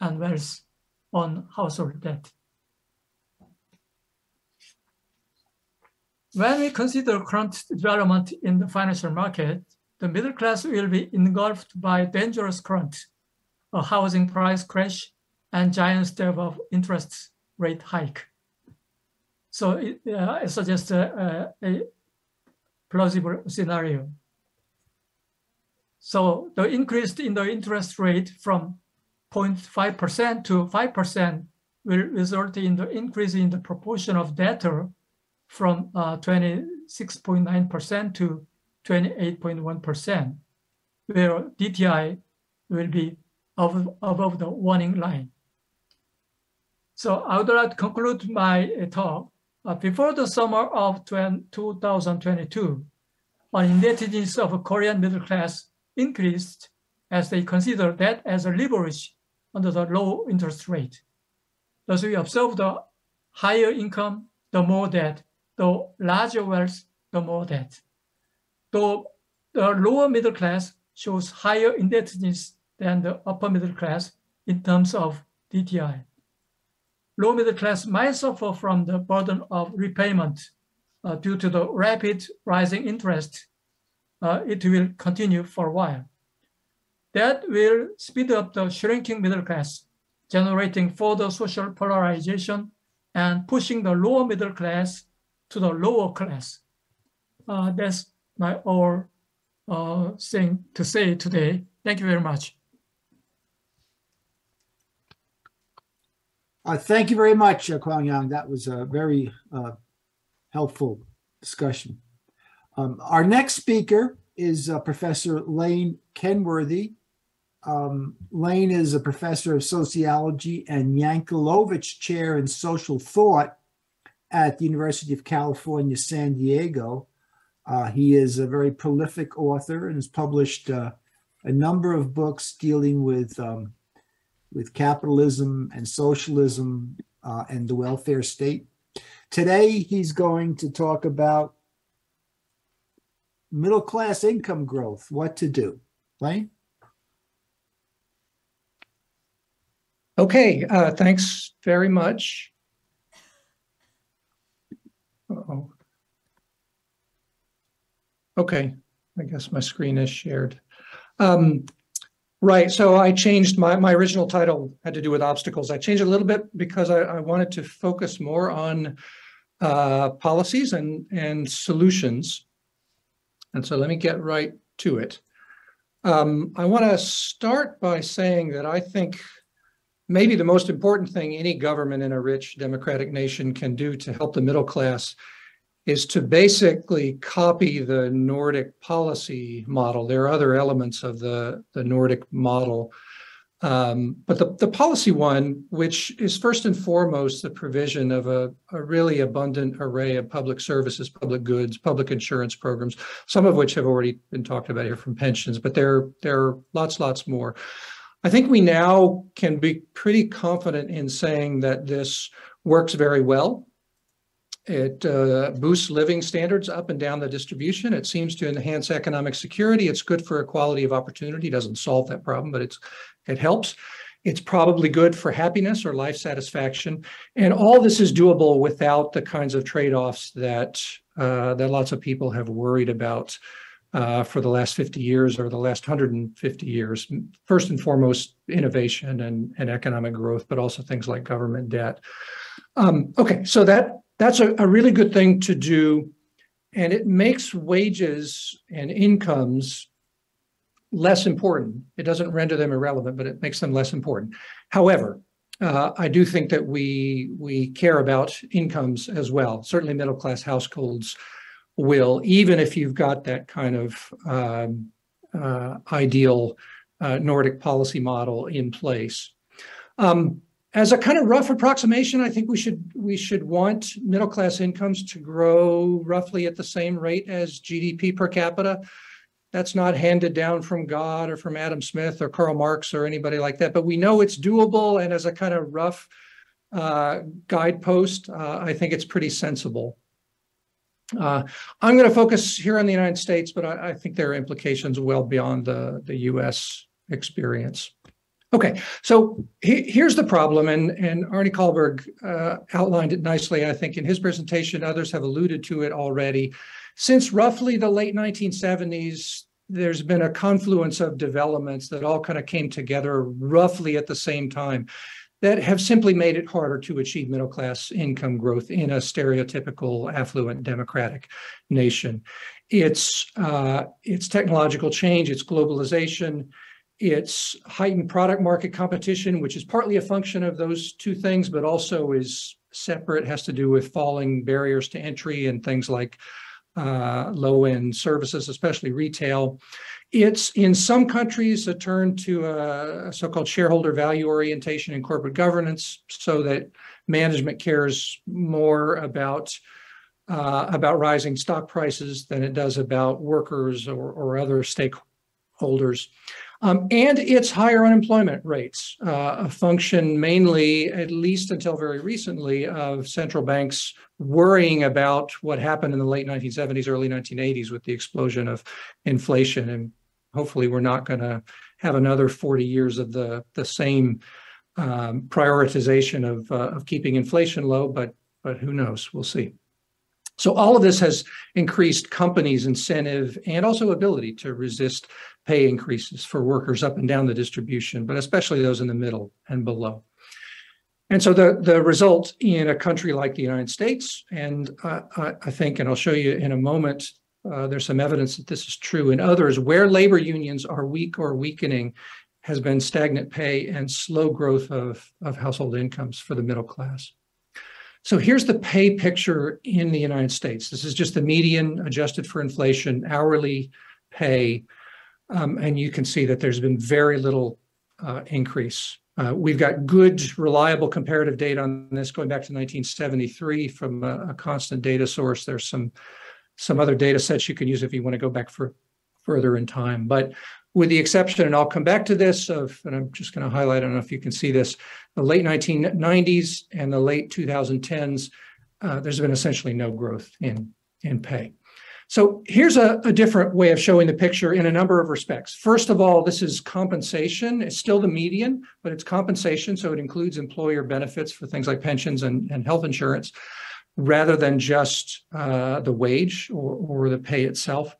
and wealth on household debt. When we consider current development in the financial market, the middle class will be engulfed by dangerous current, a housing price crash and giant step of interest rate hike. So it, uh, I suggest a, a plausible scenario. So the increase in the interest rate from 0.5% to 5% will result in the increase in the proportion of debtor from 26.9% uh, to 28.1%, where DTI will be above, above the warning line. So I would like to conclude my uh, talk. Uh, before the summer of 2022, on indebtedness of Korean middle class increased as they consider that as a leverage under the low interest rate. Thus, we observe the higher income, the more debt, the larger wealth, the more debt. Though the lower middle class shows higher indebtedness than the upper middle class in terms of DTI. Low middle class might suffer from the burden of repayment uh, due to the rapid rising interest uh, it will continue for a while. That will speed up the shrinking middle class, generating further social polarization and pushing the lower middle class to the lower class. Uh, that's my all uh, thing to say today. Thank you very much. Uh, thank you very much, uh, Kwang Yeong. That was a very uh, helpful discussion. Um, our next speaker is uh, Professor Lane Kenworthy. Um, Lane is a professor of sociology and Yankelovich Chair in Social Thought at the University of California, San Diego. Uh, he is a very prolific author and has published uh, a number of books dealing with um, with capitalism and socialism uh, and the welfare state. Today, he's going to talk about middle class income growth, what to do. Lane? Okay, uh, thanks very much. Uh-oh. Okay, I guess my screen is shared. Um, right, so I changed my, my original title had to do with obstacles. I changed a little bit because I, I wanted to focus more on uh, policies and, and solutions. And so let me get right to it. Um, I want to start by saying that I think maybe the most important thing any government in a rich democratic nation can do to help the middle class is to basically copy the Nordic policy model. There are other elements of the, the Nordic model um, but the, the policy one, which is first and foremost the provision of a, a really abundant array of public services, public goods, public insurance programs, some of which have already been talked about here from pensions, but there, there are lots, lots more. I think we now can be pretty confident in saying that this works very well. It uh, boosts living standards up and down the distribution. It seems to enhance economic security. It's good for equality of opportunity. Doesn't solve that problem, but it's it helps. It's probably good for happiness or life satisfaction. And all this is doable without the kinds of trade-offs that uh, that lots of people have worried about uh, for the last 50 years or the last 150 years. First and foremost, innovation and, and economic growth, but also things like government debt. Um, okay, so that that's a, a really good thing to do. And it makes wages and incomes less important. It doesn't render them irrelevant, but it makes them less important. However, uh, I do think that we we care about incomes as well. Certainly, middle class households will, even if you've got that kind of um, uh, ideal uh, Nordic policy model in place. Um, as a kind of rough approximation, I think we should we should want middle class incomes to grow roughly at the same rate as GDP per capita. That's not handed down from God or from Adam Smith or Karl Marx or anybody like that, but we know it's doable. And as a kind of rough uh, guidepost, uh, I think it's pretty sensible. Uh, I'm going to focus here on the United States, but I, I, think there are implications well beyond the, the US experience. Okay, so he, here's the problem, and, and Arne Kalleberg uh, outlined it nicely, I think, in his presentation. Others have alluded to it already. Since roughly the late 1970s, there's been a confluence of developments that all kind of came together roughly at the same time that have simply made it harder to achieve middle class income growth in a stereotypical affluent democratic nation. It's uh, it's technological change, it's globalization, it's heightened product market competition, which is partly a function of those two things, but also is separate, has to do with falling barriers to entry and things like uh, low-end services, especially retail. It's in some countries a turn to a so-called shareholder value orientation in corporate governance, so that management cares more about uh, about rising stock prices than it does about workers or, or other stakeholders. Um, and its higher unemployment rates, uh, a function mainly, at least until very recently, of central banks worrying about what happened in the late 1970s, early 1980s with the explosion of inflation. And hopefully we're not going to have another 40 years of the, the same um, prioritization of, uh, of keeping inflation low, but, but who knows, we'll see. So all of this has increased companies' incentive and also ability to resist pay increases for workers up and down the distribution, but especially those in the middle and below. And so the, the result in a country like the United States, and I, I, think, and I'll show you in a moment, uh, there's some evidence that this is true in others, where labor unions are weak or weakening, has been stagnant pay and slow growth of, of household incomes for the middle class. So here's the pay picture in the United States. This is just the median adjusted for inflation hourly pay. Um, and you can see that there's been very little uh, increase. Uh, we've got good, reliable comparative data on this going back to 1973 from a, a, constant data source. There's some some other data sets you can use if you want to go back for further in time. But with the exception, and I'll come back to this of, and I'm just going to highlight, I don't know if you can see this, the late 1990s and the late 2010s, uh, there's been essentially no growth in, in pay. So here's a, a, different way of showing the picture in a number of respects. First of all, this is compensation. It's still the median, but it's compensation. So it includes employer benefits for things like pensions and, and health insurance rather than just uh, the wage or, or the pay itself.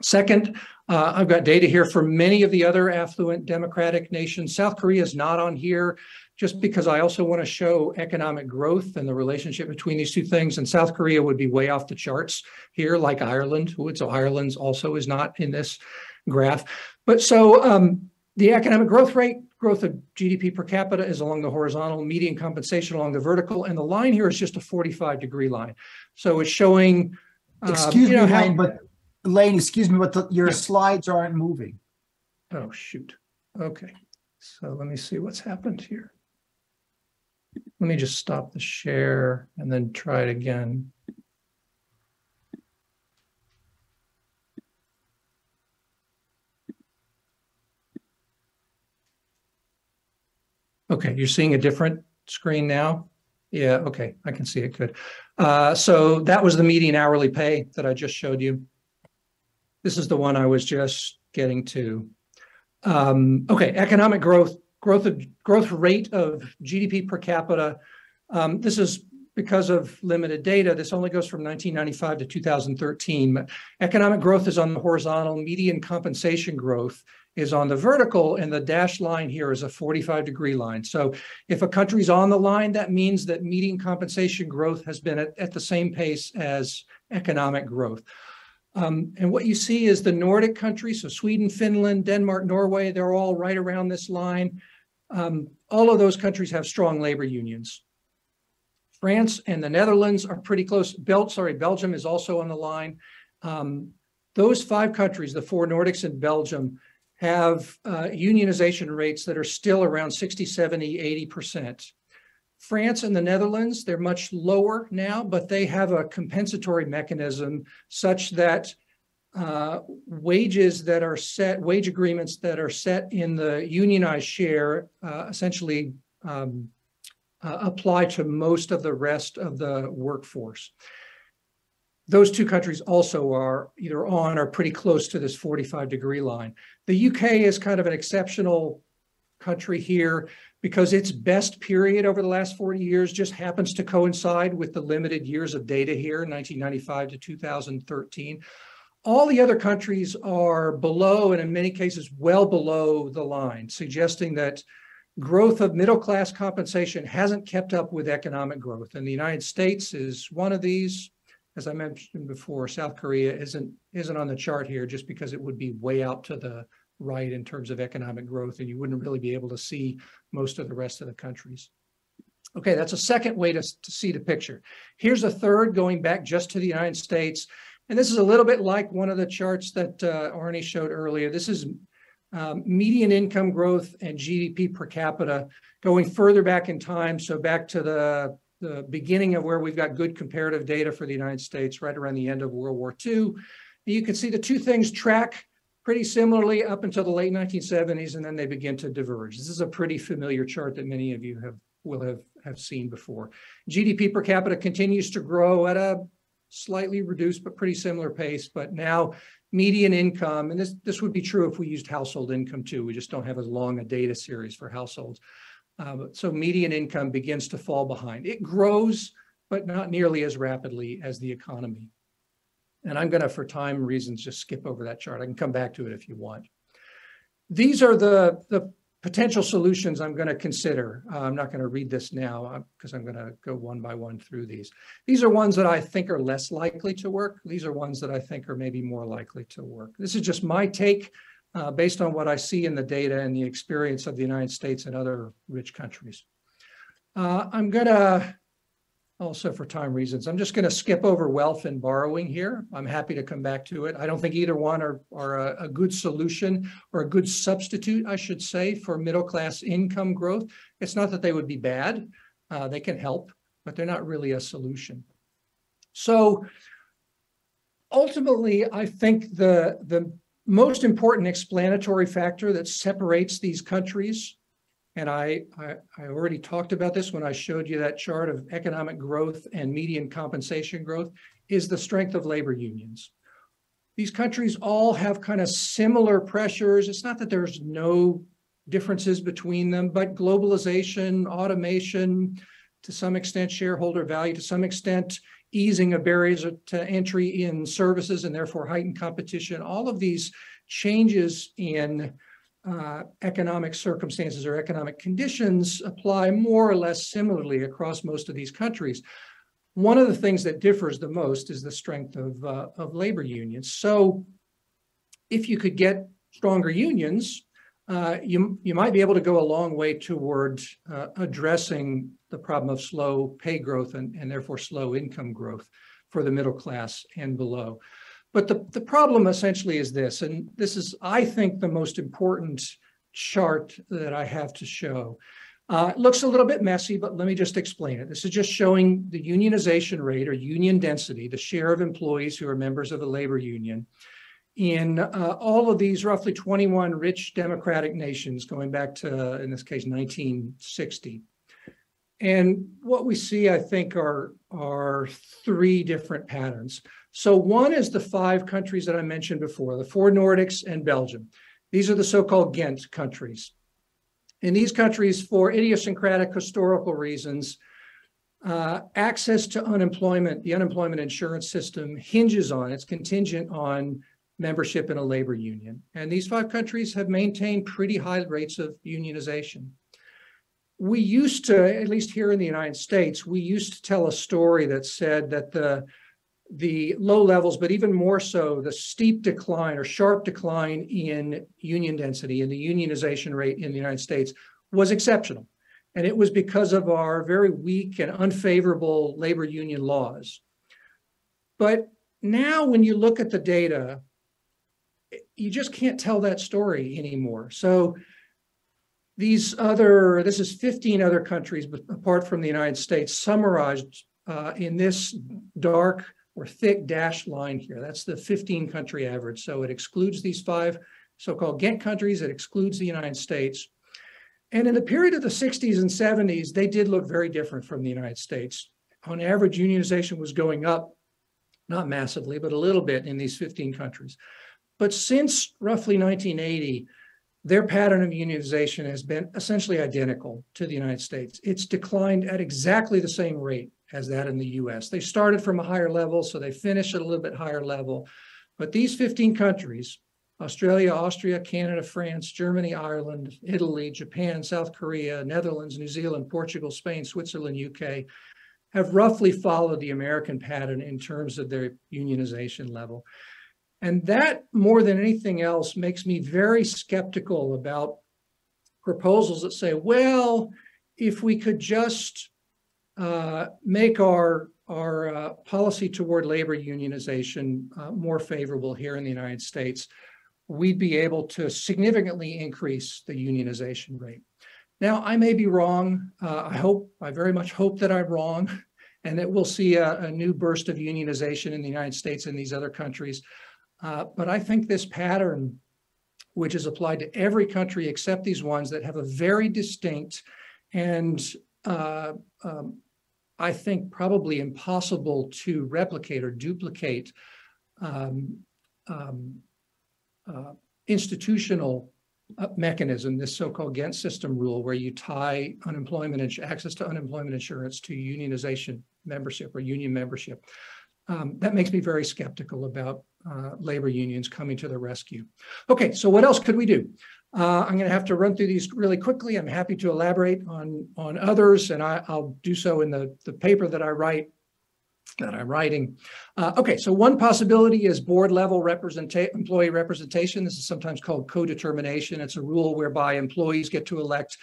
Second, uh, I've got data here for many of the other affluent democratic nations. South Korea is not on here just because I also want to show economic growth and the relationship between these two things. And South Korea would be way off the charts here, like Ireland. would. So Ireland's also is not in this graph. But so um, the economic growth rate, growth of GDP per capita is along the horizontal, median compensation along the vertical, and the line here is just a 45 degree line. So it's showing. Uh, Excuse you know, me, how, but Lane, excuse me, but the, your slides aren't moving. Oh, shoot. Okay. So let me see what's happened here. Let me just stop the share and then try it again. Okay, you're seeing a different screen now? Yeah, okay, I can see it good. Uh, so that was the median hourly pay that I just showed you. This is the one I was just getting to. Um, okay, economic growth, growth growth rate of GDP per capita. Um, this is because of limited data. This only goes from 1995 to 2013. Economic growth is on the horizontal, median compensation growth is on the vertical, and the dashed line here is a 45 degree line. So if a country's on the line, that means that median compensation growth has been at, at the same pace as economic growth. Um, and what you see is the Nordic countries, so Sweden, Finland, Denmark, Norway, they're all right around this line. Um, all of those countries have strong labor unions. France and the Netherlands are pretty close. Bel sorry, Belgium is also on the line. Um, those five countries, the four Nordics and Belgium, have uh, unionization rates that are still around 60, 70, 80%. France and the Netherlands, they're much lower now, but they have a compensatory mechanism such that uh, wages that are set, wage agreements that are set in the unionized share uh, essentially um, uh, apply to most of the rest of the workforce. Those two countries also are either on or pretty close to this 45 degree line. The UK is kind of an exceptional country here because its best period over the last 40 years just happens to coincide with the limited years of data here, 1995 to 2013. All the other countries are below, and in many cases, well below the line, suggesting that growth of middle class compensation hasn't kept up with economic growth. And the United States is one of these. As I mentioned before, South Korea isn't isn't on the chart here just because it would be way out to the right in terms of economic growth, and you wouldn't really be able to see most of the rest of the countries. Okay, that's a second way to, to see the picture. Here's a third going back just to the United States. And this is a little bit like one of the charts that uh, Arne showed earlier. This is um, median income growth and GDP per capita going further back in time. So back to the, the beginning of where we've got good comparative data for the United States, right around the end of World War II. You can see the two things track pretty similarly up until the late 1970s, and then they begin to diverge. This is a pretty familiar chart that many of you have will have, have seen before. GDP per capita continues to grow at a slightly reduced but pretty similar pace, but now median income, and this, this would be true if we used household income too. We just don't have as long a data series for households. Um, so median income begins to fall behind. It grows, but not nearly as rapidly as the economy. And I'm going to, for time reasons, just skip over that chart. I can come back to it if you want. These are the, the potential solutions I'm going to consider. Uh, I'm not going to read this now because uh, I'm going to go one by one through these. These are ones that I think are less likely to work. These are ones that I think are maybe more likely to work. This is just my take uh, based on what I see in the data and the experience of the United States and other rich countries. Uh, I'm going to also for time reasons. I'm just going to skip over wealth and borrowing here. I'm happy to come back to it. I don't think either one are, are a, a good solution or a good substitute, I should say, for middle class income growth. It's not that they would be bad. Uh, they can help, but they're not really a solution. So ultimately, I think the, the most important explanatory factor that separates these countries and I, I, I, already talked about this when I showed you that chart of economic growth and median compensation growth, is the strength of labor unions. These countries all have kind of similar pressures. It's not that there's no differences between them, but globalization, automation, to some extent shareholder value, to some extent easing of barriers to entry in services and therefore heightened competition, all of these changes in uh, economic circumstances or economic conditions apply more or less similarly across most of these countries. One of the things that differs the most is the strength of, uh, of labor unions. So if you could get stronger unions, uh, you, you might be able to go a long way toward uh, addressing the problem of slow pay growth and, and therefore slow income growth for the middle class and below. But the, the problem essentially is this, and this is, I think, the most important chart that I have to show. Uh, it looks a little bit messy, but let me just explain it. This is just showing the unionization rate or union density, the share of employees who are members of a labor union in uh, all of these roughly 21 rich democratic nations going back to, in this case, 1960. And what we see, I think, are, are three different patterns. So one is the five countries that I mentioned before, the four Nordics and Belgium. These are the so-called Ghent countries. In these countries, for idiosyncratic historical reasons, uh, access to unemployment, the unemployment insurance system hinges on, it's contingent on membership in a labor union. And these five countries have maintained pretty high rates of unionization. We used to, at least here in the United States, we used to tell a story that said that the the low levels, but even more so, the steep decline or sharp decline in union density and the unionization rate in the United States was exceptional. And it was because of our very weak and unfavorable labor union laws. But now, when you look at the data, you just can't tell that story anymore. So, these other, this is 15 other countries, but apart from the United States, summarized uh, in this dark or thick dashed line here. That's the 15 country average. So it excludes these five so-called Ghent countries. It excludes the United States. And in the period of the 60s and 70s, they did look very different from the United States. On average, unionization was going up, not massively, but a little bit in these 15 countries. But since roughly 1980, their pattern of unionization has been essentially identical to the United States. It's declined at exactly the same rate as that in the US. They started from a higher level, so they finished at a little bit higher level. But these 15 countries, Australia, Austria, Canada, France, Germany, Ireland, Italy, Japan, South Korea, Netherlands, New Zealand, Portugal, Spain, Switzerland, UK, have roughly followed the American pattern in terms of their unionization level. And that, more than anything else, makes me very skeptical about proposals that say, well, if we could just make our our uh, policy toward labor unionization uh, more favorable here in the United States, we'd be able to significantly increase the unionization rate. Now, I may be wrong. Uh, I hope, I very much hope that I'm wrong, *laughs* and that we'll see a, a new burst of unionization in the United States and these other countries. Uh, but I think this pattern, which is applied to every country except these ones that have a very distinct and uh, um, I think probably impossible to replicate or duplicate um, um, uh, institutional uh, mechanism, this so-called Ghent system rule, where you tie unemployment and access to unemployment insurance to unionization membership or union membership. Um, that makes me very skeptical about uh, labor unions coming to the rescue. Okay, so what else could we do? Uh, I'm going to have to run through these really quickly. I'm happy to elaborate on on others, and I, will do so in the the paper that I write that I'm writing. Uh, okay, so one possibility is board level representa- employee representation. This is sometimes called co-determination. It's a rule whereby employees get to elect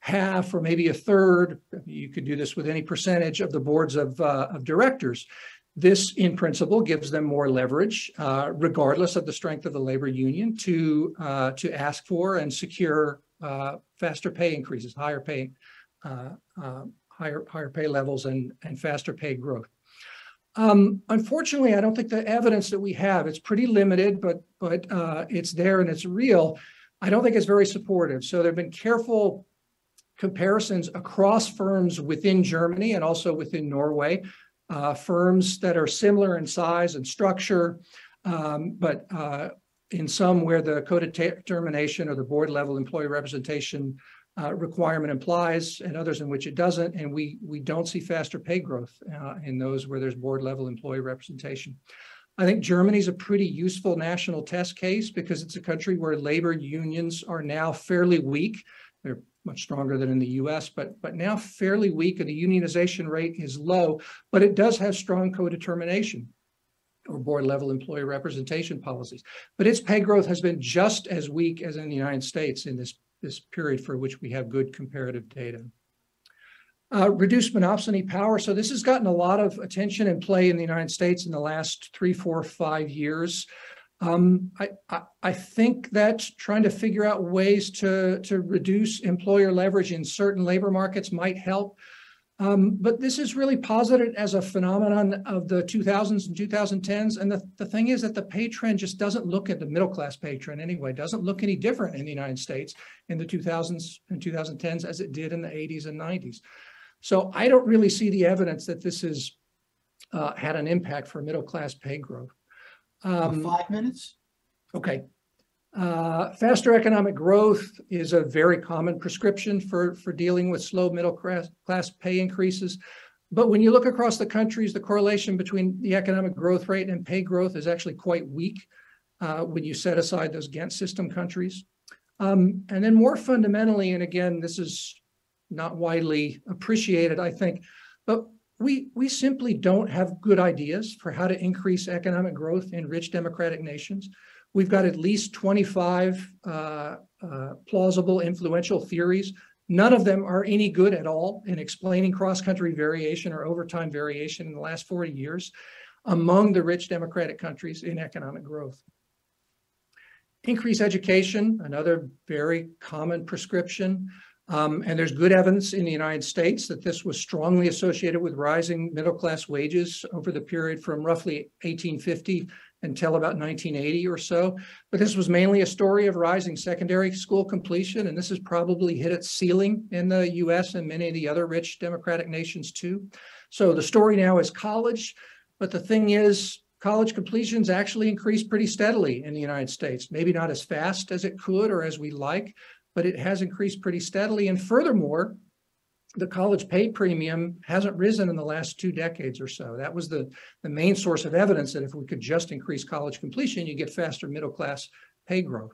half or maybe a third. You could do this with any percentage of the boards of, uh, of directors. This, in principle, gives them more leverage, uh, regardless of the strength of the labor union, to uh, to ask for and secure uh, faster pay increases, higher pay, uh, uh, higher higher pay levels, and and faster pay growth. Um, unfortunately, I don't think the evidence that we have it's pretty limited, but but uh, it's there and it's real. I don't think it's very supportive. So there have been careful comparisons across firms within Germany and also within Norway uh, firms that are similar in size and structure, um, but uh, in some where the co-determination or the board level employee representation uh, requirement implies, and others in which it doesn't. And we we don't see faster pay growth uh, in those where there's board level employee representation. I think Germany's a pretty useful national test case because it's a country where labor unions are now fairly weak. They're much stronger than in the US, but, but now fairly weak and the unionization rate is low, but it does have strong co-determination or board level employee representation policies. But its pay growth has been just as weak as in the United States in this, this period for which we have good comparative data. Uh, reduced monopsony power. So this has gotten a lot of attention and play in the United States in the last three, four, five years. Um, I, I, I, think that trying to figure out ways to, to reduce employer leverage in certain labor markets might help. Um, but this is really posited as a phenomenon of the 2000s and 2010s. And the, the thing is that the pay trend just doesn't look at the middle class pay trend anyway, doesn't look any different in the United States in the 2000s and 2010s as it did in the 80s and 90s. So I don't really see the evidence that this has uh, had an impact for middle class pay growth. Um, five minutes? Okay. Uh, faster economic growth is a very common prescription for, for dealing with slow middle class, class pay increases. But when you look across the countries, the correlation between the economic growth rate and pay growth is actually quite weak uh, when you set aside those Ghent system countries. Um, and then more fundamentally, and again, this is not widely appreciated, I think, but we, we simply don't have good ideas for how to increase economic growth in rich democratic nations. We've got at least 25 uh, uh, plausible influential theories. None of them are any good at all in explaining cross-country variation or overtime variation in the last 40 years among the rich democratic countries in economic growth. Increase education, another very common prescription. Um, and there's good evidence in the United States that this was strongly associated with rising middle class wages over the period from roughly 1850 until about 1980 or so. But this was mainly a story of rising secondary school completion, and this has probably hit its ceiling in the US and many of the other rich democratic nations too. So the story now is college, but the thing is, college completions actually increased pretty steadily in the United States, maybe not as fast as it could or as we like, but it has increased pretty steadily. And furthermore, the college pay premium hasn't risen in the last two decades or so. That was the, the main source of evidence that if we could just increase college completion, you get faster middle class pay growth.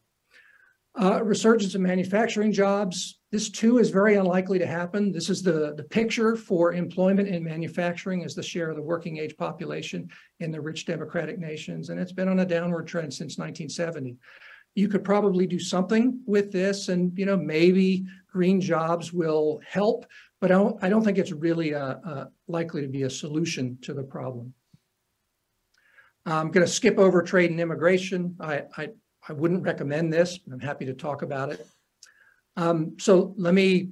Uh, resurgence of manufacturing jobs. This too is very unlikely to happen. This is the, the picture for employment in manufacturing as the share of the working age population in the rich democratic nations. And it's been on a downward trend since 1970 you could probably do something with this and you know maybe green jobs will help but i don't, I don't think it's really a, a likely to be a solution to the problem. I'm going to skip over trade and immigration. I, I, I wouldn't recommend this i'm happy to talk about it. Um, so let me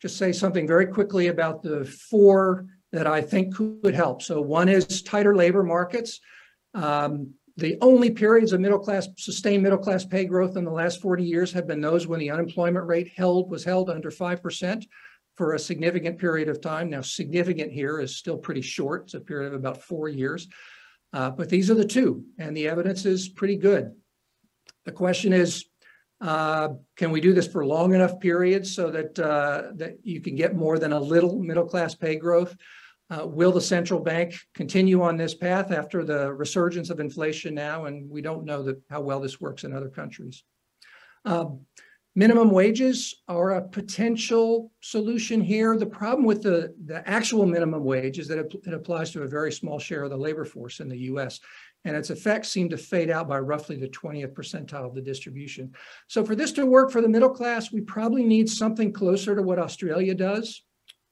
just say something very quickly about the four that i think could help. So one is tighter labor markets. Um, the only periods of middle class, sustained middle class pay growth in the last 40 years have been those when the unemployment rate held was held under 5% for a significant period of time. Now, significant here is still pretty short. It's a period of about four years. Uh, but these are the two, and the evidence is pretty good. The question is, uh, can we do this for long enough periods so that uh, that you can get more than a little middle class pay growth? Uh, will the central bank continue on this path after the resurgence of inflation now? And we don't know that, how well this works in other countries. Um, minimum wages are a potential solution here. The problem with the, the actual minimum wage is that it, it applies to a very small share of the labor force in the US and its effects seem to fade out by roughly the 20th percentile of the distribution. So for this to work for the middle class, we probably need something closer to what Australia does,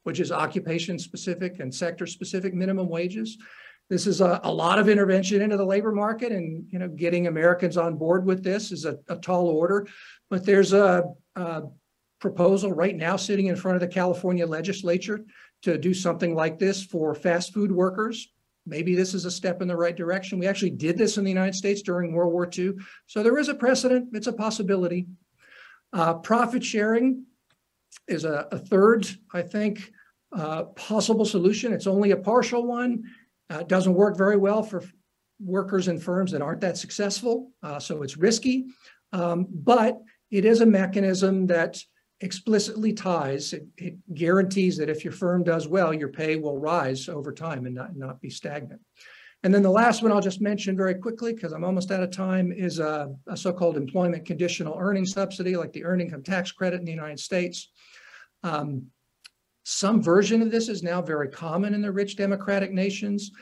which is occupation specific and sector specific minimum wages. This is a, a, lot of intervention into the labor market and you know getting Americans on board with this is a, a tall order. But there's a, a proposal right now sitting in front of the California legislature to do something like this for fast food workers. Maybe this is a step in the right direction. We actually did this in the United States during World War II. So there is a precedent, it's a possibility. Uh, profit sharing is a, a, third, I think, uh, possible solution. It's only a partial one. Uh, it doesn't work very well for workers and firms that aren't that successful, uh, so it's risky. Um, but it is a mechanism that explicitly ties, it, it, guarantees that if your firm does well, your pay will rise over time and not, not be stagnant. And then the last one I'll just mention very quickly, because I'm almost out of time, is a, a so-called employment conditional earning subsidy, like the earned income tax credit in the United States. Um, some version of this is now very common in the rich democratic nations.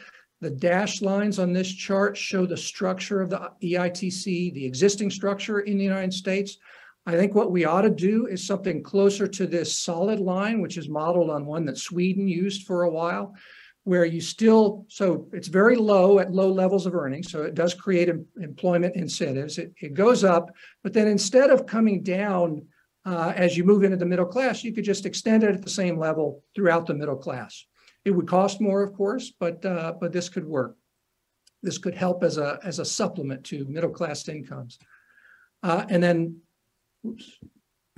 The dashed lines on this chart show the structure of the EITC, the existing structure in the United States. I think what we ought to do is something closer to this solid line, which is modeled on one that Sweden used for a while, where you still, so it's very low at low levels of earnings. So it does create employment incentives. It, it goes up, but then instead of coming down uh, as you move into the middle class, you could just extend it at the same level throughout the middle class. It would cost more, of course, but uh, but this could work. This could help as a as a supplement to middle class incomes. Uh, and then, oops,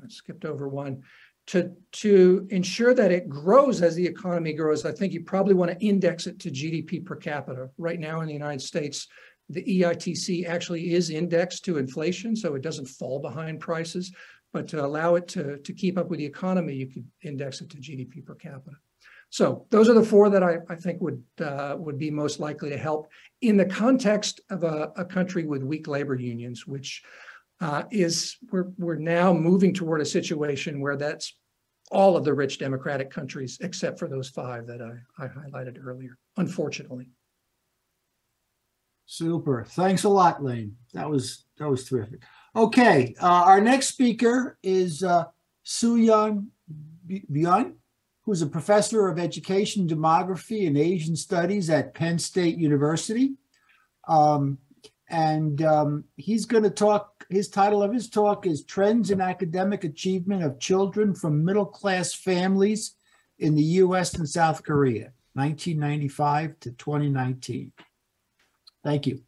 I skipped over one. To to ensure that it grows as the economy grows, I think you probably want to index it to GDP per capita. Right now in the United States, the EITC actually is indexed to inflation, so it doesn't fall behind prices. But to allow it to, to keep up with the economy, you could index it to GDP per capita. So those are the four that I, I think would uh, would be most likely to help in the context of a, a country with weak labor unions, which uh, is we're we're now moving toward a situation where that's all of the rich democratic countries except for those five that I, I highlighted earlier, unfortunately. Super. Thanks a lot, Lane. That was that was terrific. Okay, uh, our next speaker is uh, Soo-yong Byun, who's a professor of education, demography, and Asian studies at Penn State University. Um, and um, he's going to talk. His title of his talk is "Trends in Academic Achievement of Children from Middle Class Families in the U.S. and South Korea, 1995 to 2019." Thank you.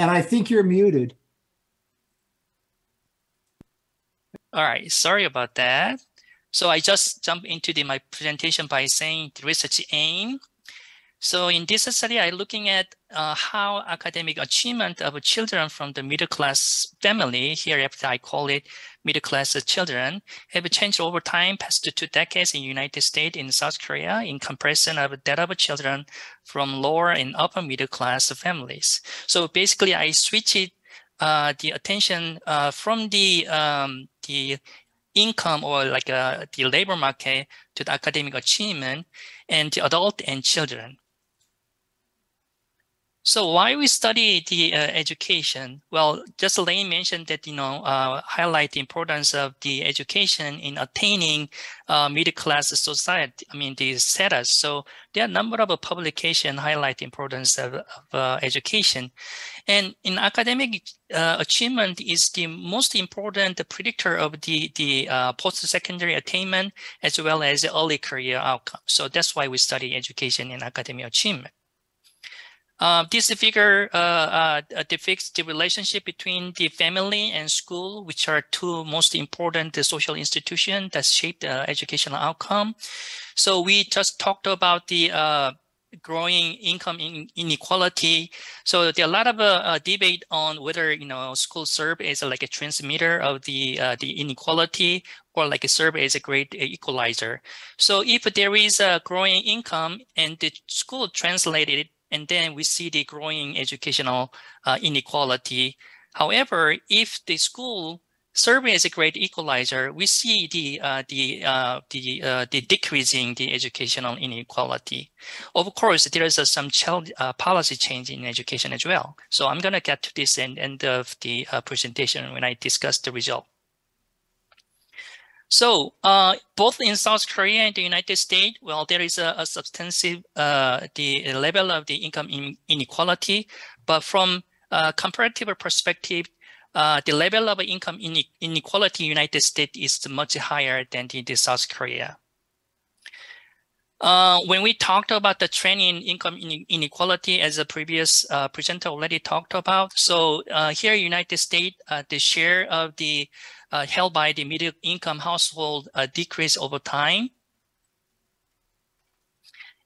And I think you're muted. All right, sorry about that. So I just jump into the, my presentation by saying the research aim so in this study, I'm looking at uh, how academic achievement of children from the middle class family, here I call it middle class children, have changed over time past two decades in United States and South Korea in comparison of that of children from lower and upper middle class families. So basically I switched uh, the attention uh, from the um, the income or like uh, the labor market to the academic achievement and the adult and children. So why we study the uh, education? Well, just Lane mentioned that, you know, uh, highlight the importance of the education in attaining uh, middle class society, I mean, the status. So there are a number of publications highlight the importance of, of uh, education. And in academic uh, achievement is the most important predictor of the, the uh, post-secondary attainment as well as early career outcome. So that's why we study education in academic achievement. Uh, this figure uh, uh, depicts the relationship between the family and school, which are two most important social institutions that shape the educational outcome. So we just talked about the uh, growing income in inequality. So there are a lot of uh, debate on whether you know school serve as like a transmitter of the the inequality or like a serve as a great equalizer. So if there is a growing income and the school translated and then we see the growing educational uh, inequality. However, if the school serving as a great equalizer, we see the uh, the uh, the uh, the decreasing the educational inequality. Of course, there is some child, uh, policy change in education as well. So I'm going to get to this in end of the uh, presentation when I discuss the result. So uh, both in South Korea and the United States, well, there is a, a substantive uh, the level of the income in inequality, but from a comparative perspective, uh, the level of income inequality in the United States is much higher than in the South Korea. Uh, when we talked about the trend in income inequality, as a previous uh, presenter already talked about, so uh, here in United States, uh, the share of the uh, held by the middle income household uh, decrease over time.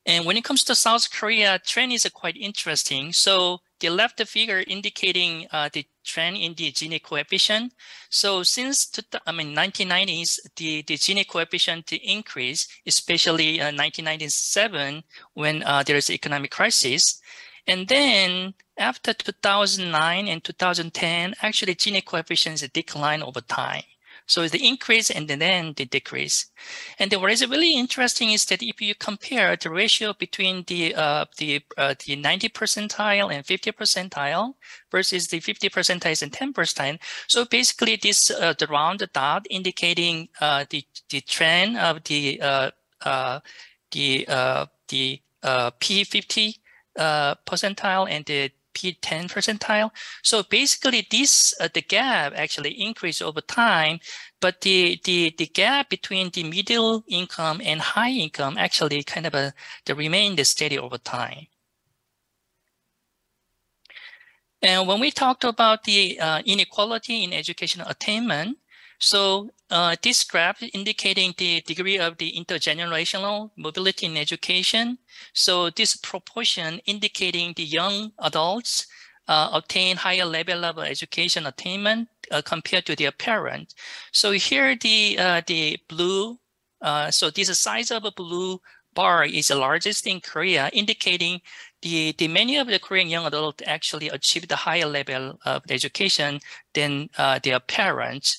And when it comes to South Korea, trend is quite interesting. So the left the figure indicating uh, the trend in the Gini coefficient. So since I mean 1990s, the, the Gini coefficient increase, especially uh, 1997 when uh, there is economic crisis. And then after 2009 and 2010, actually Gini coefficients decline over time. So the increase and then the decrease. And then what is really interesting is that if you compare the ratio between the uh, the uh, the 90 percentile and 50 percentile versus the 50 percentile and 10 percentile, so basically this uh, the round dot indicating uh, the the trend of the uh, uh, the the P50 percentile and the P10 percentile. So basically this, uh, the gap actually increased over time, but the, the, the gap between the middle income and high income actually kind of a, they remained steady over time. And when we talked about the uh, inequality in educational attainment, so uh, this graph indicating the degree of the intergenerational mobility in education. So this proportion indicating the young adults uh, obtain higher level of education attainment uh, compared to their parents. So here the uh, the blue, uh, so this size of a blue bar is the largest in Korea, indicating the, the many of the Korean young adults actually achieved a higher level of education than uh, their parents.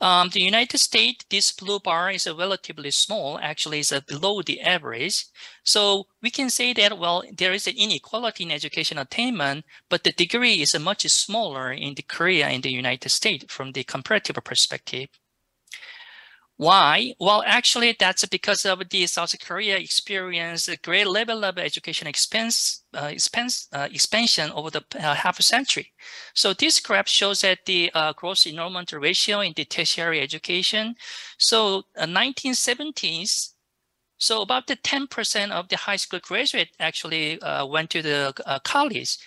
Um, the United States, this blue bar is a relatively small, actually is below the average. So we can say that, well, there is an inequality in education attainment, but the degree is much smaller in the Korea and the United States from the comparative perspective. Why? Well, actually, that's because of the South Korea experienced a great level of education expense, uh, expense uh, expansion over the uh, half a century. So this graph shows that the uh, gross enrollment ratio in the tertiary education. So 1970s, uh, so about the 10% of the high school graduate actually uh, went to the college.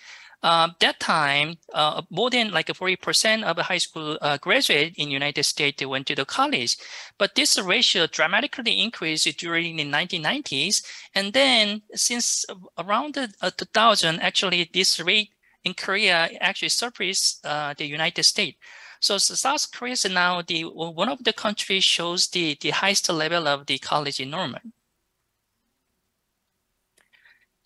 Uh, that time, uh, more than like 40% of high school uh, graduate in United States went to the college. But this ratio dramatically increased during the 1990s. And then since around the, uh, 2000, actually this rate in Korea actually surpassed uh, the United States. So, so South Korea is now the one of the countries shows the, the highest level of the college enrollment.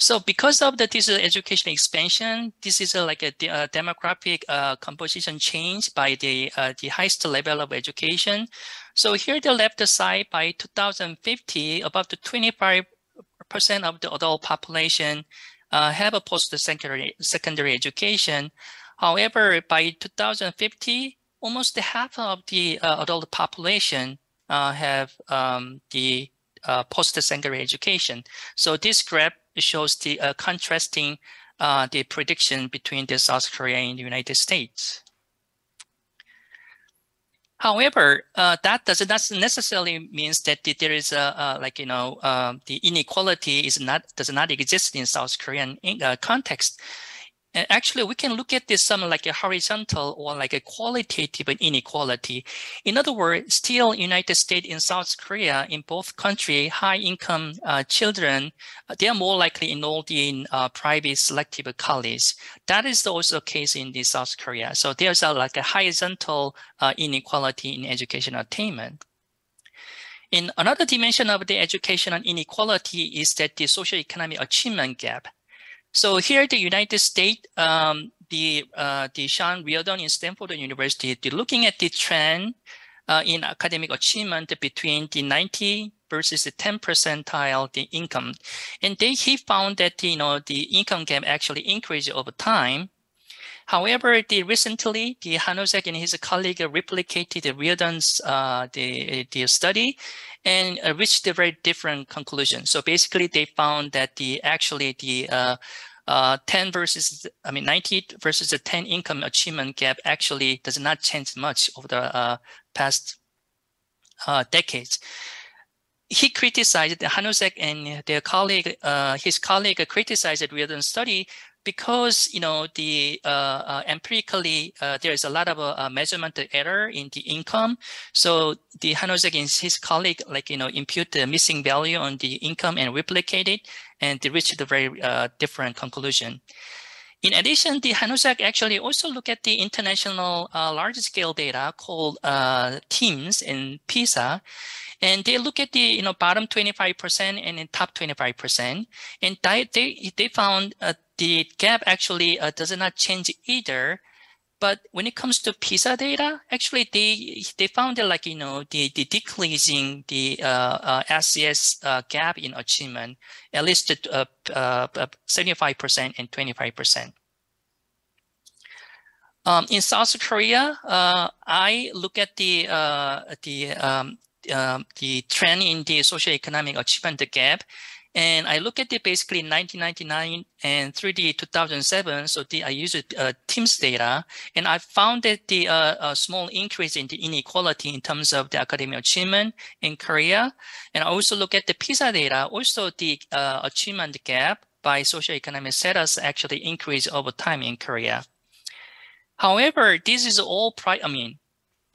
So because of the this education expansion, this is a, like a, a demographic uh, composition change by the uh, the highest level of education. So here the left side by 2050, about 25 percent of the adult population uh, have a post-secondary secondary education. However, by 2050, almost half of the uh, adult population uh, have um, the uh, post-secondary education. So this graph shows the uh, contrasting uh, the prediction between the South Korea and the United States. However, uh, that does not necessarily means that there is a, like you know uh, the inequality is not does not exist in South Korean uh, context. And actually, we can look at this some like a horizontal or like a qualitative inequality. In other words, still United States and South Korea, in both country, high income uh, children, uh, they are more likely enrolled in uh, private selective college. That is also the case in the South Korea. So there's a, like a horizontal uh, inequality in education attainment. In another dimension of the educational inequality is that the social economic achievement gap. So here, the United States, um, the uh, the Sean Reardon in Stanford University, they're looking at the trend uh, in academic achievement between the 90 versus the 10 percentile the income, and they he found that you know the income gap actually increased over time. However, the recently the Hanushek and his colleague replicated the Reardon's uh, the the study, and uh, reached a very different conclusion. So basically, they found that the actually the uh, uh, 10 versus, I mean, 90 versus the 10 income achievement gap actually does not change much over the uh, past uh, decades. He criticized the Hanushek and their colleague, uh, his colleague criticized the Reardon study because you know the uh, uh, empirically uh, there is a lot of uh, measurement error in the income. So the Hanushek and his colleague like you know impute the missing value on the income and replicate it, and they reached a very uh, different conclusion. In addition, the Hanushek actually also look at the international uh, large-scale data called TIMSS and PISA, and they look at the you know bottom 25% and then top 25%, and they they, found uh, the gap actually uh, does not change either. But when it comes to PISA data, actually they they found that like you know the the decreasing the uh, uh, SES uh, gap in achievement at least uh, uh, 75% and 25%. Um, in South Korea, uh, I look at the uh, the um, um, the trend in the socioeconomic achievement gap. And I look at it basically 1999 and through the 2007. So the, I use uh, TIMSS data, and I found that the uh, a small increase in the inequality in terms of the academic achievement in Korea. And I also look at the PISA data. Also, the uh, achievement gap by socioeconomic status actually increased over time in Korea. However, this is all pri I mean,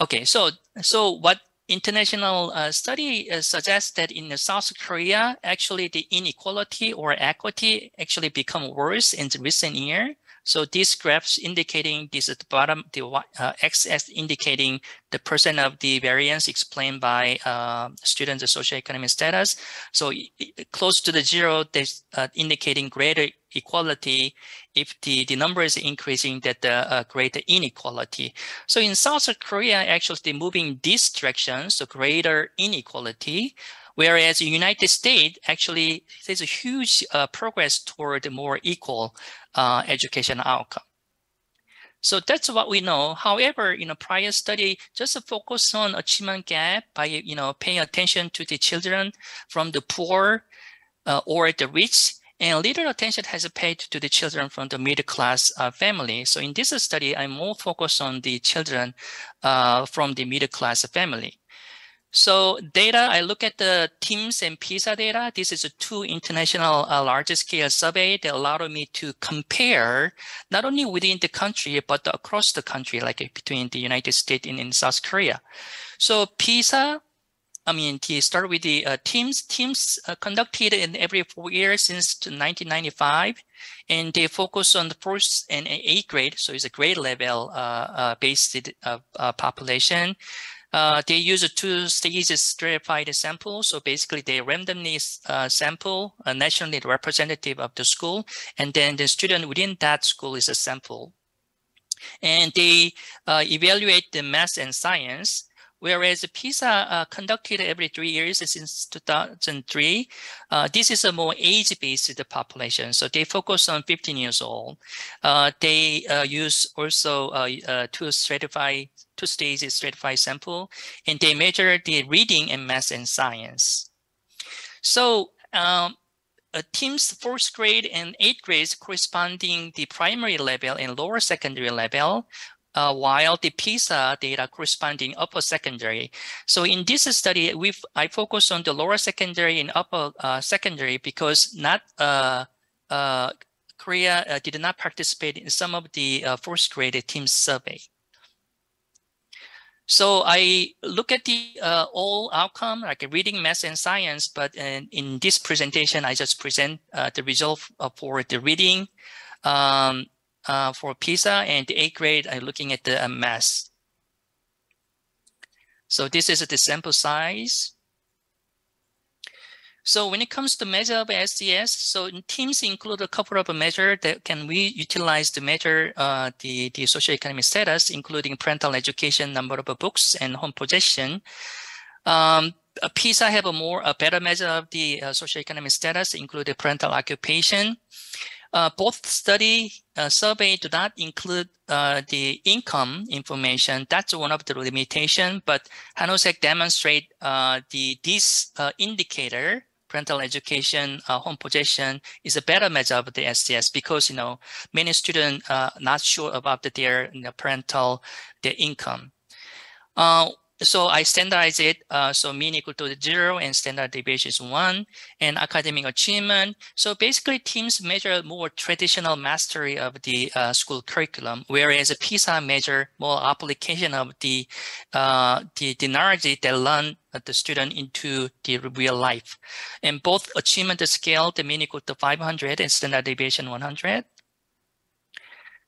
okay, so so what international uh, study uh, suggests that in the South Korea, actually the inequality or equity actually become worse in the recent year So these graphs indicating this at the bottom, the uh, x-axis indicating the percent of the variance explained by uh, students' socioeconomic status. So close to the zero, there's uh, indicating greater equality. If the, the number is increasing, that the uh, greater inequality. So in South Korea, actually they're moving this direction, so greater inequality. Whereas the United States, actually, there's a huge uh, progress toward more equal uh, education outcome. So that's what we know. However, you know, prior study just focus on achievement gap by, you know, paying attention to the children from the poor uh, or the rich, and little attention has paid to the children from the middle class uh, family. So in this study, I'm more focused on the children uh, from the middle class family. So data, I look at the TIMSS and PISA data. This is a two international uh, large scale survey that allowed me to compare not only within the country, but across the country, like between the United States and in South Korea. So PISA, I mean, to start with the uh, teams, TIMSS uh, conducted in every four years since 1995, and they focus on the first and eighth grade. So it's a grade level uh, uh based uh, uh, population. They use a two stages stratified sample. So basically they randomly sample a nationally representative of the school, and then the student within that school is a sample. And they evaluate the math and science, whereas PISA uh, conducted every three years since 2003. Uh, this is a more age-based population, so they focus on 15 years old. Uh, they use also to stratify two stages stratified sample, and they measure the reading and math and science. So um, TIMSS fourth grade and eighth grades corresponding the primary level and lower secondary level, uh, while the PISA data corresponding upper secondary. So in this study, we I focus on the lower secondary and upper uh, secondary because not uh, uh Korea uh, did not participate in some of the fourth grade TIMSS survey. So I look at the uh, all outcome like reading, math, and science. But in, in this presentation, I just present uh, the result for the reading um, uh, for PISA and the eighth grade. I'm looking at the uh, math. So this is the sample size. So when it comes to measure of SES, so TIMSS include a couple of measures that can we utilize to measure uh, the, the socioeconomic status, including parental education, number of books, and home possession. Um, PISA have a more a better measure of the uh, socioeconomic status, including parental occupation. Uh, both study uh, survey do not include uh, the income information. That's one of the limitation, but Hanushek demonstrate uh, the this uh, indicator parental education, uh, home possession is a better measure of the SES because, you know, many students are not sure about their you know, parental, their income. So I standardize it. Uh, so mean equal to zero and standard deviation is one and academic achievement. So basically TIMSS measure more traditional mastery of the uh, school curriculum, whereas a PISA measure more application of the, uh, the, the knowledge they learn the student into the real life. And both achievement scale, the mean equal to 500 and standard deviation 100.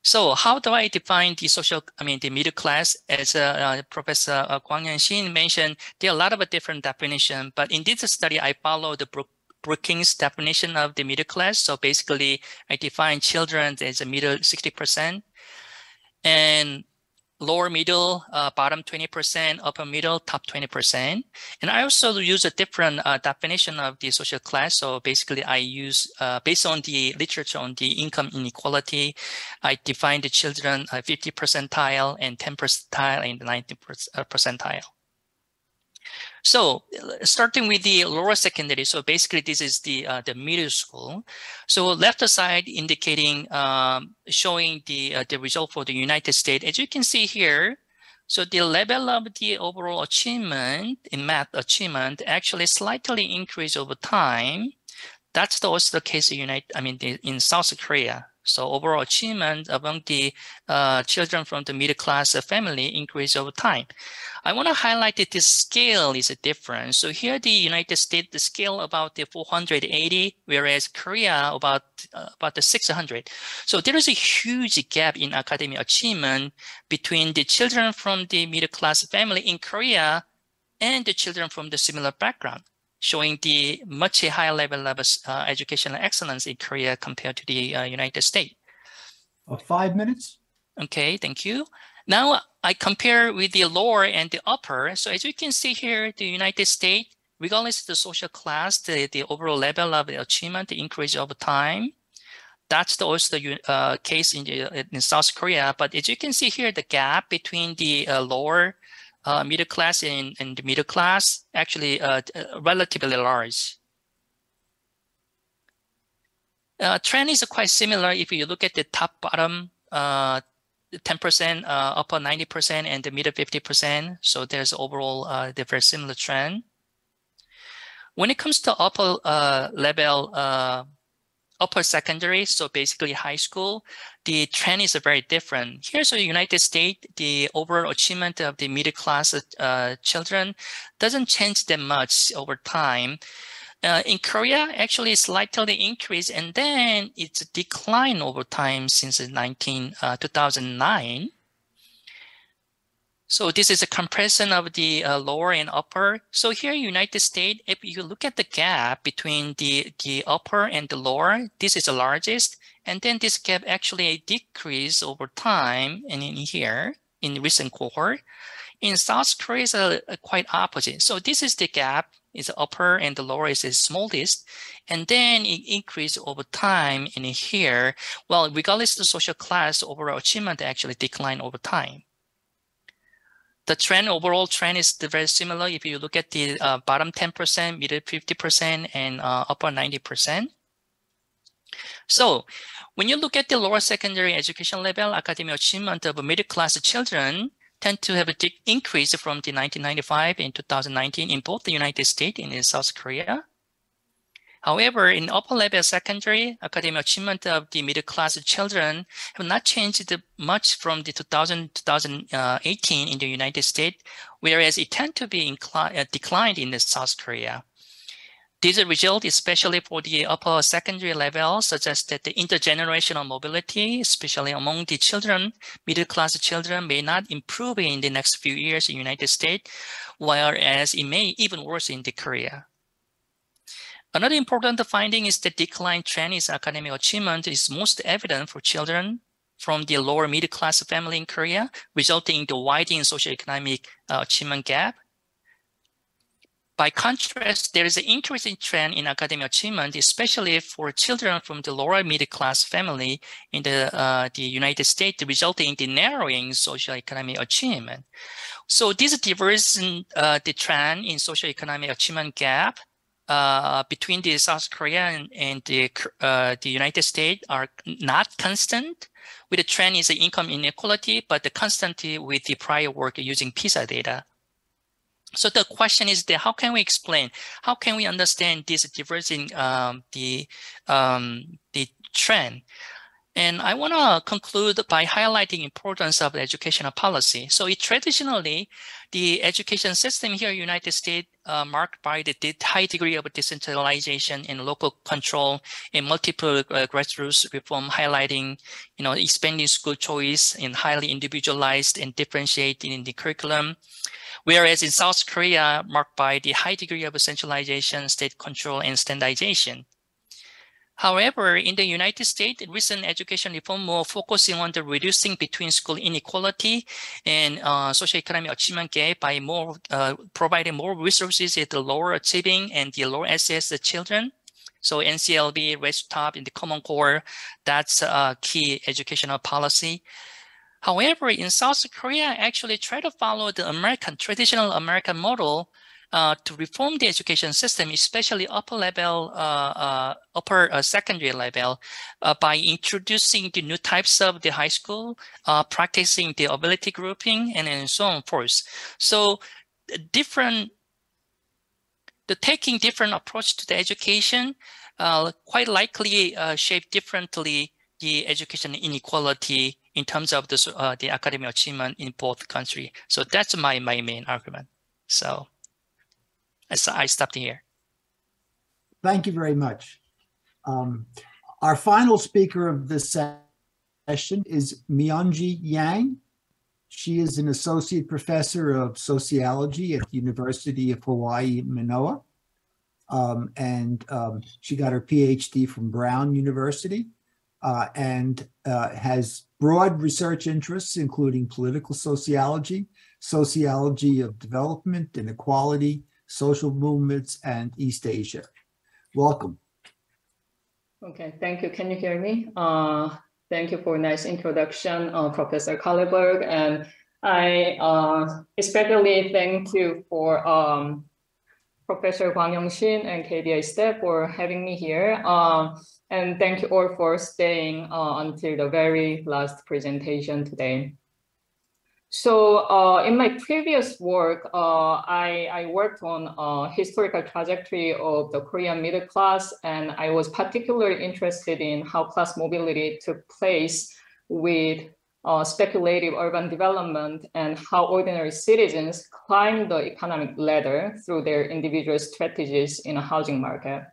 So how do I define the social, I mean, the middle class? As uh, uh, Professor uh, Shin mentioned, there are a lot of different definitions, but in this study, I follow the Brook Brookings definition of the middle class. So basically, I define children as a middle 60%. And lower middle, uh, bottom 20%, upper middle, top 20%. And I also use a different uh, definition of the social class. So basically I use, uh, based on the literature on the income inequality, I define the children 50 percentile and 10 percentile and 90 uh, percentile. So starting with the lower secondary, so basically this is the uh, the middle school. So left side indicating um, showing the uh, the result for the United States. As you can see here, so the level of the overall achievement in math achievement actually slightly increase over time. That's also the case in United, I mean, in South Korea. So overall achievement among the uh, children from the middle class family increase over time. I want to highlight that the scale is different. So here the United States, the scale about the 480, whereas Korea about uh, about the 600. So there is a huge gap in academic achievement between the children from the middle class family in Korea and the children from the similar background showing the much higher level of uh, educational excellence in Korea compared to the uh, United States. Uh, five minutes. Okay, thank you. Now I compare with the lower and the upper. So as you can see here, the United States, regardless of the social class, the, the overall level of achievement increase over time. That's the, also the uh, case in, in South Korea. But as you can see here, the gap between the uh, lower uh, middle class and, and the middle class actually uh, uh relatively large. Uh, trend is quite similar if you look at the top bottom 10%, uh, uh, upper 90%, and the middle 50%. So there's overall uh, the very similar trend. When it comes to upper level upper secondary, so basically high school, the trend is very different. Here's the United States, the overall achievement of the middle class uh, children doesn't change that much over time. Uh, in Korea, actually slightly increased and then it's declined over time since 19, uh, 2009. So this is a comparison of the uh, lower and upper. So here United States, if you look at the gap between the, the upper and the lower, this is the largest. And then this gap actually decreased over time and in here in recent cohort. In South Korea, a, a quite opposite. So this is the gap, is the upper and the lower is the smallest. And then it increased over time in here. Well, regardless of the social class, overall achievement actually declined over time the trend, overall trend is very similar if you look at the uh, bottom 10%, middle 50%, and uh, upper 90%. So when you look at the lower secondary education level, academic achievement of middle class children tend to have a increase from the 1995 and 2019 in both the United States and in South Korea. However, in upper level secondary, academic achievement of the middle class children have not changed much from the 2000 2018 in the United States, whereas it tend to be uh, declined in South Korea. This result, especially for the upper secondary level, suggests that the intergenerational mobility, especially among the children, middle class children, may not improve in the next few years in the United States, whereas it may even worse in the Korea. Another important finding is the decline trend in academic achievement is most evident for children from the lower middle class family in Korea, resulting in the widening socioeconomic uh, achievement gap. By contrast, there is an increasing trend in academic achievement, especially for children from the lower middle class family in the, uh, the United States, resulting in the narrowing socioeconomic achievement. So this diversion, uh, the trend in socioeconomic achievement gap uh, between the South Korea and, and the, uh, the United States are not constant. With the trend is the income inequality, but the constant with the prior work using PISA data. So the question is that how can we explain? How can we understand this diverging um, the um, the trend? And I want to conclude by highlighting importance of educational policy. So it traditionally, the education system here in United States uh, marked by the high degree of decentralization and local control and multiple uh, grassroots reform highlighting, you know, expanding school choice and highly individualized and differentiating in the curriculum. Whereas in South Korea, marked by the high degree of centralization, state control, and standardization. However, in the United States, recent education reform more focusing on the reducing between school inequality and uh, socioeconomic achievement gap by more uh, providing more resources at the lower achieving and the lower access children. So NCLB, Race Top in the Common Core, that's a key educational policy. However, in South Korea, actually try to follow the American traditional American model uh, to reform the education system, especially upper level, uh, uh, upper uh, secondary level, by introducing the new types of the high school, practicing the ability grouping, and, and so on forth. So different, the taking different approach to the education quite likely shape differently the education inequality in terms of the, uh, the academic achievement in both countries. So that's my, my main argument. So I, stopped here. Thank you very much. Um, our final speaker of this session is Myungji Yang. She is an associate professor of sociology at the University of Hawaii, Manoa. Um, and um, she got her PhD from Brown University uh, and uh, has broad research interests, including political sociology, sociology of development, inequality, social movements, and East Asia. Welcome. Okay, thank you. Can you hear me? Uh, thank you for nice introduction, uh, Professor Kalleberg. And I uh, especially thank you for um, Professor Kwang-Yeong Shin and KDI staff for having me here. Uh, and thank you all for staying uh, until the very last presentation today. So uh, in my previous work, uh, I, I, worked on uh, historical trajectory of the Korean middle class, and I was particularly interested in how class mobility took place with uh, speculative urban development and how ordinary citizens climb the economic ladder through their individual strategies in a housing market.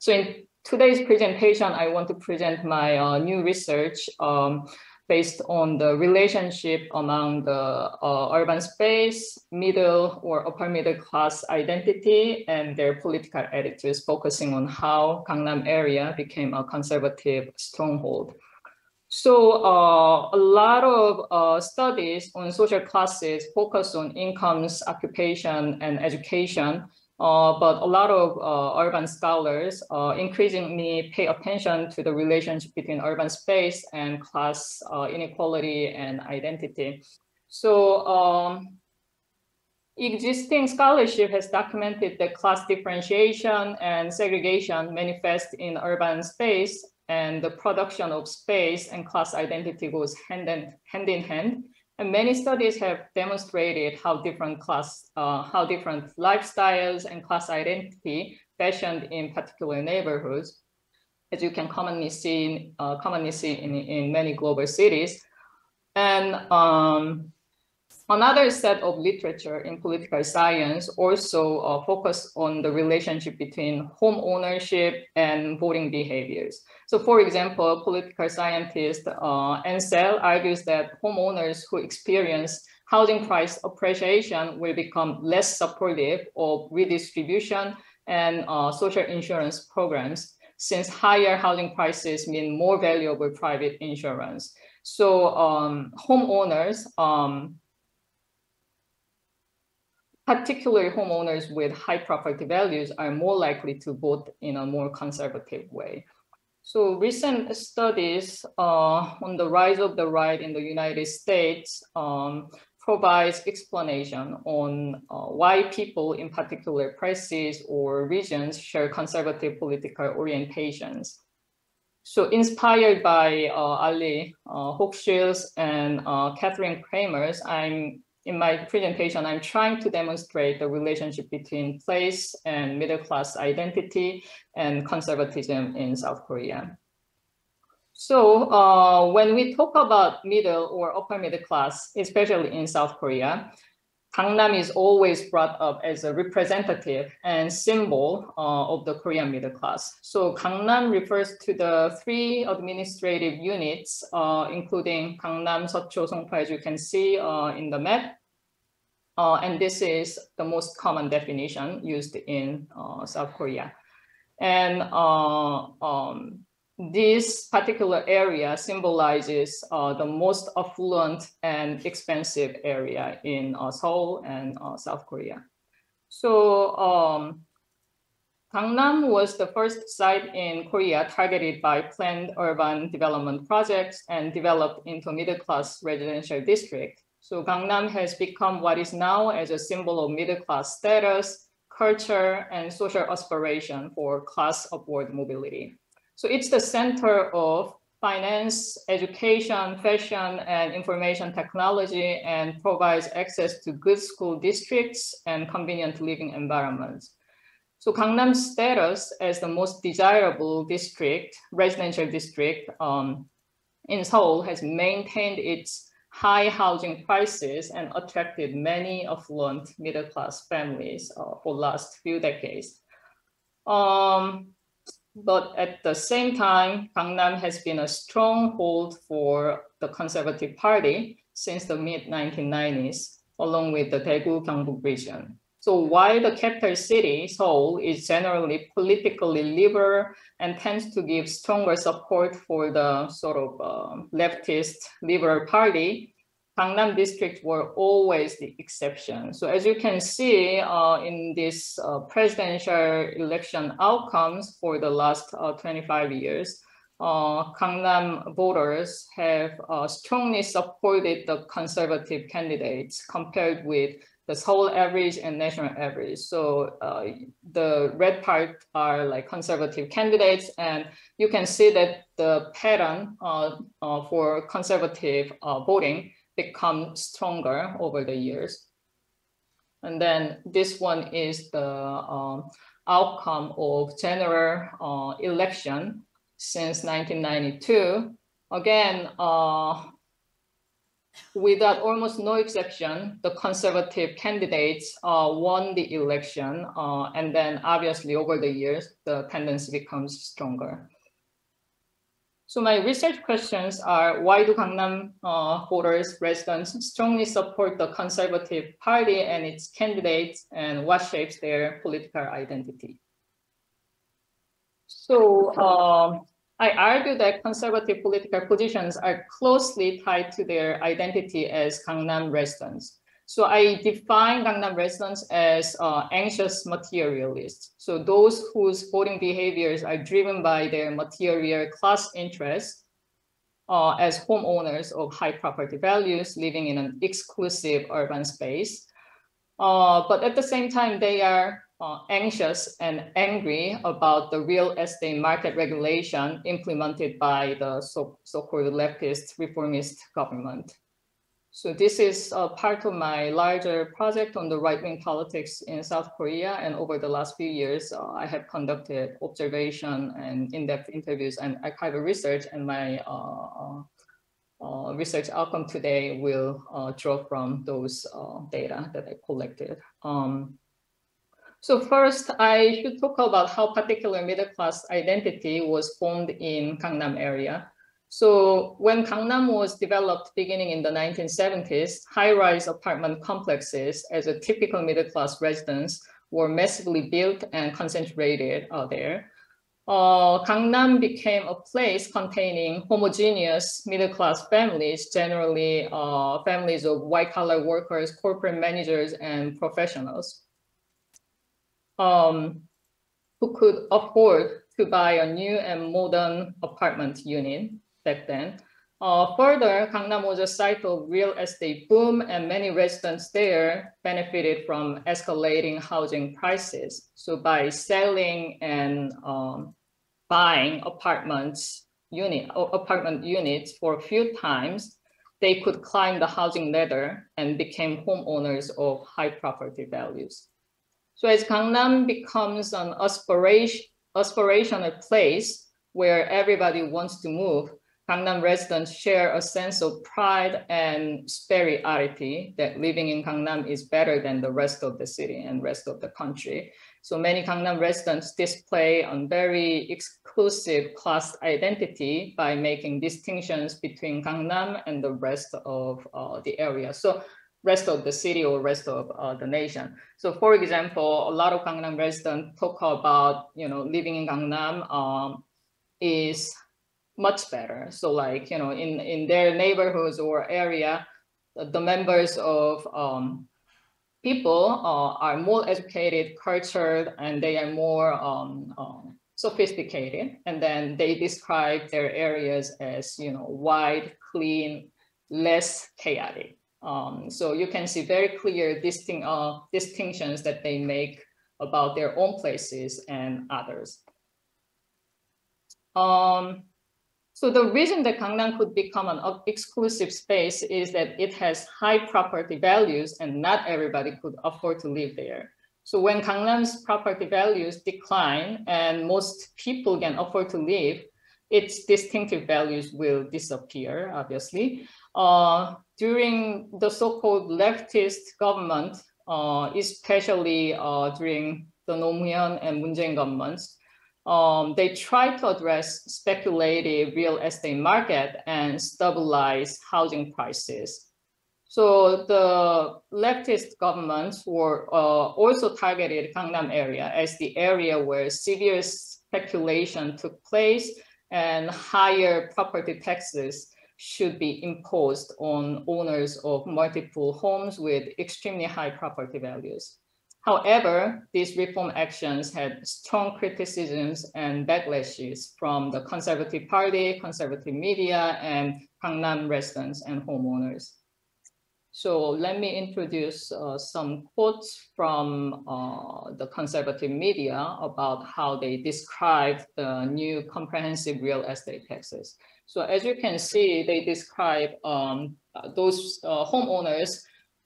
So in today's presentation, I want to present my uh, new research um, based on the relationship among the uh, urban space, middle or upper middle class identity, and their political attitudes, focusing on how Gangnam area became a conservative stronghold. So uh, a lot of uh, studies on social classes focus on incomes, occupation, and education, uh, but a lot of uh, urban scholars uh, increasingly pay attention to the relationship between urban space and class uh, inequality and identity. So um, existing scholarship has documented that class differentiation and segregation manifest in urban space and the production of space and class identity goes hand in hand. In hand. And many studies have demonstrated how different class, uh, how different lifestyles and class identity fashioned in particular neighborhoods, as you can commonly see, uh, commonly see in, in many global cities. And um, Another set of literature in political science also uh, focus on the relationship between home ownership and voting behaviors. So for example, political scientist uh, Ansell argues that homeowners who experience housing price appreciation will become less supportive of redistribution and uh, social insurance programs since higher housing prices mean more valuable private insurance. So um, homeowners um, particularly homeowners with high property values are more likely to vote in a more conservative way. So recent studies uh, on the rise of the right in the United States um, provides explanation on uh, why people in particular places or regions share conservative political orientations. So inspired by uh, Arlie uh, and uh, Katherine Cramer's, I'm in my presentation, I'm trying to demonstrate the relationship between place and middle class identity and conservatism in South Korea. So uh, when we talk about middle or upper middle class, especially in South Korea, Gangnam is always brought up as a representative and symbol uh, of the Korean middle class. So Gangnam refers to the three administrative units, uh, including Gangnam, Seocho, Songpa, as you can see uh, in the map. Uh, and this is the most common definition used in uh, South Korea. And uh, um, this particular area symbolizes uh, the most affluent and expensive area in uh, Seoul and uh, South Korea. So um, Gangnam was the first site in Korea targeted by planned urban development projects and developed into a middle-class residential district. So Gangnam has become what is now as a symbol of middle-class status, culture, and social aspiration for class upward mobility. So it's the center of finance, education, fashion, and information technology, and provides access to good school districts and convenient living environments. So Gangnam's status as the most desirable district, residential district um, in Seoul has maintained its high housing prices and attracted many affluent middle-class families uh, for last few decades. Um, but at the same time, Gangnam has been a stronghold for the Conservative Party since the mid-1990s, along with the Daegu Gyeongbuk region. So while the capital city, Seoul, is generally politically liberal and tends to give stronger support for the sort of uh, leftist liberal party, Gangnam district were always the exception. So as you can see uh, in this uh, presidential election outcomes for the last uh, 25 years, uh, Gangnam voters have uh, strongly supported the conservative candidates compared with the Seoul average and national average. So uh, the red part are like conservative candidates, and you can see that the pattern for conservative voting become stronger over the years. And then this one is the um, outcome of general uh, election since 1992. Again, uh, without almost no exception, the conservative candidates uh, won the election. Uh, and then obviously over the years, the tendency becomes stronger. So my research questions are why do Gangnam uh, voters, residents strongly support the Conservative Party and its candidates and what shapes their political identity? So um, I argue that conservative political positions are closely tied to their identity as Gangnam residents. So I define Gangnam residents as uh, anxious materialists. So those whose voting behaviors are driven by their material class interests uh, as homeowners of high property values living in an exclusive urban space. Uh, but at the same time, they are uh, anxious and angry about the real estate market regulation implemented by the so, so-called leftist reformist government. So this is a part of my larger project on the right-wing politics in South Korea. And over the last few years, uh, I have conducted observation and in-depth interviews and archival research. And my uh, uh, uh research outcome today will uh, draw from those uh, data that I collected. Um, so first, I should talk about how particular middle class identity was formed in Gangnam area. So when Gangnam was developed beginning in the 1970s, high-rise apartment complexes as a typical middle-class residence were massively built and concentrated out there. Uh, Gangnam became a place containing homogeneous middle-class families, generally uh, families of white-collar workers, corporate managers, and professionals um, who could afford to buy a new and modern apartment unit back then. Uh, further, Gangnam was a site of real estate boom and many residents there benefited from escalating housing prices. So by selling and um, buying apartments unit, apartment units for a few times, they could climb the housing ladder and became homeowners of high property values. So as Gangnam becomes an aspiration, aspirational place where everybody wants to move, Gangnam residents share a sense of pride and superiority that living in Gangnam is better than the rest of the city and rest of the country. So many Gangnam residents display a very exclusive class identity by making distinctions between Gangnam and the rest of uh, the area. So rest of the city or rest of uh, the nation. So for example, a lot of Gangnam residents talk about, you know, living in Gangnam um, is much better. So like, you know, in, in their neighborhoods or area, the members of um, people uh, are more educated, cultured, and they are more um, um, sophisticated. And then they describe their areas as, you know, wide, clean, less chaotic. Um, so you can see very clear distinct, uh, distinctions that they make about their own places and others. Um, so the reason that Gangnam could become an exclusive space is that it has high property values and not everybody could afford to live there. So when Gangnam's property values decline and most people can afford to live, its distinctive values will disappear, obviously. Uh, during the so-called leftist government, uh, especially uh, during the Roh Moo-hyun and Moon Jae-in governments, um, they tried to address speculative real estate market and stabilize housing prices. So the leftist governments were uh, also targeted Gangnam area as the area where severe speculation took place and higher property taxes should be imposed on owners of multiple homes with extremely high property values. However, these reform actions had strong criticisms and backlashes from the Conservative Party, conservative media, and Gangnam residents and homeowners. So let me introduce uh, some quotes from uh, the conservative media about how they describe the new comprehensive real estate taxes. So as you can see, they describe um, those uh, homeowners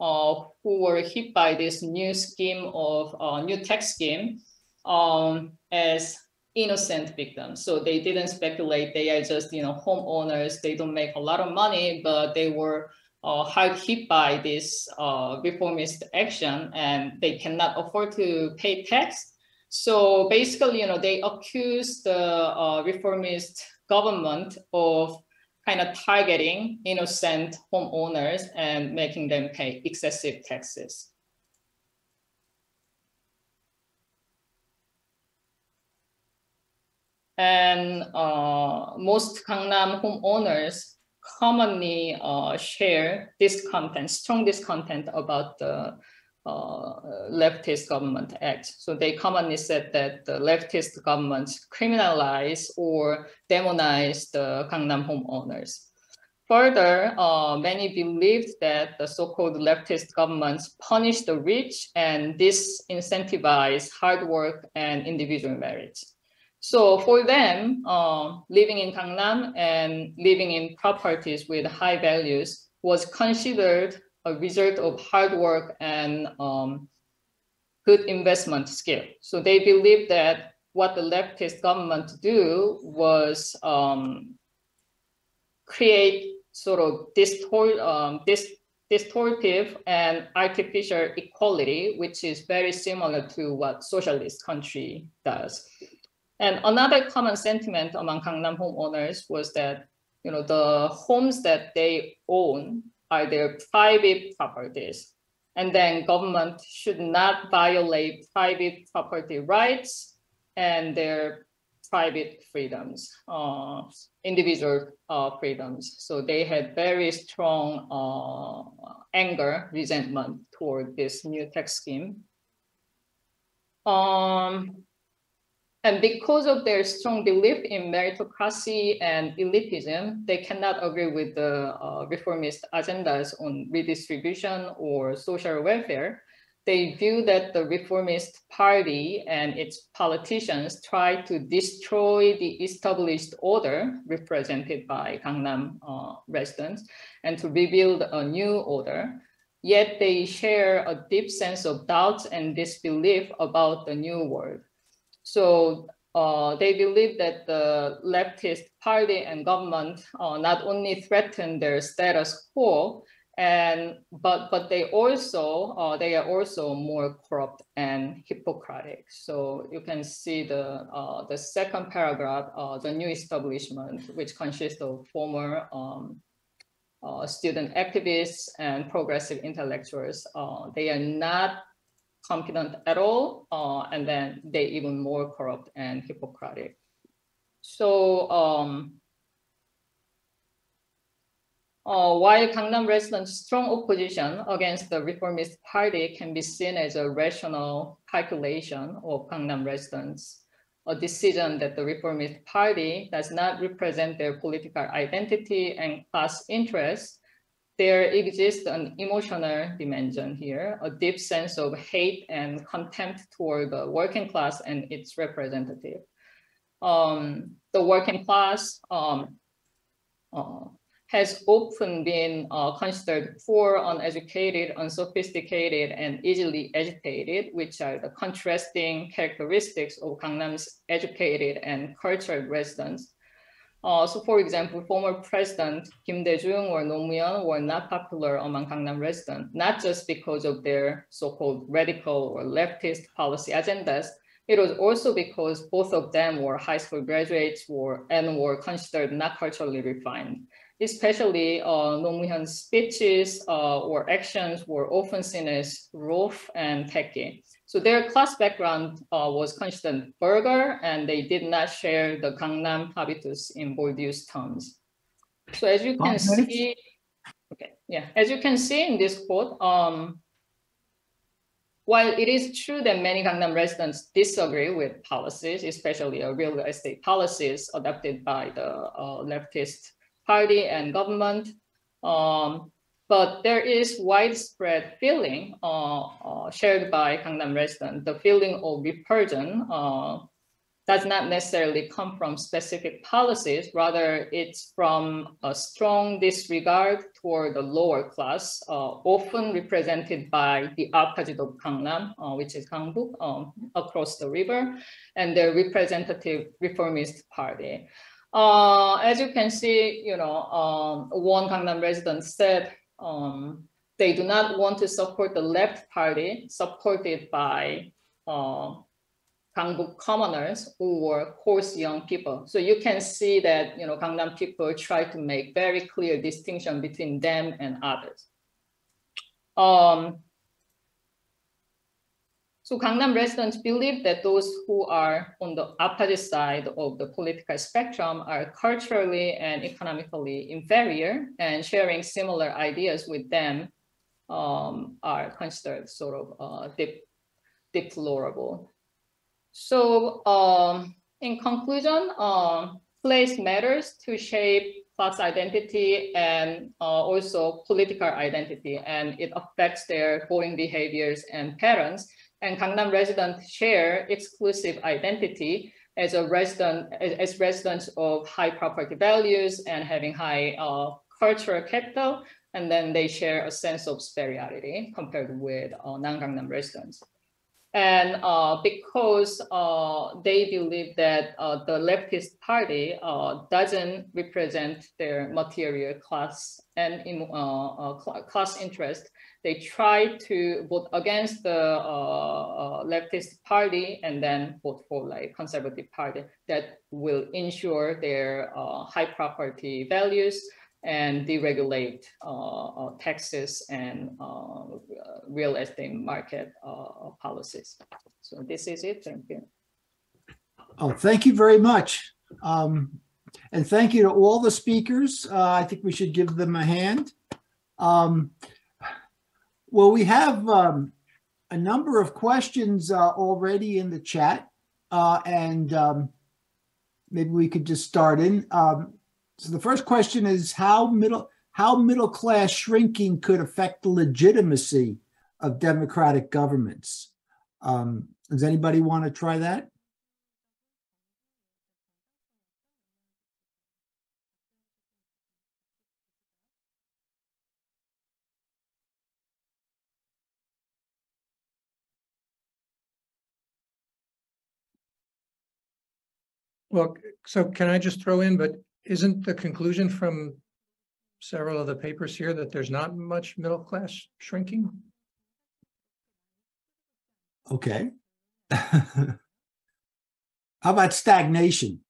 uh, who were hit by this new scheme of uh, new tax scheme um, as innocent victims. So they didn't speculate. They are just you know homeowners. They don't make a lot of money, but they were uh, hard hit by this uh, reformist action and they cannot afford to pay tax. So basically, you know, they accuse the uh, reformist government of kind of targeting innocent homeowners and making them pay excessive taxes. And uh, most Gangnam homeowners commonly uh, share discontent, strong discontent about the leftist government act. So they commonly said that the leftist governments criminalize or demonize the Gangnam homeowners. Further, uh, many believed that the so-called leftist governments punish the rich and disincentivize hard work and individual merit. So for them, uh, living in Gangnam and living in properties with high values was considered a result of hard work and um, good investment skill. So they believe that what the leftist government do was um, create sort of um, dis distortive and artificial equality, which is very similar to what socialist country does. And another common sentiment among Gangnam homeowners was that you know the homes that they own are their private properties. And then government should not violate private property rights and their private freedoms, uh, individual uh, freedoms. So they had very strong uh, anger, resentment toward this new tax scheme. Um, and because of their strong belief in meritocracy and elitism, they cannot agree with the uh, reformist agendas on redistribution or social welfare. They view that the reformist party and its politicians try to destroy the established order represented by Gangnam uh, residents and to rebuild a new order. Yet they share a deep sense of doubt and disbelief about the new world. So uh, they believe that the leftist party and government uh, not only threaten their status quo, and but but they also uh, they are also more corrupt and hypocritic. So you can see the uh, the second paragraph, uh, the new establishment, which consists of former um, uh, student activists and progressive intellectuals. they are not competent at all, uh, and then they even more corrupt and hypocritic. So um, uh, while Gangnam residents' strong opposition against the reformist party can be seen as a rational calculation of Gangnam residents, a decision that the reformist party does not represent their political identity and class interests, there exists an emotional dimension here, a deep sense of hate and contempt toward the working class and its representative. Um, the working class um, uh, has often been uh, considered poor, uneducated, unsophisticated, and easily agitated, which are the contrasting characteristics of Gangnam's educated and cultured residents. Uh, so for example, former President Kim Dae-jung or Moo-hyun were not popular among Gangnam residents, not just because of their so-called radical or leftist policy agendas, it was also because both of them were high school graduates were, and were considered not culturally refined especially uh, Roh Moo-hyun's speeches uh, or actions were often seen as rough and tacky. So their class background uh, was considered burger, and they did not share the Gangnam habitus in Bourdieu's terms. So as you can see, okay, yeah, as you can see in this quote, um, while it is true that many Gangnam residents disagree with policies, especially uh, real estate policies adopted by the uh, leftist party and government. Um, but there is widespread feeling uh, uh, shared by Gangnam residents. The feeling of repulsion uh, does not necessarily come from specific policies, rather it's from a strong disregard toward the lower class, uh, often represented by the opposite of Gangnam, uh, which is Gangbuk, um, across the river, and the representative reformist party. Uh, as you can see, you know, um, one Gangnam resident said um, they do not want to support the left party supported by uh, commoners were coarse young people. So you can see that, you know, Gangnam people try to make very clear distinction between them and others. Um, so Gangnam residents believe that those who are on the opposite side of the political spectrum are culturally and economically inferior and sharing similar ideas with them um, are considered sort of uh, dep deplorable. So um, in conclusion, uh, place matters to shape class identity and uh, also political identity, and it affects their voting behaviors and patterns and Gangnam residents share exclusive identity as a resident, as residents of high property values and having high uh, cultural capital, and then they share a sense of superiority compared with uh, non-Gangnam residents. And uh, because uh, they believe that uh, the leftist party uh, doesn't represent their material class and class interest, they try to vote against the uh, uh, leftist party and then vote for like conservative party that will ensure their uh, high property values and deregulate uh, uh, taxes and uh, real estate market policies. So this is it. Thank you. Oh, thank you very much. Um, and thank you to all the speakers. I think we should give them a hand. Um, well, we have um, a number of questions uh, already in the chat, uh, and um, maybe we could just start in. Um, so the first question is how middle how middle class shrinking could affect the legitimacy of democratic governments. Um, does anybody want to try that? Well, so can I just throw in, but isn't the conclusion from several of the papers here that there's not much middle class shrinking? Okay. *laughs* How about stagnation?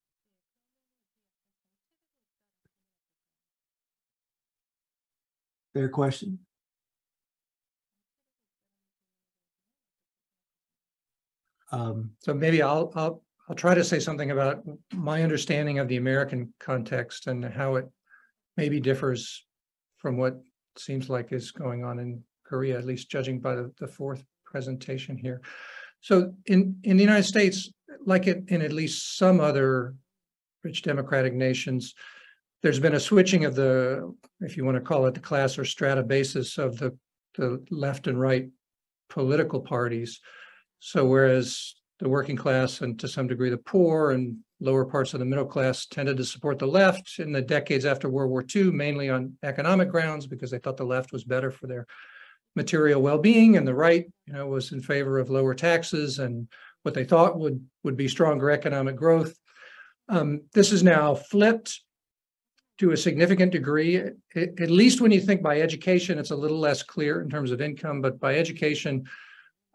Fair question. Um, so maybe I'll I'll I'll try to say something about my understanding of the American context and how it maybe differs from what seems like is going on in Korea, at least judging by the, the fourth presentation here. So in, in the United States, like it, in at least some other rich democratic nations, there's been a switching of the, if you want to call it the class or strata basis of the, the left and right political parties. So whereas the working class and to some degree the poor and lower parts of the middle class tended to support the left in the decades after World War II, mainly on economic grounds because they thought the left was better for their material well-being and the right, you know, was in favor of lower taxes and what they thought would would be stronger economic growth. Um, this is now flipped to a significant degree, at least when you think by education, it's a little less clear in terms of income, but by education,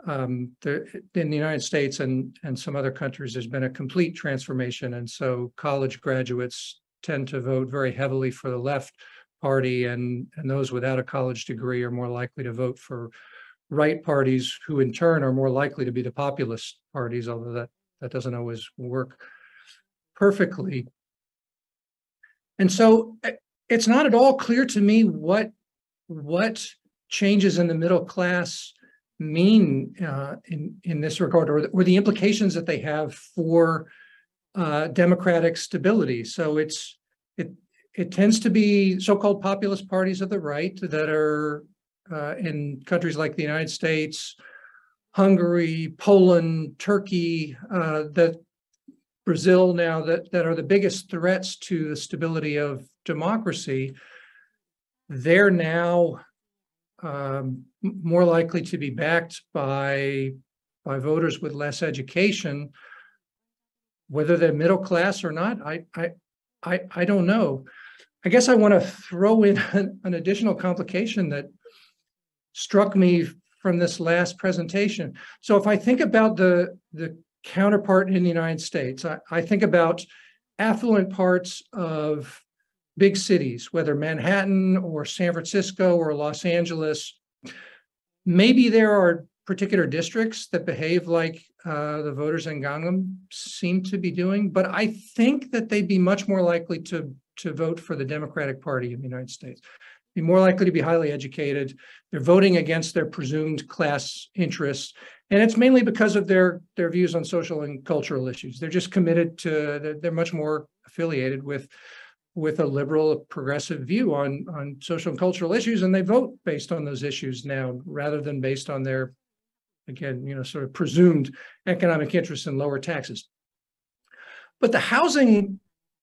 um, there, in the United States and, and some other countries, there's been a complete transformation. And so college graduates tend to vote very heavily for the left party and, and those without a college degree are more likely to vote for right parties who in turn are more likely to be the populist parties, although that, that doesn't always work perfectly. And so eh, it's not at all clear to me what what changes in the middle class mean uh, in in this regard, or, or the implications that they have for uh, democratic stability. So it's it it tends to be so-called populist parties of the right that are uh, in countries like the United States, Hungary, Poland, Turkey, uh, that Brazil now that, that are the biggest threats to the stability of democracy, they're now um, more likely to be backed by by voters with less education, whether they're middle class or not. I I I, I don't know. I guess I want to throw in *laughs* an, an additional complication that struck me from this last presentation. So if I think about the the counterpart in the United States. I, I think about affluent parts of big cities, whether Manhattan or San Francisco or Los Angeles. Maybe there are particular districts that behave like uh, the voters in Gangnam seem to be doing, but I think that they'd be much more likely to to vote for the Democratic Party in the United States be more likely to be highly educated. They're voting against their presumed class interests. And it's mainly because of their, their views on social and cultural issues. They're just committed to, they're, they're much more affiliated with, with a liberal progressive view on, on social and cultural issues. And they vote based on those issues now rather than based on their, again, you know, sort of presumed economic interests and lower taxes. But the housing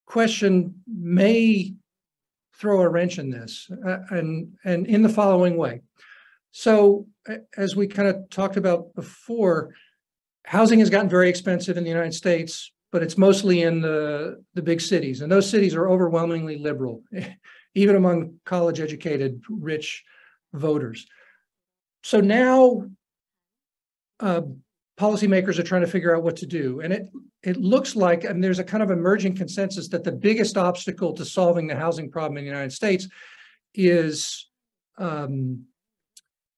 question may throw a wrench in this uh, and and in the following way so as we kind of talked about before housing has gotten very expensive in the united states but it's mostly in the the big cities and those cities are overwhelmingly liberal *laughs* even among college educated rich voters so now uh, policymakers are trying to figure out what to do. And it it looks like, and there's a kind of emerging consensus that the biggest obstacle to solving the housing problem in the United States is um,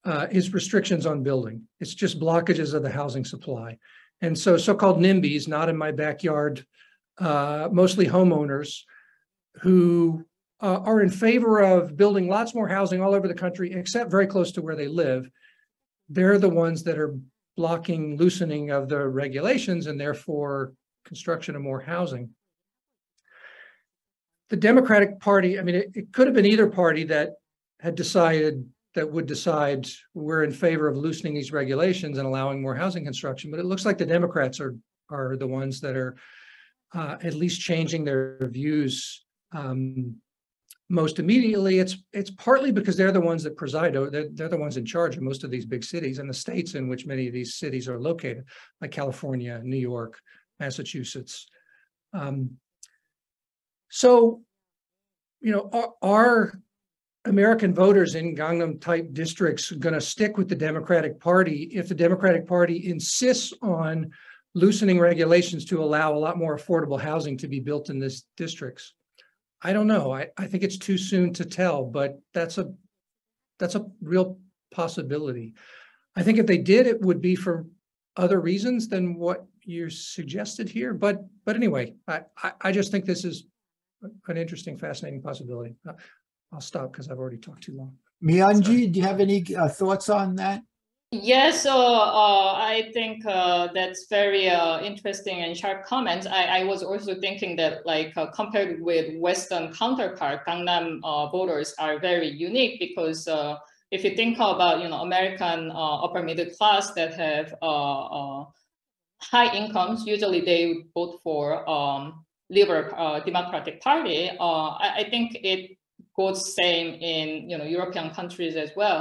uh, is restrictions on building. It's just blockages of the housing supply. And so so-called NIMBYs, not in my backyard, uh, mostly homeowners who uh, are in favor of building lots more housing all over the country, except very close to where they live. They're the ones that are blocking loosening of the regulations and therefore construction of more housing. The Democratic Party, I mean, it, it could have been either party that had decided that would decide we're in favor of loosening these regulations and allowing more housing construction. But it looks like the Democrats are are the ones that are uh, at least changing their views um, most immediately, it's it's partly because they're the ones that preside over. They're, they're the ones in charge of most of these big cities and the states in which many of these cities are located, like California, New York, Massachusetts. Um, so, you know, our, are American voters in Gangnam type districts going to stick with the Democratic Party if the Democratic Party insists on loosening regulations to allow a lot more affordable housing to be built in these districts? I don't know. I, I think it's too soon to tell, but that's a that's a real possibility. I think if they did, it would be for other reasons than what you suggested here. But but anyway, I I, I just think this is an interesting, fascinating possibility. I'll stop because I've already talked too long. Myungji, do you have any uh, thoughts on that? Yes, so uh, I think uh, that's very uh, interesting and sharp comments. I, I was also thinking that like uh, compared with Western counterpart, Gangnam uh, voters are very unique because uh, if you think about, you know, American upper middle class that have high incomes, usually they vote for um, Liberal uh, Democratic Party. Uh, I, I, think it goes same in you know European countries as well.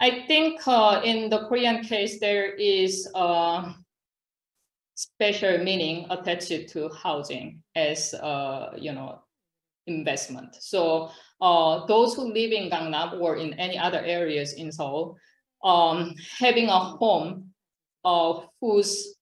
I think uh, in the Korean case there is a special meaning attached to housing as uh, you know investment. So uh, those who live in Gangnam or in any other areas in Seoul, um, having a home uh, whose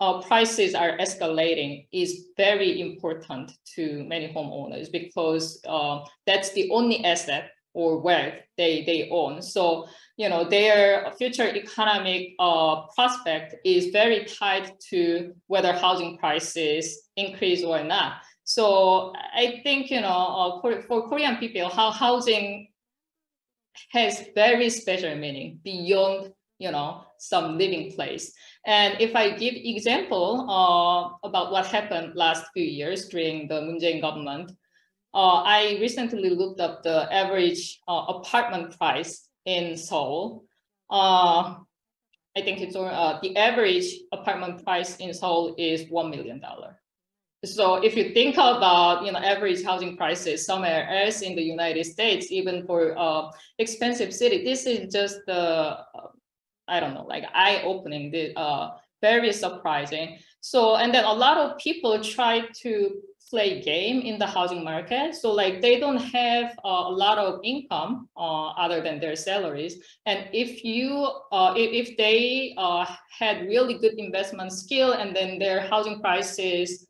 uh, prices are escalating is very important to many homeowners because uh, that's the only asset or wealth they, they own. So, you know, their future economic uh, prospect is very tied to whether housing prices increase or not. So I think, you know, uh, for, for Korean people, how housing has very special meaning beyond, you know, some living place. And if I give example uh, about what happened last few years during the Moon Jae-in government, uh, I recently looked up the average uh, apartment price in Seoul. Uh, I think it's uh, the average apartment price in Seoul is $1 million. So if you think about you know average housing prices somewhere else in the United States, even for uh, expensive city, this is just the I don't know like eye opening, the uh, very surprising. So and then a lot of people try to play game in the housing market. So like they don't have uh, a lot of income uh, other than their salaries. And if you, uh, if, if, they uh, had really good investment skill and then their housing prices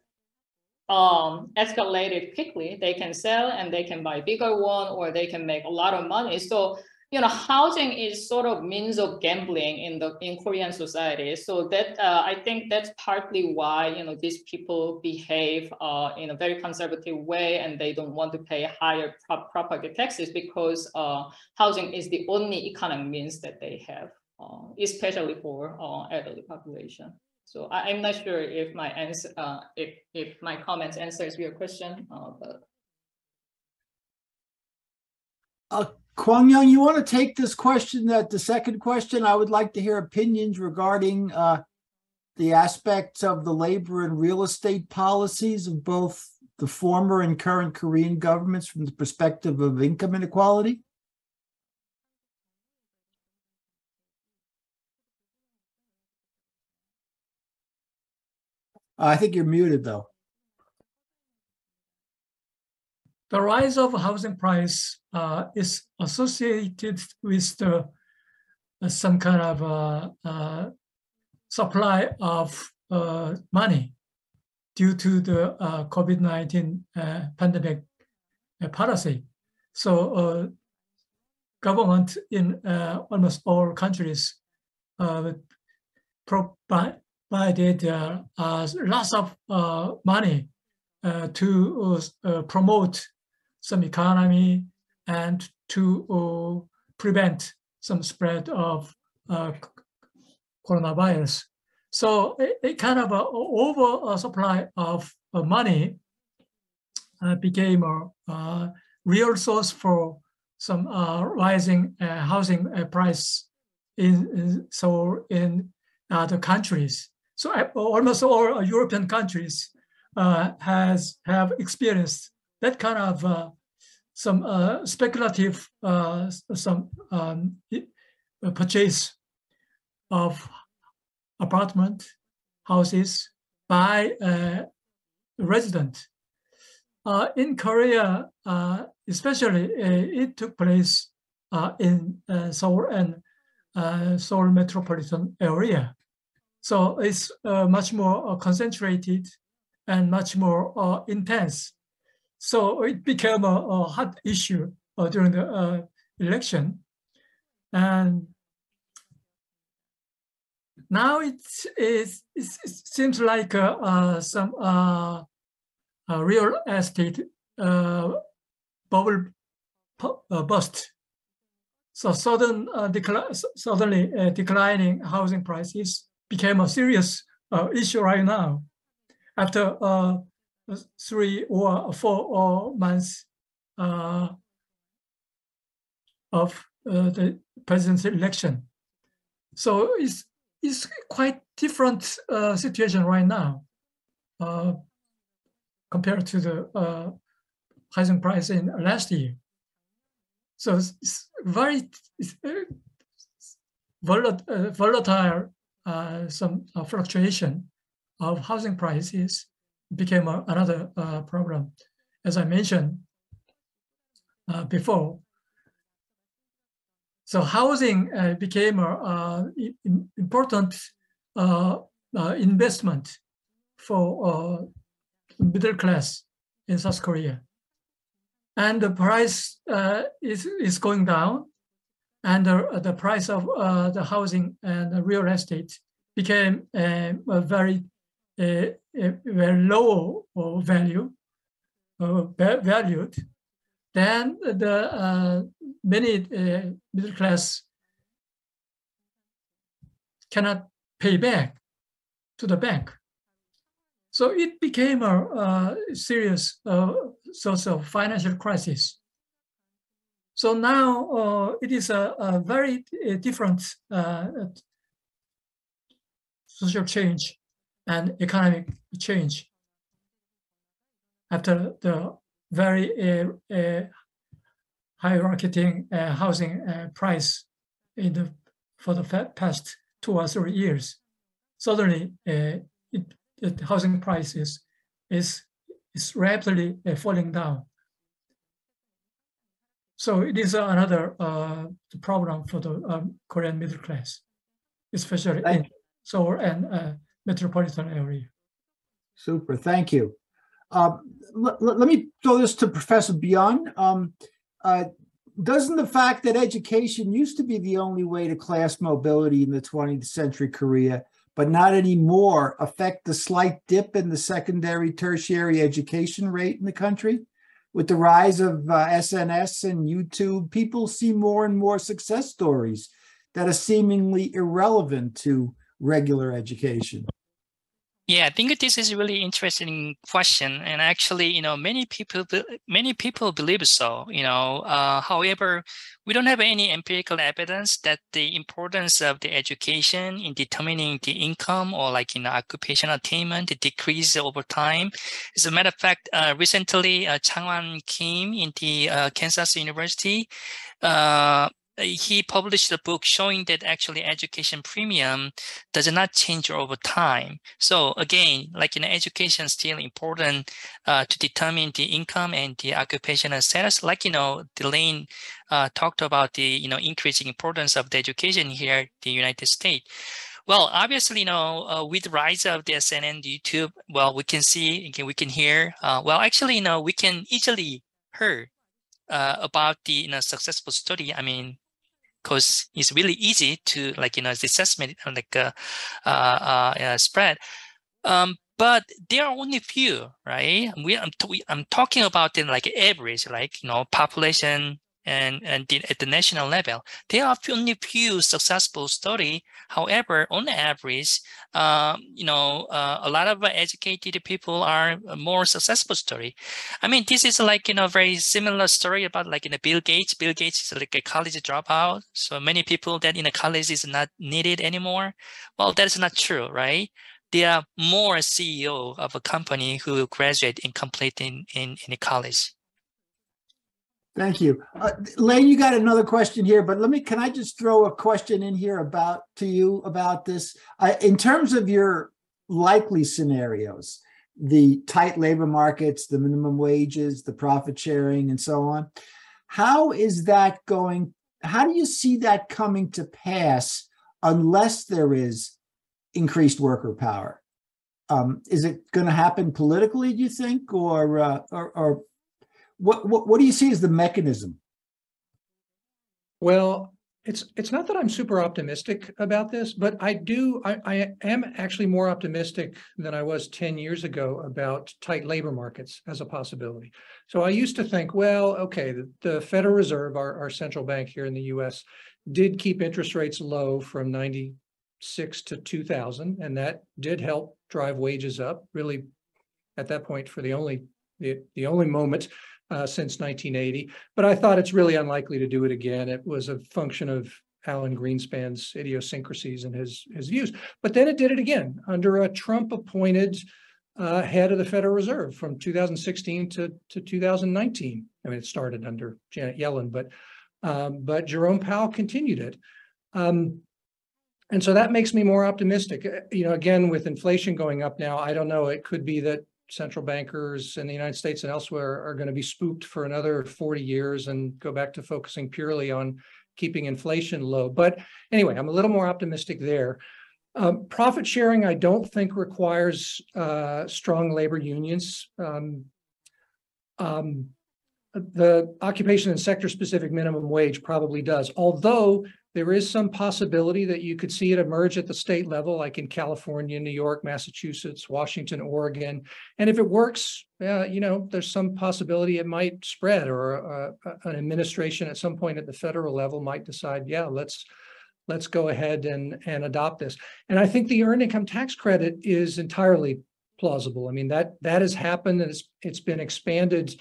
um, escalated quickly, they can sell and they can buy bigger one or they can make a lot of money. So you know, housing is sort of means of gambling in the in Korean society. So that uh, I think that's partly why you know these people behave uh, in a very conservative way, and they don't want to pay higher pro property taxes because uh, housing is the only economic means that they have, uh, especially for uh, elderly population. So I, am not sure if my answer, uh, if if my comments answers your question, but. Kwang Yeong, you want to take this question, that the second question? I would like to hear opinions regarding uh, the aspects of the labor and real estate policies of both the former and current Korean governments from the perspective of income inequality. I think you're muted though. The rise of housing price uh, is associated with the uh, some kind of uh, uh supply of uh, money due to the uh, COVID-19 pandemic policy. So government in almost all countries provided lots of money to promote some economy and to uh, prevent some spread of uh, coronavirus. So a kind of a oversupply of uh, money uh, became a real source for some uh, rising uh, housing price in, in, so in other countries. So almost all European countries has have experienced that kind of uh, some uh, speculative uh, some um, uh, purchase of apartment houses by a resident. Uh, in Korea, uh, especially, it took place in Seoul and Seoul metropolitan area. So it's much more concentrated and much more intense so it became a, a hot issue uh, during the uh, election. And now it's, it's, it seems like uh, uh some uh, real estate uh, bubble bust. So sudden, decli suddenly declining housing prices became a serious issue right now. After three or four or months uh, of uh, the president's election. So it's it's quite different uh, situation right now uh, compared to the uh, housing price in last year. So it's, very it's, uh, volatile, uh, some uh, fluctuation of housing prices became a, another problem. As I mentioned before, so housing uh, became an important uh, uh, investment for middle class in South Korea. And the price is, is going down and the, the price of uh, the housing and the real estate became a very a, a, very low value uh, valued then the uh, many uh, middle class cannot pay back to the bank. So it became a, serious uh, source of financial crisis. So now uh, it is a, a very different uh, social change and economic change after the very uh, uh, uh, housing uh, price in the for the past two or three years. Suddenly, uh, it, the housing prices is is rapidly uh, falling down. So it is another uh, problem for the um, Korean middle class, especially in Seoul and uh, metropolitan area. Super, thank you. Uh, let, let, me throw this to Professor Byun. Um, uh, doesn't the fact that education used to be the only way to class mobility in the 20th century Korea, but not anymore, affect the slight dip in the secondary, tertiary education rate in the country? With the rise of uh, SNS and YouTube, people see more and more success stories that are seemingly irrelevant to regular education. Yeah, I think this is a really interesting question, and actually, you know, many people many people believe so. You know, uh, however, we don't have any empirical evidence that the importance of the education in determining the income or like you know occupational attainment decrease over time. As a matter of fact, uh, recently, uh, ChangHwan Kim in the uh, Kansas University uh, he published a book showing that actually education premium does not change over time. So again, like in education still important uh, to determine the income and the occupational status. Like you know, Delane uh, talked about the you know increasing importance of the education here, in the United States. Well, obviously, you know, uh, with the rise of the SNS, YouTube, well, we can see, we can hear. Uh, well, actually, you know, we can easily hear uh, about the you know, successful study. I mean, because it's really easy to like you know the assessment like uh, uh, uh, spread. Um, but there are only few, right? We I'm, I'm talking about in like average, like you know population and and the, at the national level. There are only few successful study. However, on average, um, you know, uh, a lot of educated people are more successful story. I mean, this is like you know very similar story about like in you know, Bill Gates. Bill Gates is like a college dropout, so many people that in a college is not needed anymore. Well, that is not true, right? There are more CEO of a company who graduate in in, in college. Thank you. Uh, Lane, you got another question here, but let me, can I just throw a question in here about to you about this? Uh, in terms of your likely scenarios, the tight labor markets, the minimum wages, the profit sharing, and so on, how is that going? How do you see that coming to pass unless there is increased worker power? Um, is it going to happen politically, do you think, or, uh, or, or what, what, what do you see as the mechanism? Well, it's it's not that I'm super optimistic about this, but I do I, I am actually more optimistic than I was 10 years ago about tight labor markets as a possibility. So I used to think, well, okay, the, the Federal Reserve, our, our central bank here in the US, did keep interest rates low from 96 to 2000, and that did help drive wages up, really at that point for the only the, the only moment uh, since 1980, but I thought it's really unlikely to do it again. It was a function of Alan Greenspan's idiosyncrasies and his his views. But then it did it again under a Trump appointed uh, head of the Federal Reserve from 2016 to, to 2019. I mean, it started under Janet Yellen, but um, but Jerome Powell continued it. Um, and so that makes me more optimistic. Uh, you know, again, with inflation going up now, I don't know, it could be that central bankers in the United States and elsewhere are going to be spooked for another 40 years and go back to focusing purely on keeping inflation low. But anyway, I'm a little more optimistic there. Um, profit sharing, I don't think requires uh, strong labor unions. Um, um, the occupation and sector specific minimum wage probably does, although there is some possibility that you could see it emerge at the state level, like in California, New York, Massachusetts, Washington, Oregon. And if it works, uh, you know, there's some possibility it might spread, or uh, an administration at some point at the federal level might decide, yeah, let's let's go ahead and and adopt this. And I think the earned income tax credit is entirely plausible. I mean that that has happened and it's it's been expanded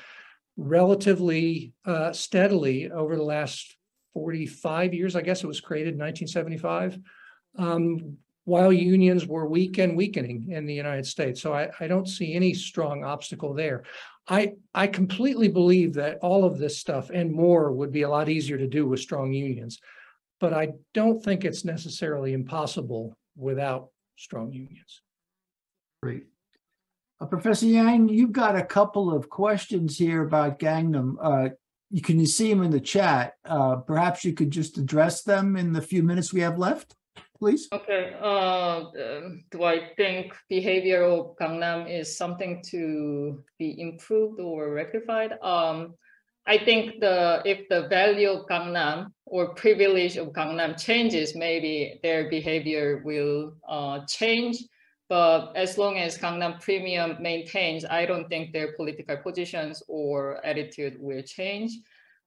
relatively uh, steadily over the last 45 years. I guess it was created in 1975, um, while unions were weak and weakening in the United States. So I, I don't see any strong obstacle there. I, I completely believe that all of this stuff and more would be a lot easier to do with strong unions. But I don't think it's necessarily impossible without strong unions. Great. Uh, Professor Yang, you've got a couple of questions here about Gangnam. Uh, you, can you see them in the chat? Uh, perhaps you could just address them in the few minutes we have left, please. Okay. Uh, do I think behavioral Gangnam is something to be improved or rectified? Um, I think the if the value of Gangnam or privilege of Gangnam changes, maybe their behavior will uh, change. But as long as Gangnam Premium maintains, I don't think their political positions or attitude will change.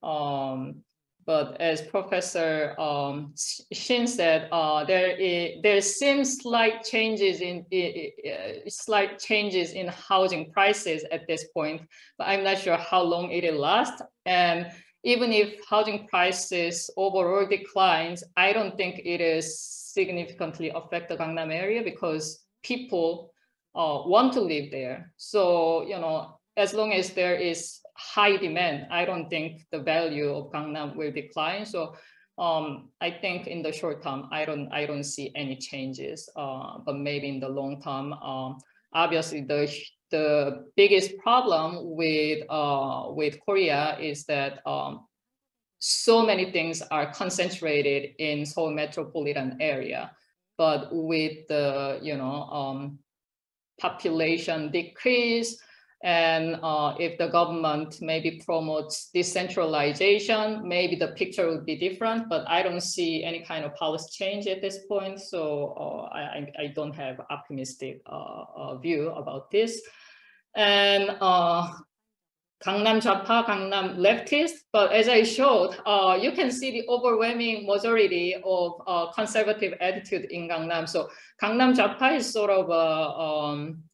Um, but as Professor um, Shin said, uh, there is, there seems slight changes in uh, slight changes in housing prices at this point, but I'm not sure how long it will last. And even if housing prices overall declines, I don't think it is significantly affect the Gangnam area because people uh, want to live there. So, you know, as long as there is high demand, I don't think the value of Gangnam will decline. So um, I think in the short term, I don't I don't see any changes. Uh, but maybe in the long term, um, obviously the the biggest problem with uh, with Korea is that um, so many things are concentrated in Seoul metropolitan area. But with the you know um, population decrease, and uh, if the government maybe promotes decentralization, maybe the picture would be different. But I don't see any kind of policy change at this point, so uh, I, I don't have optimistic uh, uh view about this. And uh, Gangnam Japa, Gangnam leftist, but as I showed, uh, you can see the overwhelming majority of uh, conservative attitude in Gangnam. So Gangnam Japa is sort of a, um,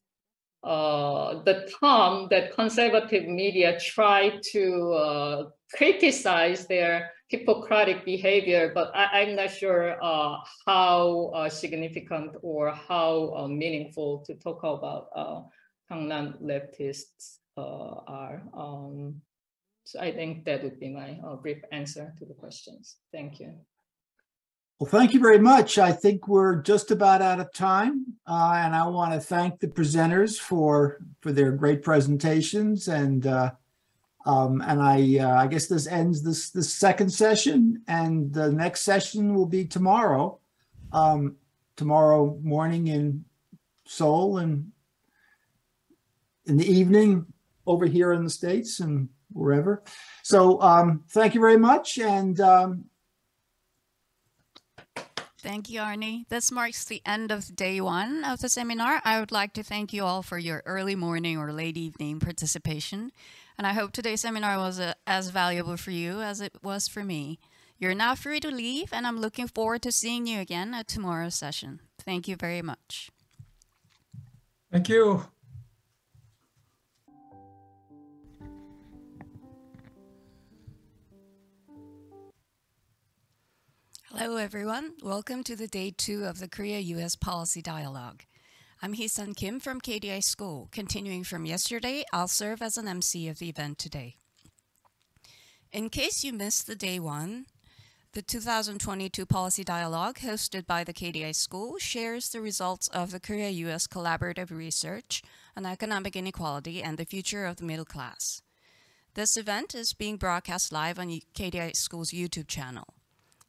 uh, the term that conservative media try to uh, criticize their hypocritic behavior, but I, am not sure uh, how uh, significant or how meaningful to talk about Gangnam leftists uh, are. Um, so I think that would be my uh, brief answer to the questions. Thank you. Well, thank you very much. I think we're just about out of time, uh, and I want to thank the presenters for for their great presentations. And uh, um, and I uh, I guess this ends this this second session, and the next session will be tomorrow, um, tomorrow morning in Seoul, and in the evening over here in the States and wherever. So um, thank you very much. And um, Thank you, Arne. This marks the end of day one of the seminar. I would like to thank you all for your early morning or late evening participation. And I hope today's seminar was uh, as valuable for you as it was for me. You're now free to leave, and I'm looking forward to seeing you again at tomorrow's session. Thank you very much. Thank you. Hello, everyone. Welcome to the day two of the Korea US Policy Dialogue. I'm Hee-sun Kim from KDI School. Continuing from yesterday, I'll serve as an MC of the event today. In case you missed the day one, the 2022 Policy Dialogue hosted by the KDI School shares the results of the Korea-US collaborative research on economic inequality and the future of the middle class. This event is being broadcast live on KDI School's YouTube channel.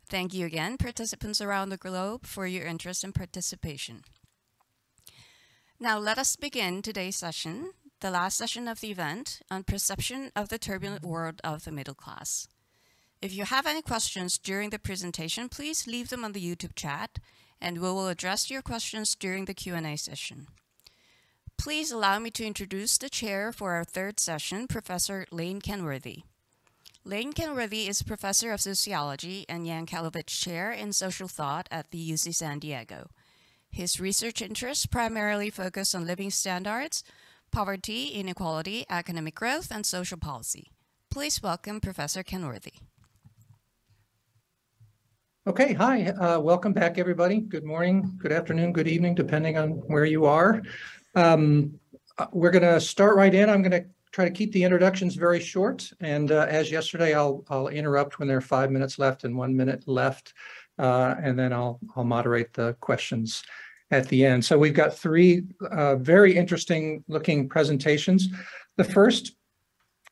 Thank you again, participants around the globe, for your interest and participation. Now let us begin today's session, the last session of the event, on perception of the turbulent world of the middle class. If you have any questions during the presentation, please leave them on the YouTube chat, and we will address your questions during the Q&A session. Please allow me to introduce the chair for our third session, Professor Lane Kenworthy. Lane Kenworthy is Professor of Sociology and Yankelovich Chair in Social Thought at the UC San Diego. His research interests primarily focus on living standards, poverty, inequality, economic growth, and social policy. Please welcome Professor Kenworthy. Okay, hi, uh, welcome back, everybody. Good morning, good afternoon, good evening, depending on where you are. Um, uh, we're going to start right in. I'm going to try to keep the introductions very short. And uh, as yesterday, I'll, I'll interrupt when there are five minutes left and one minute left. Uh, and then I'll, I'll moderate the questions at the end. So we've got three uh, very interesting looking presentations. The first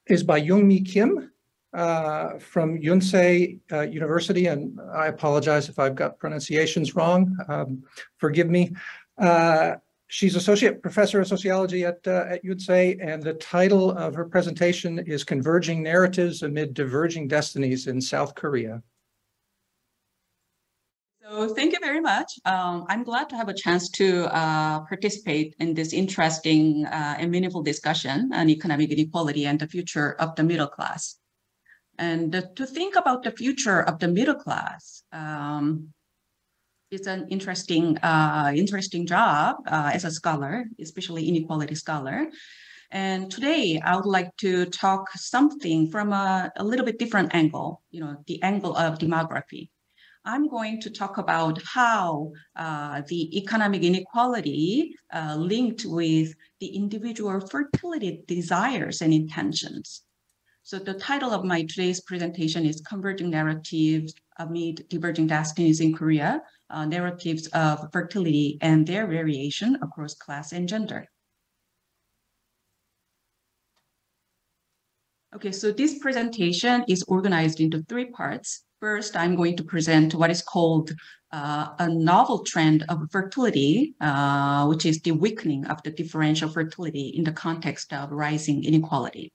is by Youngmi Kim uh, from Yonsei uh, University, and I apologize if I've got pronunciations wrong. Um, forgive me. Uh, she's associate professor of sociology at uh, at Yonsei, and the title of her presentation is "Converging Narratives Amid Diverging Destinies in South Korea." So thank you very much. Um, I'm glad to have a chance to uh, participate in this interesting uh, and meaningful discussion on economic inequality and the future of the middle class. And to think about the future of the middle class um, is an interesting, uh, interesting job uh, as a scholar, especially inequality scholar. And today I would like to talk something from a, a little bit different angle, you know, the angle of demography. I'm going to talk about how uh, the economic inequality uh, linked with the individual fertility desires and intentions. So the title of my today's presentation is Converging Narratives Amid Diverging Destinies in Korea, uh, Narratives of Fertility and Their Variation Across Class and Gender. Okay, so this presentation is organized into three parts. First, I'm going to present what is called uh, a novel trend of fertility, uh, which is the weakening of the differential fertility in the context of rising inequality.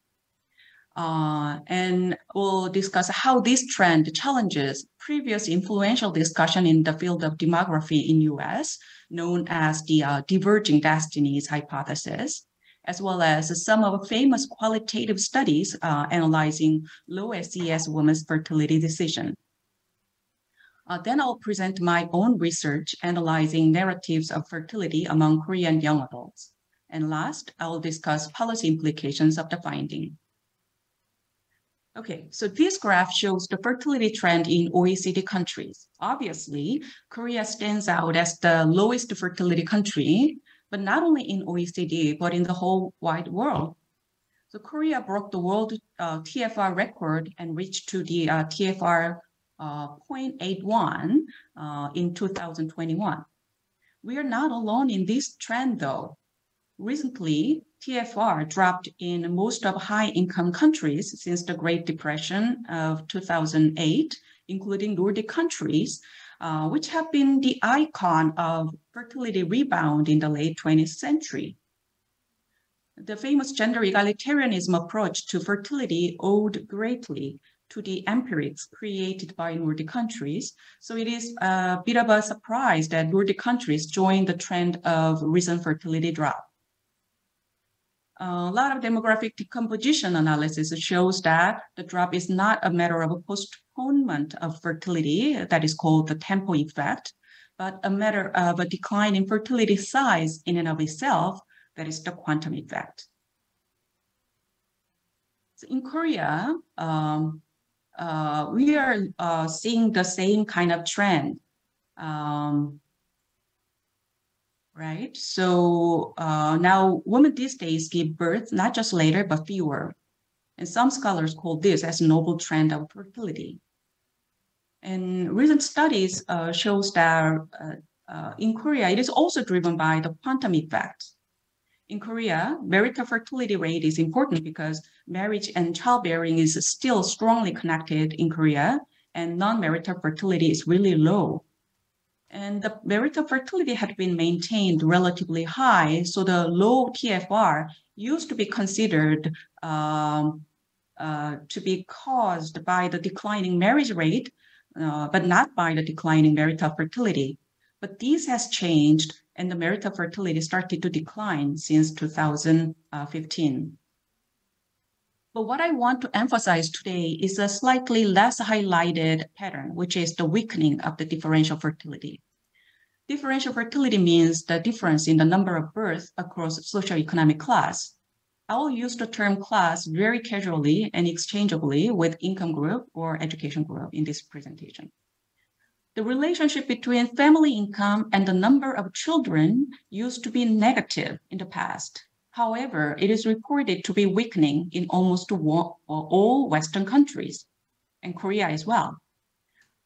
Uh, and we'll discuss how this trend challenges previous influential discussion in the field of demography in US, known as the uh, diverging destinies hypothesis, as well as some of famous qualitative studies uh, analyzing low SES women's fertility decision. Uh, then I'll present my own research analyzing narratives of fertility among Korean young adults. And last, I will discuss policy implications of the finding. Okay, so this graph shows the fertility trend in OECD countries. Obviously, Korea stands out as the lowest fertility country, but not only in OECD, but in the whole wide world. So Korea broke the world uh, TFR record and reached to the uh, TFR uh, 0.81 uh, in 2021. We are not alone in this trend though. Recently, TFR dropped in most of high-income countries since the Great Depression of 2008, including Nordic countries, uh, which have been the icon of fertility rebound in the late 20th century. The famous gender egalitarianism approach to fertility owed greatly to the empirics created by Nordic countries. So it is a bit of a surprise that Nordic countries joined the trend of recent fertility drop. A lot of demographic decomposition analysis shows that the drop is not a matter of a postponement of fertility, that is called the tempo effect, but a matter of a decline in fertility size in and of itself, that is the quantum effect. So in Korea, um, uh, we are uh, seeing the same kind of trend. Um, right? So uh, now women these days give birth not just later, but fewer. And some scholars call this as noble trend of fertility. And recent studies uh, shows that uh, uh, in Korea, it is also driven by the quantum effect. In Korea, marital fertility rate is important because marriage and childbearing is still strongly connected in Korea, and non-marital fertility is really low. And the marital fertility had been maintained relatively high, so the low TFR used to be considered um, uh, to be caused by the declining marriage rate, uh, but not by the declining marital fertility. But this has changed and the marital fertility started to decline since 2015. But what I want to emphasize today is a slightly less highlighted pattern, which is the weakening of the differential fertility. Differential fertility means the difference in the number of births across socioeconomic class. I will use the term class very casually and exchangeably with income group or education group in this presentation. The relationship between family income and the number of children used to be negative in the past. However, it is reported to be weakening in almost all Western countries and Korea as well.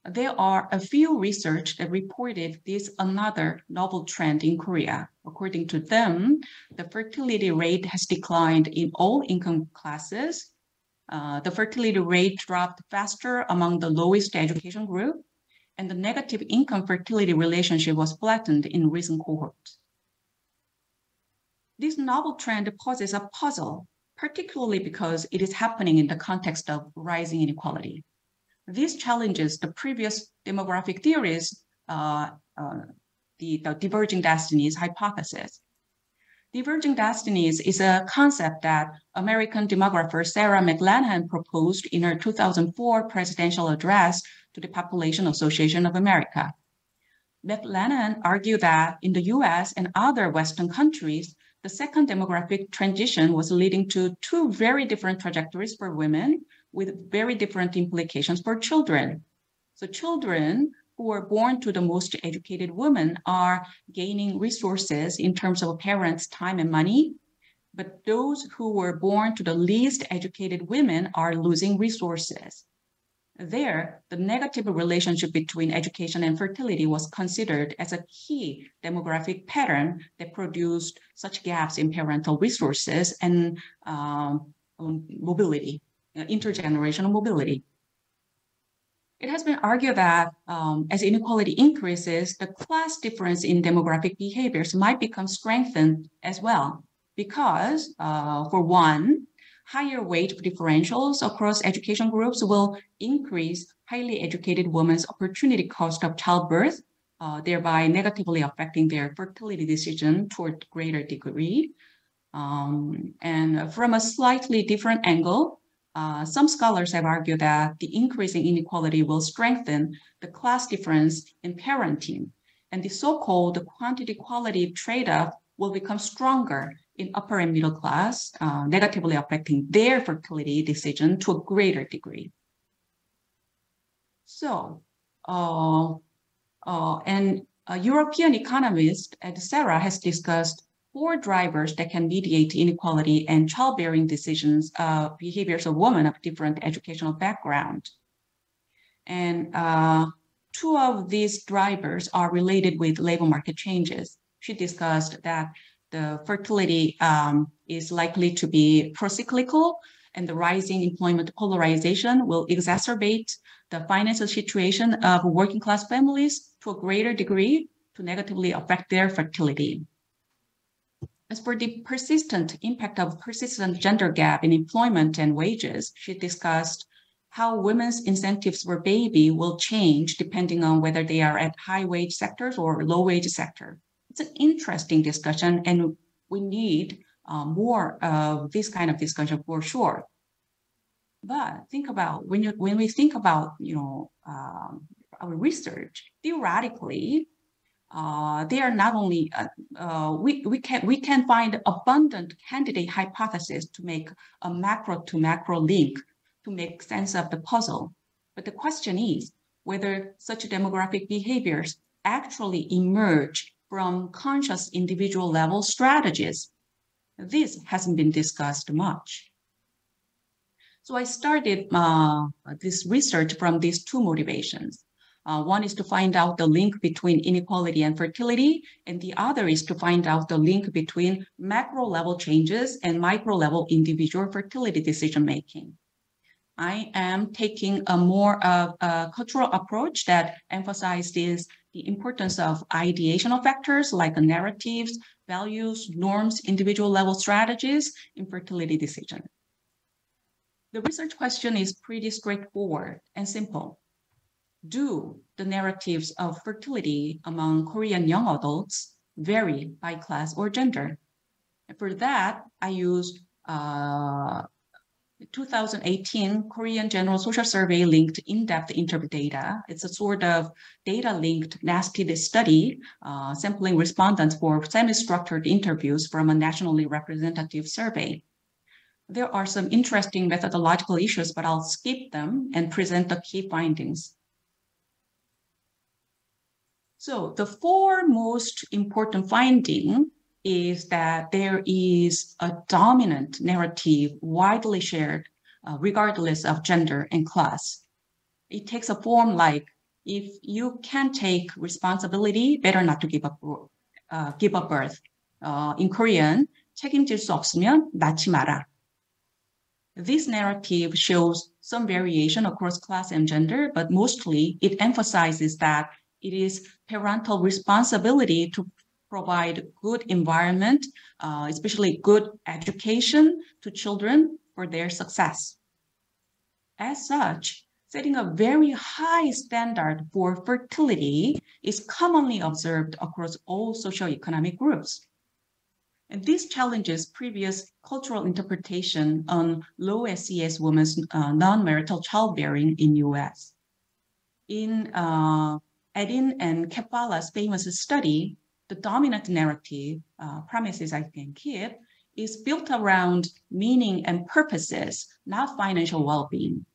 There are a few research that reported this another novel trend in Korea. According to them, the fertility rate has declined in all income classes. Uh, the fertility rate dropped faster among the lowest education group, and the negative income fertility relationship was flattened in recent cohorts. This novel trend poses a puzzle, particularly because it is happening in the context of rising inequality. This challenges the previous demographic theories, uh, uh, the, the diverging destinies hypothesis. Diverging destinies is a concept that American demographer Sara McLanahan proposed in her 2004 presidential address to the Population Association of America. McLanahan argued that in the US and other Western countries, the second demographic transition was leading to two very different trajectories for women with very different implications for children. So children who are born to the most educated women are gaining resources in terms of parents' time and money, but those who were born to the least educated women are losing resources. There, the negative relationship between education and fertility was considered as a key demographic pattern that produced such gaps in parental resources and um, mobility. Uh, intergenerational mobility. It has been argued that um, as inequality increases, the class difference in demographic behaviors might become strengthened as well. Because, uh, for one, higher wage differentials across education groups will increase highly educated women's opportunity cost of childbirth, uh, thereby negatively affecting their fertility decision toward a greater degree. Um, and from a slightly different angle, uh, some scholars have argued that the increasing inequality will strengthen the class difference in parenting, and the so-called quantity-quality trade-off will become stronger in upper and middle class, uh, negatively affecting their fertility decision to a greater degree. So, uh, uh, and a European economist, Ed Sarah, has discussed four drivers that can mediate inequality and childbearing decisions, uh, behaviors of women of different educational background. And uh, two of these drivers are related with labor market changes. She discussed that the fertility um, is likely to be procyclical and the rising employment polarization will exacerbate the financial situation of working class families to a greater degree to negatively affect their fertility. As for the persistent impact of persistent gender gap in employment and wages, she discussed how women's incentives for baby will change depending on whether they are at high wage sectors or low wage sector. It's an interesting discussion and we need uh, more of this kind of discussion for sure. But think about when you when we think about you know um, our research theoretically, uh, they are not only uh, uh, we we can we can find abundant candidate hypotheses to make a macro to macro link to make sense of the puzzle. But the question is whether such demographic behaviors actually emerge from conscious individual level strategies. This hasn't been discussed much. So I started uh, this research from these two motivations. Uh, one is to find out the link between inequality and fertility, and the other is to find out the link between macro level changes and micro level individual fertility decision making. I am taking a more of a cultural approach that emphasizes the importance of ideational factors like narratives, values, norms, individual level strategies in fertility decision. The research question is pretty straightforward and simple. Do the narratives of fertility among Korean young adults vary by class or gender? And for that, I used uh, 2018 Korean General Social Survey linked in-depth interview data. It's a sort of data-linked nested study uh, sampling respondents for semi-structured interviews from a nationally representative survey. There are some interesting methodological issues, but I'll skip them and present the key findings. So the four most important finding is that there is a dominant narrative widely shared uh, regardless of gender and class. It takes a form like if you can take responsibility, better not to give up, uh, give up birth. Uh, in Korean, 책임질 수 없으면 낳지 마라. This narrative shows some variation across class and gender, but mostly it emphasizes that it is parental responsibility to provide good environment, uh, especially good education to children for their success. As such, setting a very high standard for fertility is commonly observed across all socioeconomic groups. And this challenges previous cultural interpretation on low SES women's uh, non-marital childbearing in US. In uh, Edin and Kefalas' famous study, the dominant narrative uh, Promises I Can Keep is built around meaning and purposes, not financial well-being.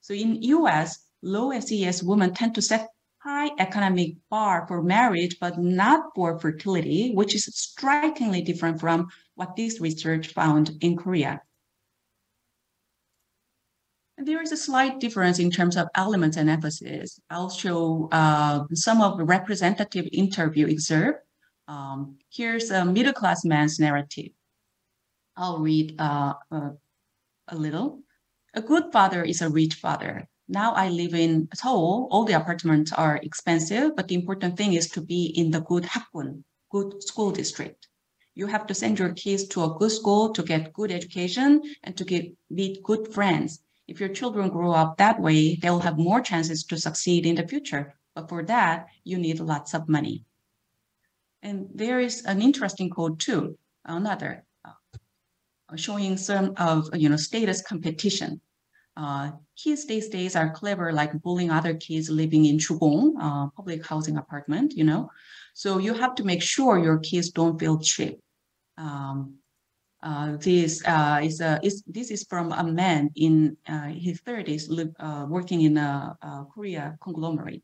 So in US, low SES women tend to set high economic bar for marriage, but not for fertility, which is strikingly different from what this research found in Korea. There is a slight difference in terms of elements and emphasis. I'll show uh, some of the representative interview excerpt. Um, here's a middle-class man's narrative. I'll read uh, uh, a little. A good father is a rich father. Now I live in Seoul. All the apartments are expensive, but the important thing is to be in the good hakgun, good school district. You have to send your kids to a good school to get good education and to get meet good friends. If your children grow up that way, they'll have more chances to succeed in the future. But for that, you need lots of money. And there is an interesting code too, another uh, showing some of you know status competition uh, kids these days are clever, like bullying other kids living in Chugong, uh, public housing apartment, you know. So you have to make sure your kids don't feel cheap. Um, uh, this uh, is a is this is from a man in uh, his 30s uh, working in a, a, Korea conglomerate.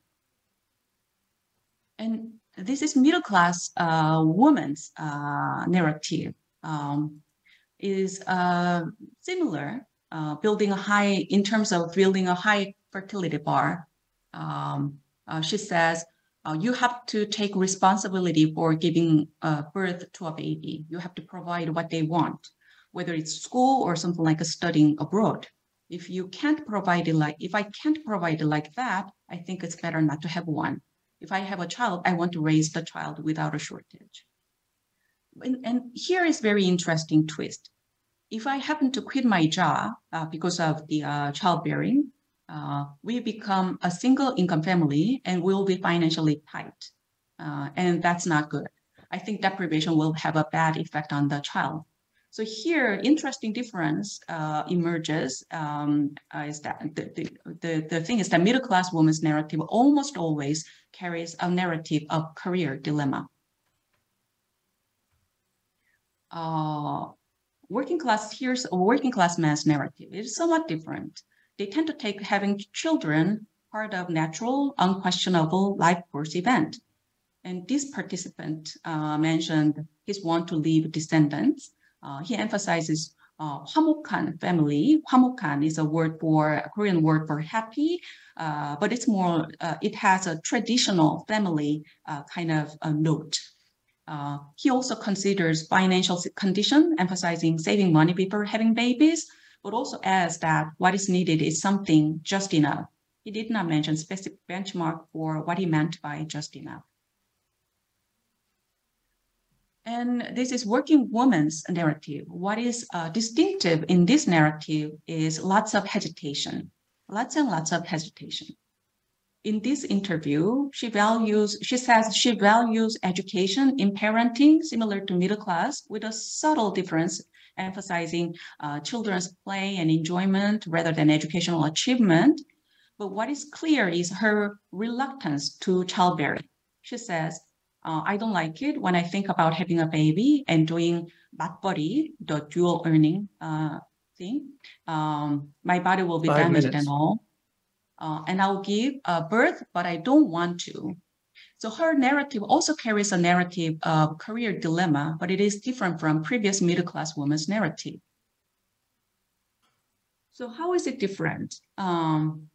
And this is middle class uh, woman's uh, narrative. Um, is similar uh, building a high, in terms of building a high fertility bar, um, uh, she says, uh, you have to take responsibility for giving uh, birth to a baby. You have to provide what they want, whether it's school or something like a studying abroad. If you can't provide it like, if I can't provide it like that, I think it's better not to have one. If I have a child, I want to raise the child without a shortage. And, and here is very interesting twist if I happen to quit my job uh, because of the uh, childbearing, uh, we become a single income family and we'll be financially tight. Uh, and that's not good. I think deprivation will have a bad effect on the child. So here, interesting difference uh, emerges um, uh, is that the, the, the, the thing is that middle class woman's narrative almost always carries a narrative of career dilemma. Uh, working class, here's a working class man's narrative. It is somewhat different. they tend to take having children part of natural, unquestionable life course event. And this participant uh, mentioned his want to leave descendants. Uh, he emphasizes uh, 화목한 family. 화목한 is a word for a Korean word for happy, uh, but it's more, uh, it has a traditional family uh, kind of note. Uh, he also considers financial condition, emphasizing saving money before having babies, but also adds that what is needed is something just enough. He did not mention specific benchmark for what he meant by just enough. And this is working woman's narrative. What is uh, distinctive in this narrative is lots of hesitation, lots and lots of hesitation. In this interview, she values, she says she values education in parenting similar to middle class with a subtle difference, emphasizing uh, children's play and enjoyment rather than educational achievement. But what is clear is her reluctance to childbearing. She says, uh, I don't like it when I think about having a baby and doing 맞벌이, the dual earning uh, thing. Um, my body will be Five damaged minutes. and all. Uh, and I'll give uh, birth, but I don't want to. So her narrative also carries a narrative of career dilemma, but it is different from previous middle class woman's narrative. So how is it different? Um,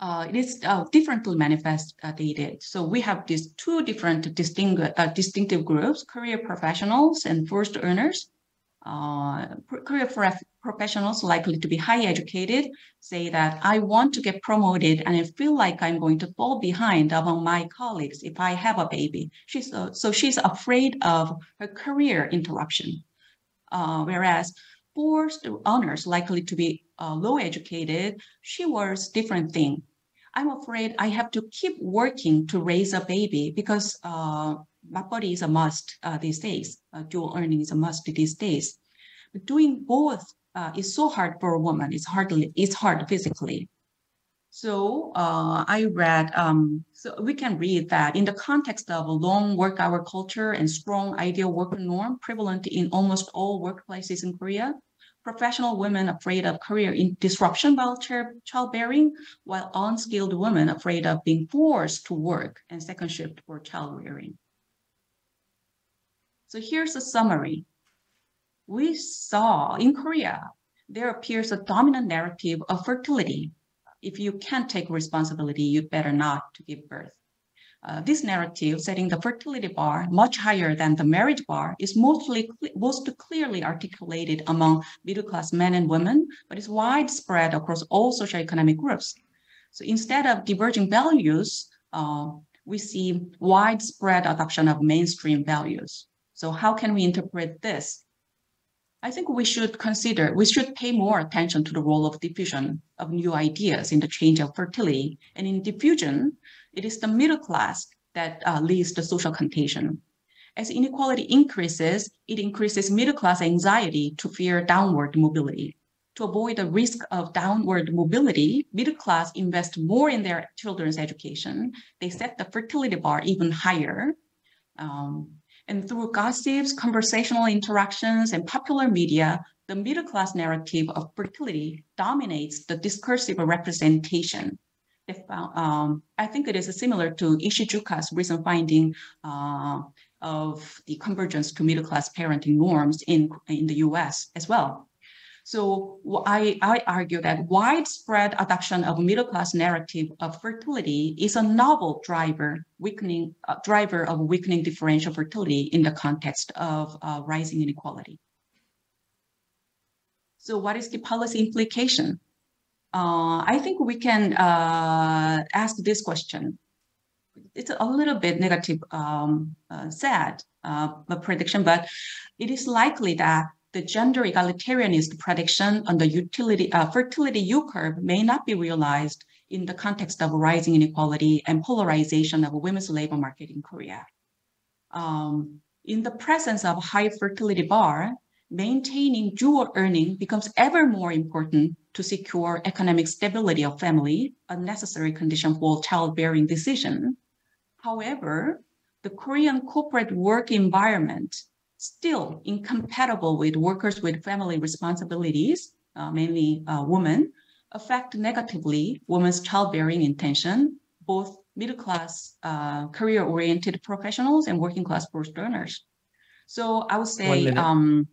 uh, it is uh, differently manifested. So we have these two different distinct, uh, distinctive groups, career professionals and forced earners. Uh, career prof- professionals likely to be high educated say that I want to get promoted and I feel like I'm going to fall behind among my colleagues if I have a baby. She's, uh, so she's afraid of her career interruption. Uh, whereas forced earners likely to be uh, low educated, she was different thing. I'm afraid I have to keep working to raise a baby because uh, my body is a must uh, these days. Uh, dual earning is a must these days. But doing both uh, is so hard for a woman. It's hardly it's hard physically. So uh, I read. Um, so we can read that in the context of a long work hour culture and strong ideal worker norm prevalent in almost all workplaces in Korea, professional women afraid of career in disruption while child- childbearing, while unskilled women afraid of being forced to work and second shift for child rearing. So here's a summary. We saw in Korea, there appears a dominant narrative of fertility. If you can't take responsibility, you'd better not to give birth. Uh, this narrative, setting the fertility bar much higher than the marriage bar, is mostly most clearly articulated among middle-class men and women, but is widespread across all socioeconomic groups. So instead of diverging values, uh, we see widespread adoption of mainstream values. So how can we interpret this? I think we should consider, we should pay more attention to the role of diffusion of new ideas in the change of fertility. And in diffusion, it is the middle class that uh, leads the social contagion. As inequality increases, it increases middle class anxiety to fear downward mobility. To avoid the risk of downward mobility, middle class invest more in their children's education. They set the fertility bar even higher. Um, and through gossips, conversational interactions, and popular media, the middle class narrative of fertility dominates the discursive representation. If, um, I think it is similar to Ishizuka's recent finding uh, of the convergence to middle class parenting norms in, in the US as well. So I, I argue that widespread adoption of middle class narrative of fertility is a novel driver, weakening uh, driver of weakening differential fertility in the context of uh, rising inequality. So what is the policy implication? Uh, I think we can uh, ask this question. It's a little bit negative, um, uh, sad uh, prediction, but it is likely that the gender egalitarianist prediction on the utility uh, fertility U curve may not be realized in the context of rising inequality and polarization of women's labor market in Korea. Um, in the presence of a high fertility bar, maintaining dual earning becomes ever more important to secure economic stability of family, a necessary condition for childbearing decision. However, the Korean corporate work environment still incompatible with workers with family responsibilities, uh, mainly uh, women, affect negatively women's childbearing intention, both middle-class, uh, career-oriented professionals and working-class forced earners. So I would say um,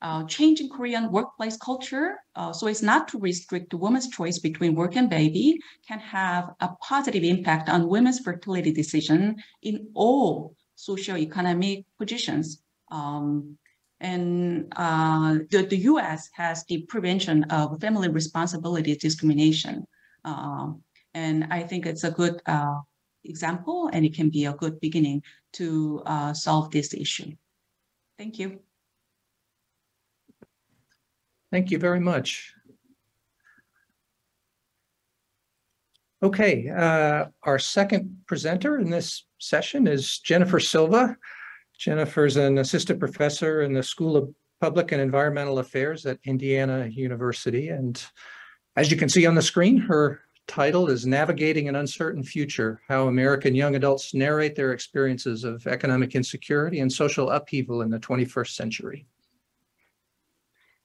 uh, changing Korean workplace culture uh, so it's not to restrict women's choice between work and baby can have a positive impact on women's fertility decision in all socioeconomic positions. Um, and uh, the, the US has the prevention of family responsibility discrimination. Um, and I think it's a good uh, example and it can be a good beginning to uh, solve this issue. Thank you. Thank you very much. Okay, uh, our second presenter in this session is Jennifer Silva. Jennifer's an assistant professor in the School of Public and Environmental Affairs at Indiana University. And as you can see on the screen, her title is Navigating an Uncertain Future, How American Young Adults Narrate Their Experiences of Economic Insecurity and Social Upheaval in the 21st Century.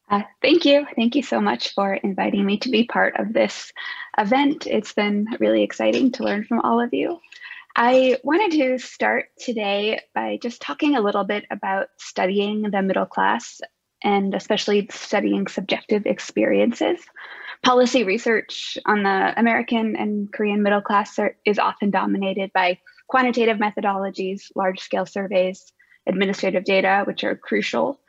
Uh, thank you. Thank you so much for inviting me to be part of this event. It's been really exciting to learn from all of you. I wanted to start today by just talking a little bit about studying the middle class and especially studying subjective experiences. Policy research on the American and Korean middle class are, is often dominated by quantitative methodologies, large scale surveys, administrative data, which are crucial.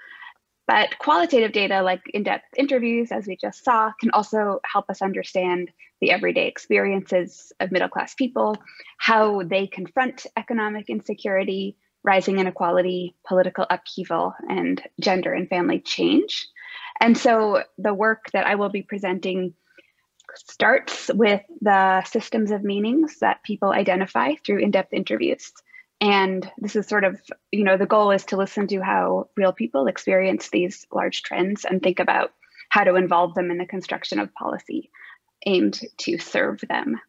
But qualitative data, like in depth interviews, as we just saw, can also help us understand the everyday experiences of middle class people, how they confront economic insecurity, rising inequality, political upheaval, and gender and family change. And so the work that I will be presenting starts with the systems of meanings that people identify through in depth interviews. And this is sort of, you know, the goal is to listen to how real people experience these large trends and think about how to involve them in the construction of policy aimed to serve them.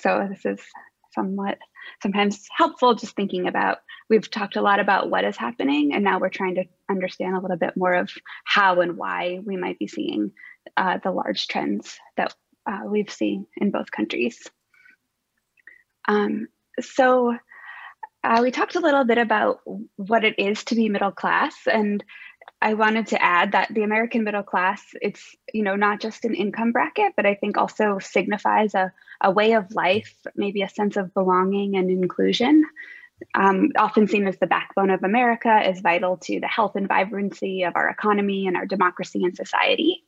So this is somewhat sometimes helpful just thinking about we've talked a lot about what is happening and now we're trying to understand a little bit more of how and why we might be seeing uh, the large trends that uh, we've seen in both countries. Um, so uh, we talked a little bit about what it is to be middle class, and I wanted to add that the American middle class, it's you know not just an income bracket, but I think also signifies a, a way of life, maybe a sense of belonging and inclusion. Um, often seen as the backbone of America, is vital to the health and vibrancy of our economy and our democracy and society.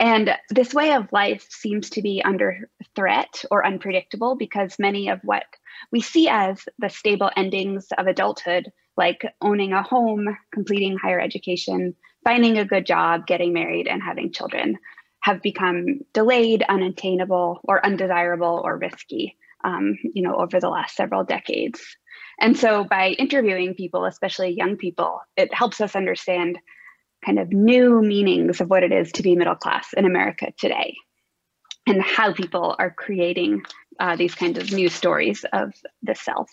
And this way of life seems to be under threat or unpredictable because many of what we see as the stable endings of adulthood, like owning a home, completing higher education, finding a good job, getting married, and having children, have become delayed, unattainable, or undesirable or risky. Um, you know, over the last several decades. And so by interviewing people, especially young people, it helps us understand kind of new meanings of what it is to be middle class in America today and how people are creating uh, these kinds of new stories of the self.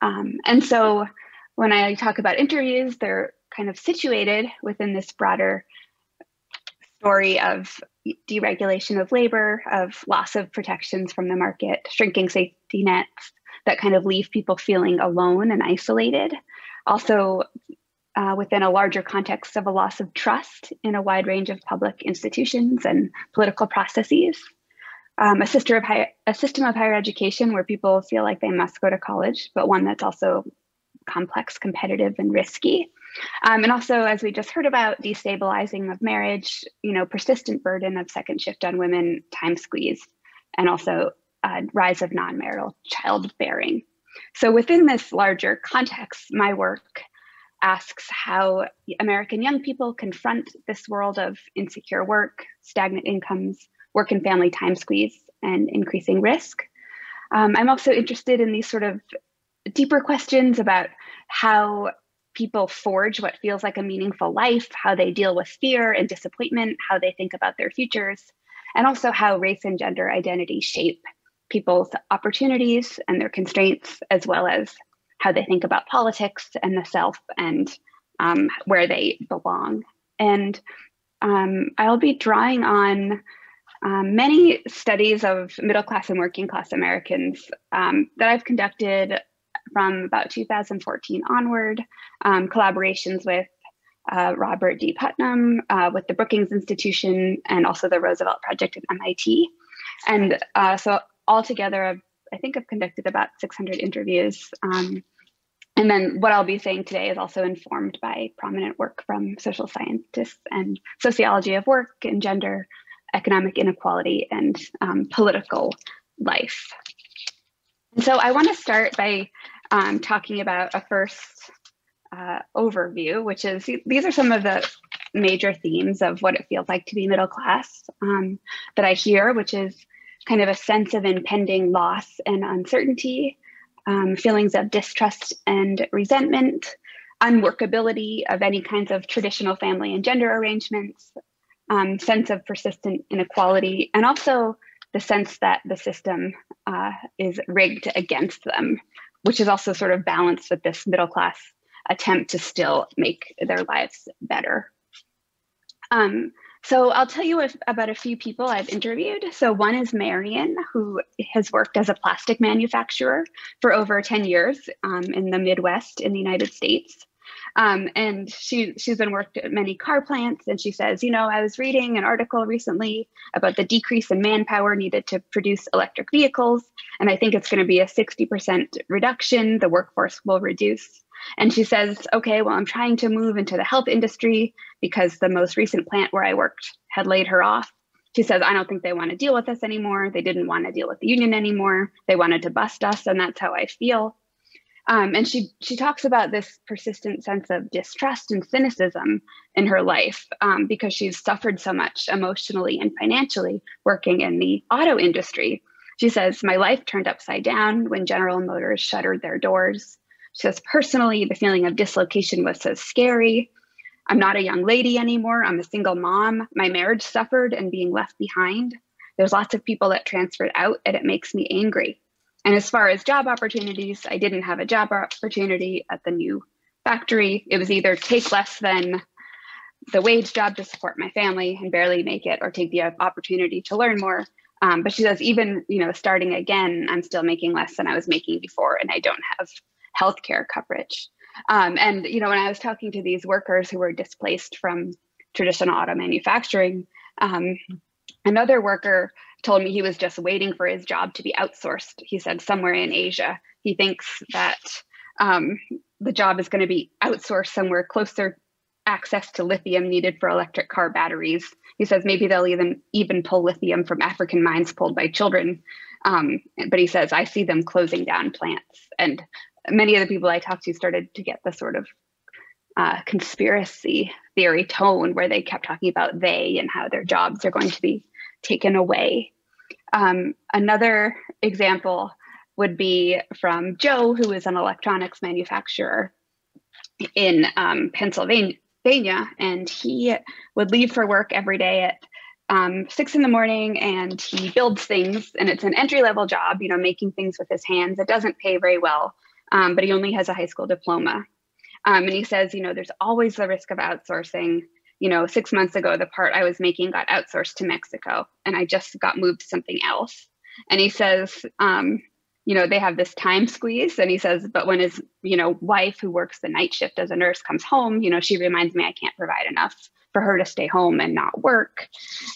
Um, and so when I talk about interviews, they're kind of situated within this broader story of deregulation of labor, of loss of protections from the market, shrinking safety nets that kind of leave people feeling alone and isolated. Also, uh, within a larger context of a loss of trust in a wide range of public institutions and political processes. Um, a, system of high, a system of higher education where people feel like they must go to college, but one that's also complex, competitive, and risky. Um, and also, as we just heard about, destabilizing of marriage, you know, persistent burden of second shift on women, time squeeze, and also uh, rise of non-marital childbearing. So within this larger context, my work asks how American young people confront this world of insecure work, stagnant incomes, work and family time squeeze, and increasing risk. Um, I'm also interested in these sort of deeper questions about how people forge what feels like a meaningful life, how they deal with fear and disappointment, how they think about their futures, and also how race and gender identity shape people's opportunities and their constraints, as well as how they think about politics and the self and um, where they belong. And um, I'll be drawing on um, many studies of middle class and working class Americans um, that I've conducted from about 2014 onward, um, collaborations with uh, Robert D. Putnam, uh, with the Brookings Institution, and also the Roosevelt Project at MIT. And uh, so altogether, I've, I think I've conducted about 600 interviews. Um, and then what I'll be saying today is also informed by prominent work from social scientists and sociology of work and gender, economic inequality, and um, political life. And so I want to start by um, talking about a first uh, overview, which is these are some of the major themes of what it feels like to be middle class um, that I hear, which is kind of a sense of impending loss and uncertainty, um, feelings of distrust and resentment, unworkability of any kinds of traditional family and gender arrangements, um, sense of persistent inequality, and also the sense that the system uh, is rigged against them, which is also sort of balanced with this middle class attempt to still make their lives better. Um, so I'll tell you about a few people I've interviewed. So one is Marion, who has worked as a plastic manufacturer for over 10 years um, in the Midwest in the United States. Um, and she she's been worked at many car plants, and she says, you know, I was reading an article recently about the decrease in manpower needed to produce electric vehicles, and I think it's going to be a 60% reduction. The workforce will reduce. And she says, okay, well, I'm trying to move into the health industry because the most recent plant where I worked had laid her off. She says, I don't think they want to deal with us anymore. They didn't want to deal with the union anymore. They wanted to bust us, and that's how I feel. Um, and she she talks about this persistent sense of distrust and cynicism in her life um, because she's suffered so much emotionally and financially working in the auto industry. She says, My life turned upside down when General Motors shuttered their doors. She says, Personally, the feeling of dislocation was so scary. I'm not a young lady anymore. I'm a single mom. My marriage suffered and being left behind. There's lots of people that transferred out, and it makes me angry. And as far as job opportunities, I didn't have a job opportunity at the new factory. It was either take less than the wage job to support my family and barely make it, or take the opportunity to learn more. Um, but she says, even you know, starting again, I'm still making less than I was making before, and I don't have healthcare coverage. Um, and you know, when I was talking to these workers who were displaced from traditional auto manufacturing, um, another worker told me he was just waiting for his job to be outsourced. He said somewhere in Asia, he thinks that um, the job is going to be outsourced somewhere closer access to lithium needed for electric car batteries. He says maybe they'll even even pull lithium from African mines pulled by children. Um, but he says I see them closing down plants, and many of the people I talked to started to get the sort of uh, conspiracy theory tone where they kept talking about they and how their jobs are going to be taken away. Um, another example would be from Joe, who is an electronics manufacturer in um, Pennsylvania, and he would leave for work every day at um, six in the morning, and he builds things, and it's an entry level job, you know, making things with his hands. It doesn't pay very well, um, but he only has a high school diploma. Um, and he says, you know, there's always the risk of outsourcing you know, six months ago, the part I was making got outsourced to Mexico and I just got moved to something else. And he says, um, you know, they have this time squeeze. And he says, but when his, you know, wife who works the night shift as a nurse comes home, you know, she reminds me I can't provide enough for her to stay home and not work.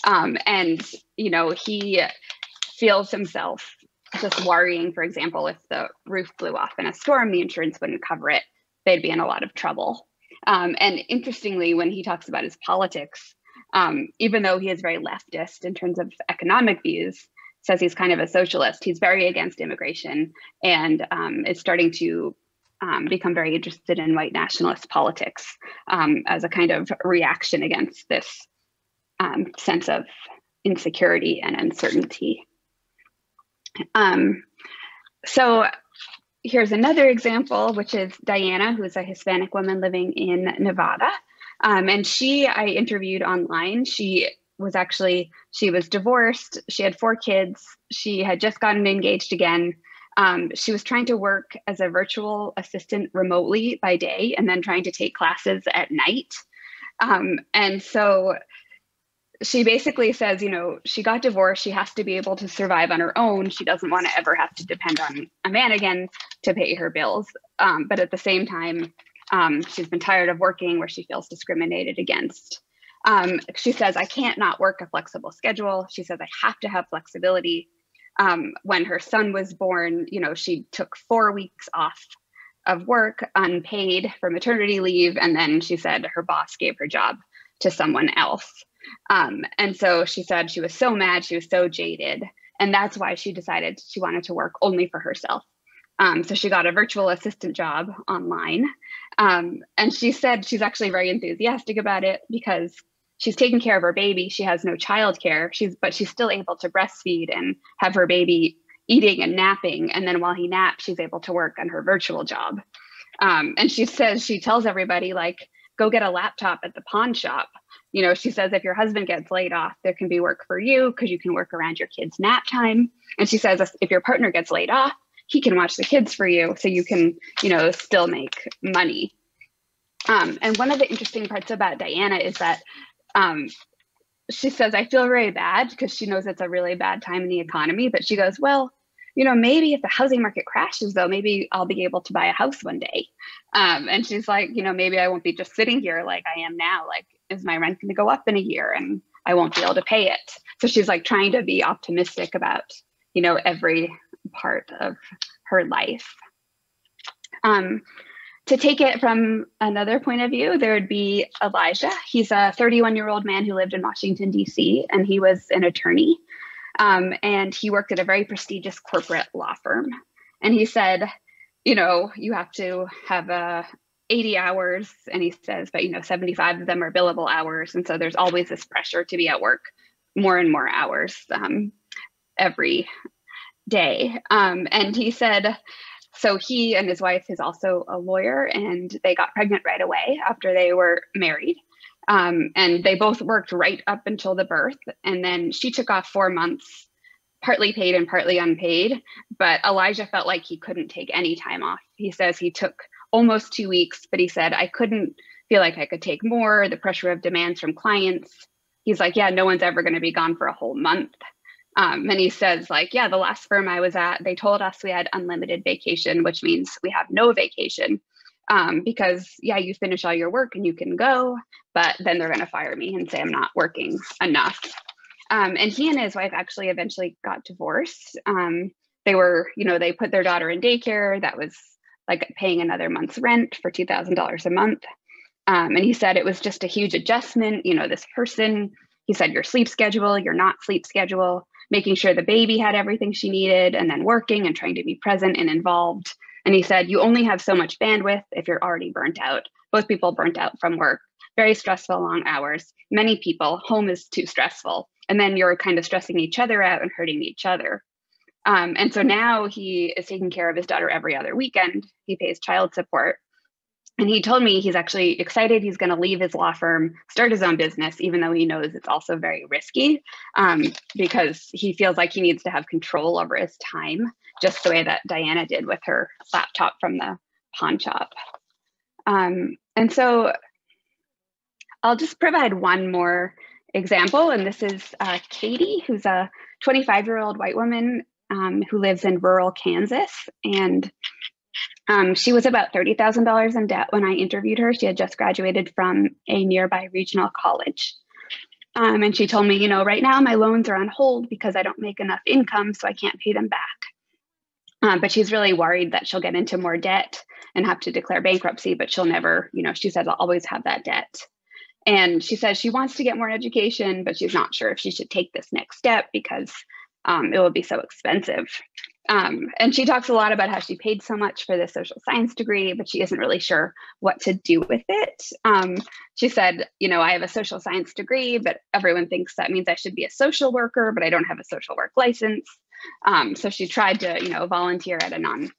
Um, and, you know, he feels himself just worrying, for example, if the roof blew off in a storm, the insurance wouldn't cover it. They'd be in a lot of trouble. Um, and interestingly, when he talks about his politics, um, even though he is very leftist in terms of economic views, says he's kind of a socialist. He's very against immigration and um, is starting to um, become very interested in white nationalist politics um, as a kind of reaction against this um, sense of insecurity and uncertainty. So here's another example, which is Diana, who's a Hispanic woman living in Nevada. Um, and she, I interviewed online. She was actually, she was divorced. She had four kids. She had just gotten engaged again. Um, she was trying to work as a virtual assistant remotely by day and then trying to take classes at night. Um, and so she basically says, you know, she got divorced. She has to be able to survive on her own. She doesn't want to ever have to depend on a man again to pay her bills. Um, but at the same time, um, she's been tired of working where she feels discriminated against. Um, she says, I can't not work a flexible schedule. She says, I have to have flexibility. Um, when her son was born, you know, she took four weeks off of work unpaid for maternity leave. And then she said her boss gave her job to someone else. Um, and so she said she was so mad, she was so jaded. And that's why she decided she wanted to work only for herself. Um, so she got a virtual assistant job online. Um, and she said she's actually very enthusiastic about it because she's taking care of her baby. She has no childcare. She's but she's still able to breastfeed and have her baby eating and napping. And then while he naps, she's able to work on her virtual job. Um, and she says she tells everybody like, go get a laptop at the pawn shop. You know, she says if your husband gets laid off, there can be work for you because you can work around your kids' nap time. And she says if your partner gets laid off, he can watch the kids for you so you can, you know, still make money. Um, and one of the interesting parts about Diana is that um, she says, I feel very bad because she knows it's a really bad time in the economy. But she goes, Well, you know, maybe if the housing market crashes, though, maybe I'll be able to buy a house one day. Um, and she's like, you know, maybe I won't be just sitting here like I am now. Like, is my rent going to go up in a year and I won't be able to pay it? So she's like trying to be optimistic about, you know, every part of her life. Um, to take it from another point of view, there would be Elijah. He's a 31 year old man who lived in Washington, D.C., and he was an attorney. Um, and he worked at a very prestigious corporate law firm. And he said, you know, you have to have uh, 80 hours. And he says, but, you know, 75 of them are billable hours. And so there's always this pressure to be at work more and more hours um, every day. Um, and he said, so he and his wife is also a lawyer, and they got pregnant right away after they were married. Um, and they both worked right up until the birth. And then she took off four months, partly paid and partly unpaid. But Elijah felt like he couldn't take any time off. He says he took almost two weeks, but he said, I couldn't feel like I could take more, the pressure of demands from clients. He's like, Yeah, no one's ever going to be gone for a whole month. Um, and he says, like, yeah, the last firm I was at, they told us we had unlimited vacation, which means we have no vacation. Um, because yeah, you finish all your work and you can go, but then they're going to fire me and say I'm not working enough. Um, and he and his wife actually eventually got divorced. Um, they were, you know, they put their daughter in daycare. That was like paying another month's rent for two thousand dollars a month. Um, and he said it was just a huge adjustment. You know, this person. He said your sleep schedule, your not sleep schedule making sure the baby had everything she needed, and then working and trying to be present and involved. And he said, You only have so much bandwidth if you're already burnt out. Both people burnt out from work, very stressful, long hours. Many people, home is too stressful. And then you're kind of stressing each other out and hurting each other. Um, and so now he is taking care of his daughter every other weekend. He pays child support. And he told me he's actually excited. He's going to leave his law firm, start his own business, even though he knows it's also very risky um, because he feels like he needs to have control over his time, just the way that Diana did with her laptop from the pawn shop. Um, and so I'll just provide one more example. And this is uh, Katie, who's a 25 year old white woman um, who lives in rural Kansas. And um, she was about $30,000 in debt when I interviewed her. She had just graduated from a nearby regional college. Um, and she told me, you know, right now my loans are on hold because I don't make enough income, so I can't pay them back. Um, but she's really worried that she'll get into more debt and have to declare bankruptcy, but she'll never, you know, she says, I'll always have that debt. And she says she wants to get more education, but she's not sure if she should take this next step because um, it will be so expensive. Um, and she talks a lot about how she paid so much for the social science degree, but she isn't really sure what to do with it. Um, she said, You know, I have a social science degree, but everyone thinks that means I should be a social worker, but I don't have a social work license. Um, so she tried to, you know, volunteer at a non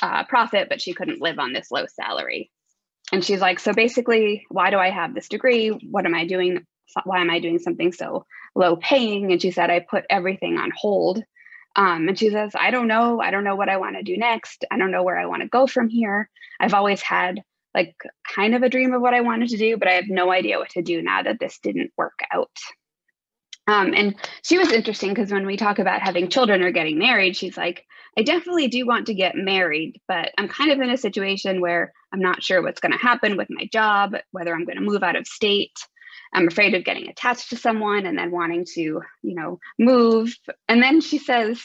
uh, profit, but she couldn't live on this low salary. And she's like, So basically, why do I have this degree? What am I doing? Why am I doing something so low paying? And she said, I put everything on hold um, and she says, I don't know. I don't know what I want to do next. I don't know where I want to go from here. I've always had like kind of a dream of what I wanted to do, but I have no idea what to do now that this didn't work out. Um, and she was interesting because when we talk about having children or getting married, she's like, I definitely do want to get married, but I'm kind of in a situation where I'm not sure what's going to happen with my job, whether I'm going to move out of state. I'm afraid of getting attached to someone and then wanting to, you know, move. And then she says,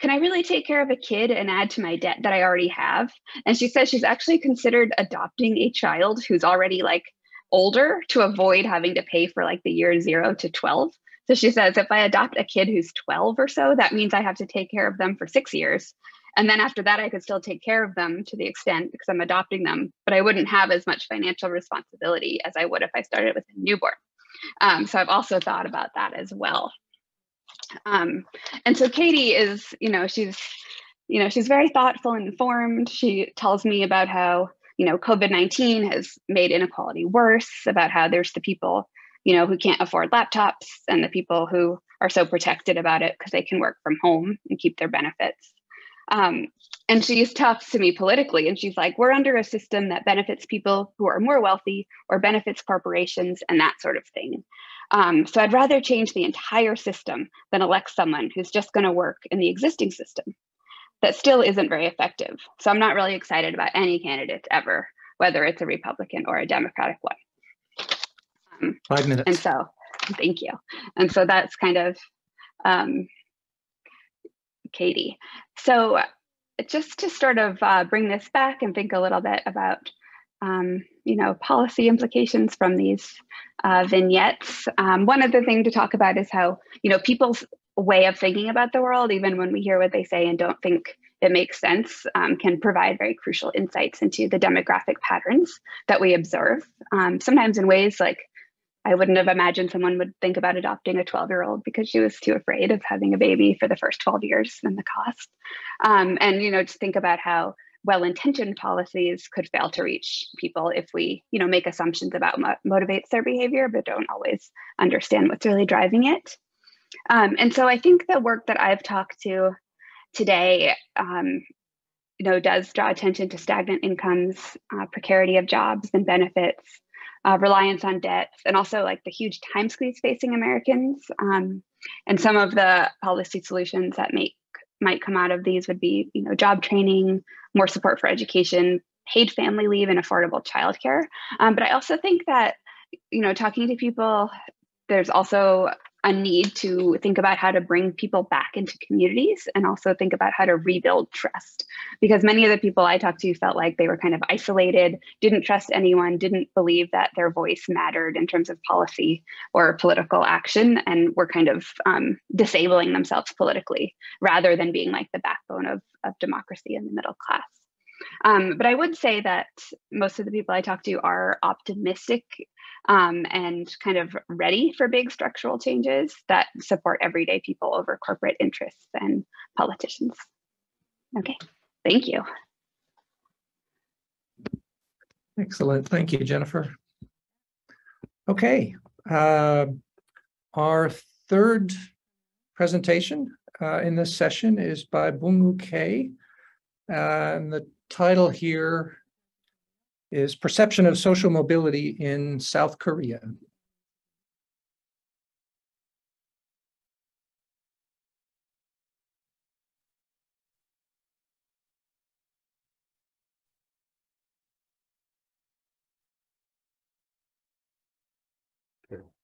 Can I really take care of a kid and add to my debt that I already have? And she says she's actually considered adopting a child who's already like older to avoid having to pay for like the year zero to 12. So she says, if I adopt a kid who's 12 or so, that means I have to take care of them for six years. And then after that, I could still take care of them to the extent because I'm adopting them, but I wouldn't have as much financial responsibility as I would if I started with a newborn. Um, so I've also thought about that as well. Um, and so Katie is, you know, she's, you know, she's very thoughtful and informed. She tells me about how, you know, COVID 19 has made inequality worse, about how there's the people, you know, who can't afford laptops and the people who are so protected about it because they can work from home and keep their benefits. Um, and she's tough to me politically. And she's like, we're under a system that benefits people who are more wealthy or benefits corporations and that sort of thing. Um, so I'd rather change the entire system than elect someone who's just going to work in the existing system that still isn't very effective. So I'm not really excited about any candidates ever, whether it's a Republican or a Democratic one. Um, Five minutes. And so, thank you. And so that's kind of um, Katie. So just to sort of uh, bring this back and think a little bit about, um, you know, policy implications from these uh, vignettes. Um, one other thing to talk about is how, you know, people's way of thinking about the world, even when we hear what they say and don't think it makes sense, um, can provide very crucial insights into the demographic patterns that we observe. Um, sometimes in ways like I wouldn't have imagined someone would think about adopting a 12 year old because she was too afraid of having a baby for the first 12 years and the cost. Um, and, you know, to think about how well intentioned policies could fail to reach people if we, you know, make assumptions about what motivates their behavior, but don't always understand what's really driving it. Um, and so I think the work that I've talked to today, um, you know, does draw attention to stagnant incomes, uh, precarity of jobs and benefits, uh, reliance on debt, and also like the huge time squeeze facing Americans. Um, and some of the policy solutions that make might come out of these would be, you know, job training, more support for education, paid family leave, and affordable childcare. Um, but I also think that, you know, talking to people, there's also a need to think about how to bring people back into communities and also think about how to rebuild trust. Because many of the people I talked to felt like they were kind of isolated, didn't trust anyone, didn't believe that their voice mattered in terms of policy or political action, and were kind of um, disabling themselves politically rather than being like the backbone of, of democracy in the middle class. Um, but I would say that most of the people I talk to are optimistic um, and kind of ready for big structural changes that support everyday people over corporate interests and politicians. Okay, thank you. Excellent. Thank you, Jennifer. Okay. Uh, our third presentation uh, in this session is by Bungu Kei. Uh, and the title here is Perception of Social Mobility in South Korea.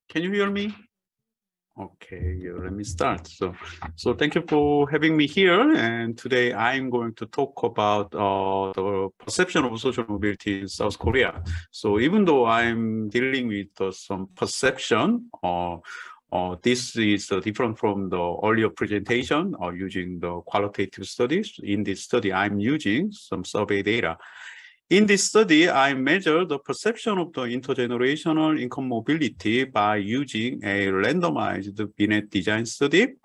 Can you hear me? Okay, let me start. So, so thank you for having me here. And today I'm going to talk about uh, the perception of social mobility in South Korea. So even though I'm dealing with uh, some perception, uh, uh, this is uh, different from the earlier presentation uh, using the qualitative studies. In this study, I'm using some survey data. In this study, I measured the perception of the intergenerational income mobility by using a randomized vignette design study.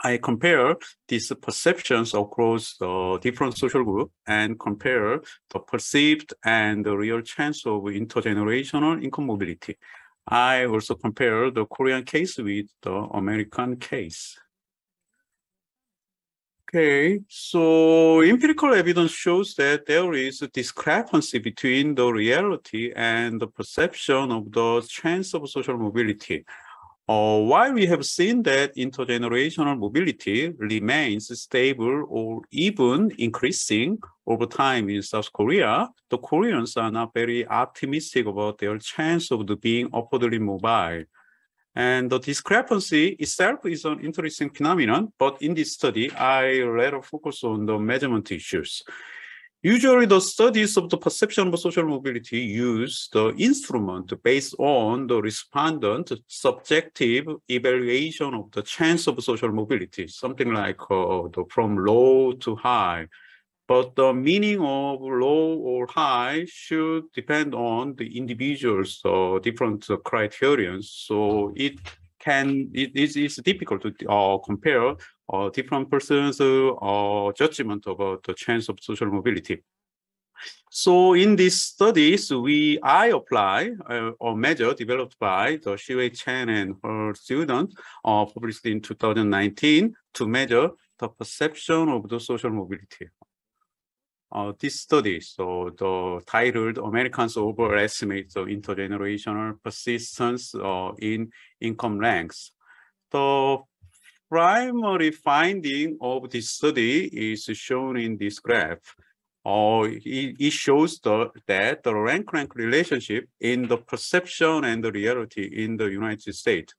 I compare these perceptions across the different social groups and compare the perceived and the real chance of intergenerational income mobility. I also compare the Korean case with the American case. Okay, so empirical evidence shows that there is a discrepancy between the reality and the perception of the chance of social mobility. Uh, while we have seen that intergenerational mobility remains stable or even increasing over time in South Korea, the Koreans are not very optimistic about their chance of the being upwardly mobile. And the discrepancy itself is an interesting phenomenon, but in this study, I rather focus on the measurement issues. Usually the studies of the perception of social mobility use the instrument based on the respondent subjective evaluation of the chance of social mobility, something like uh, the, from low to high. But the meaning of low or high should depend on the individual's uh, different uh, criterions. So it can, it is difficult to uh, compare uh, different persons' uh, judgment about the chance of social mobility. So in these studies, we I apply uh, a measure developed by the Xiwei Chen and her student, uh, published in 2019, to measure the perception of the social mobility. Uh, this study, so the titled Americans Overestimate the Intergenerational Persistence uh, in Income Ranks. The primary finding of this study is shown in this graph. Uh, it, it shows the, that the rank-rank relationship in the perception and the reality in the United States.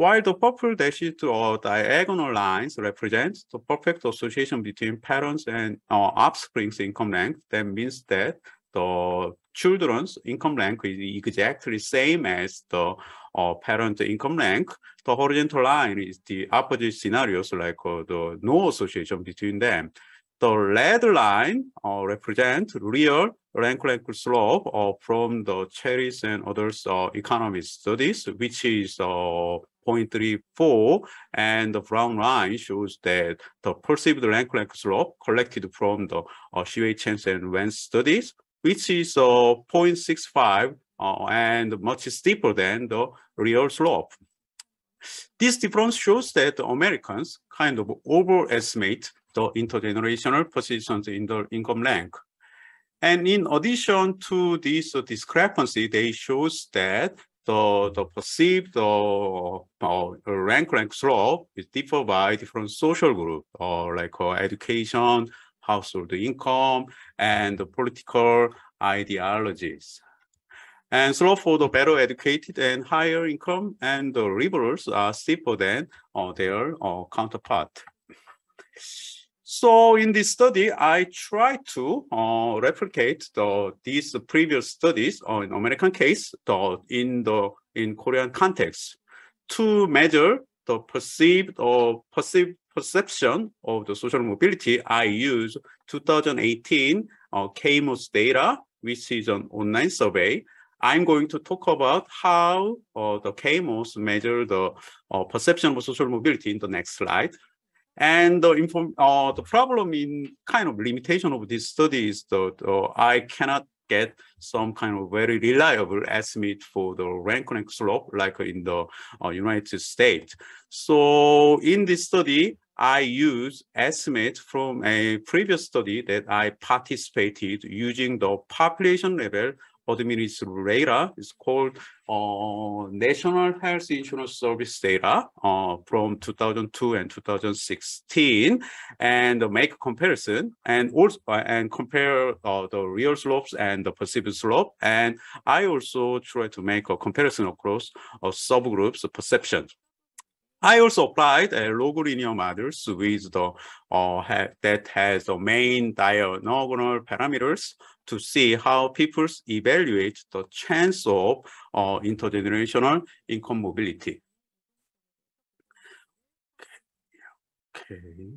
While the purple dashed or diagonal lines represent the perfect association between parents and uh, offspring's income rank, that means that the children's income rank is exactly same as the uh, parent income rank. The horizontal line is the opposite scenarios like uh, the no association between them. The red line uh, represent real rank-rank slope uh, from the Chetty's and others uh, economy studies, which is uh, 0.34, and the brown line shows that the perceived rank-rank slope collected from the uh, Chen and Wen studies, which is uh, 0.65 uh, and much steeper than the real slope. This difference shows that the Americans kind of overestimate the intergenerational positions in the income rank. And in addition to this discrepancy, they shows that the, the perceived uh, uh, rank rank slope is differ by different social group, uh, like uh, education, household income, and the political ideologies. And slope for the better educated and higher income and the liberals are steeper than uh, their uh, counterpart. So in this study, I try to uh, replicate the, these previous studies uh, in American case the, in the in Korean context to measure the perceived or perceived perception of the social mobility. I use 2018 uh, KMOS data, which is an online survey. I'm going to talk about how uh, the KMOS measure the uh, perception of social mobility in the next slide. And the inform uh, the problem in kind of limitation of this study is that uh, I cannot get some kind of very reliable estimate for the rank rank slope like in the uh, United States. So in this study, I use estimate from a previous study that I participated using the population level administrative data is called uh, National Health Insurance Service data uh, from 2002 and 2016, and make comparison and also uh, and compare uh, the real slopes and the perceived slope. And I also try to make a comparison across uh, subgroups of perception. I also applied a log linear models with the uh, ha that has the main diagonal parameters to see how people evaluate the chance of uh, intergenerational income mobility. Okay,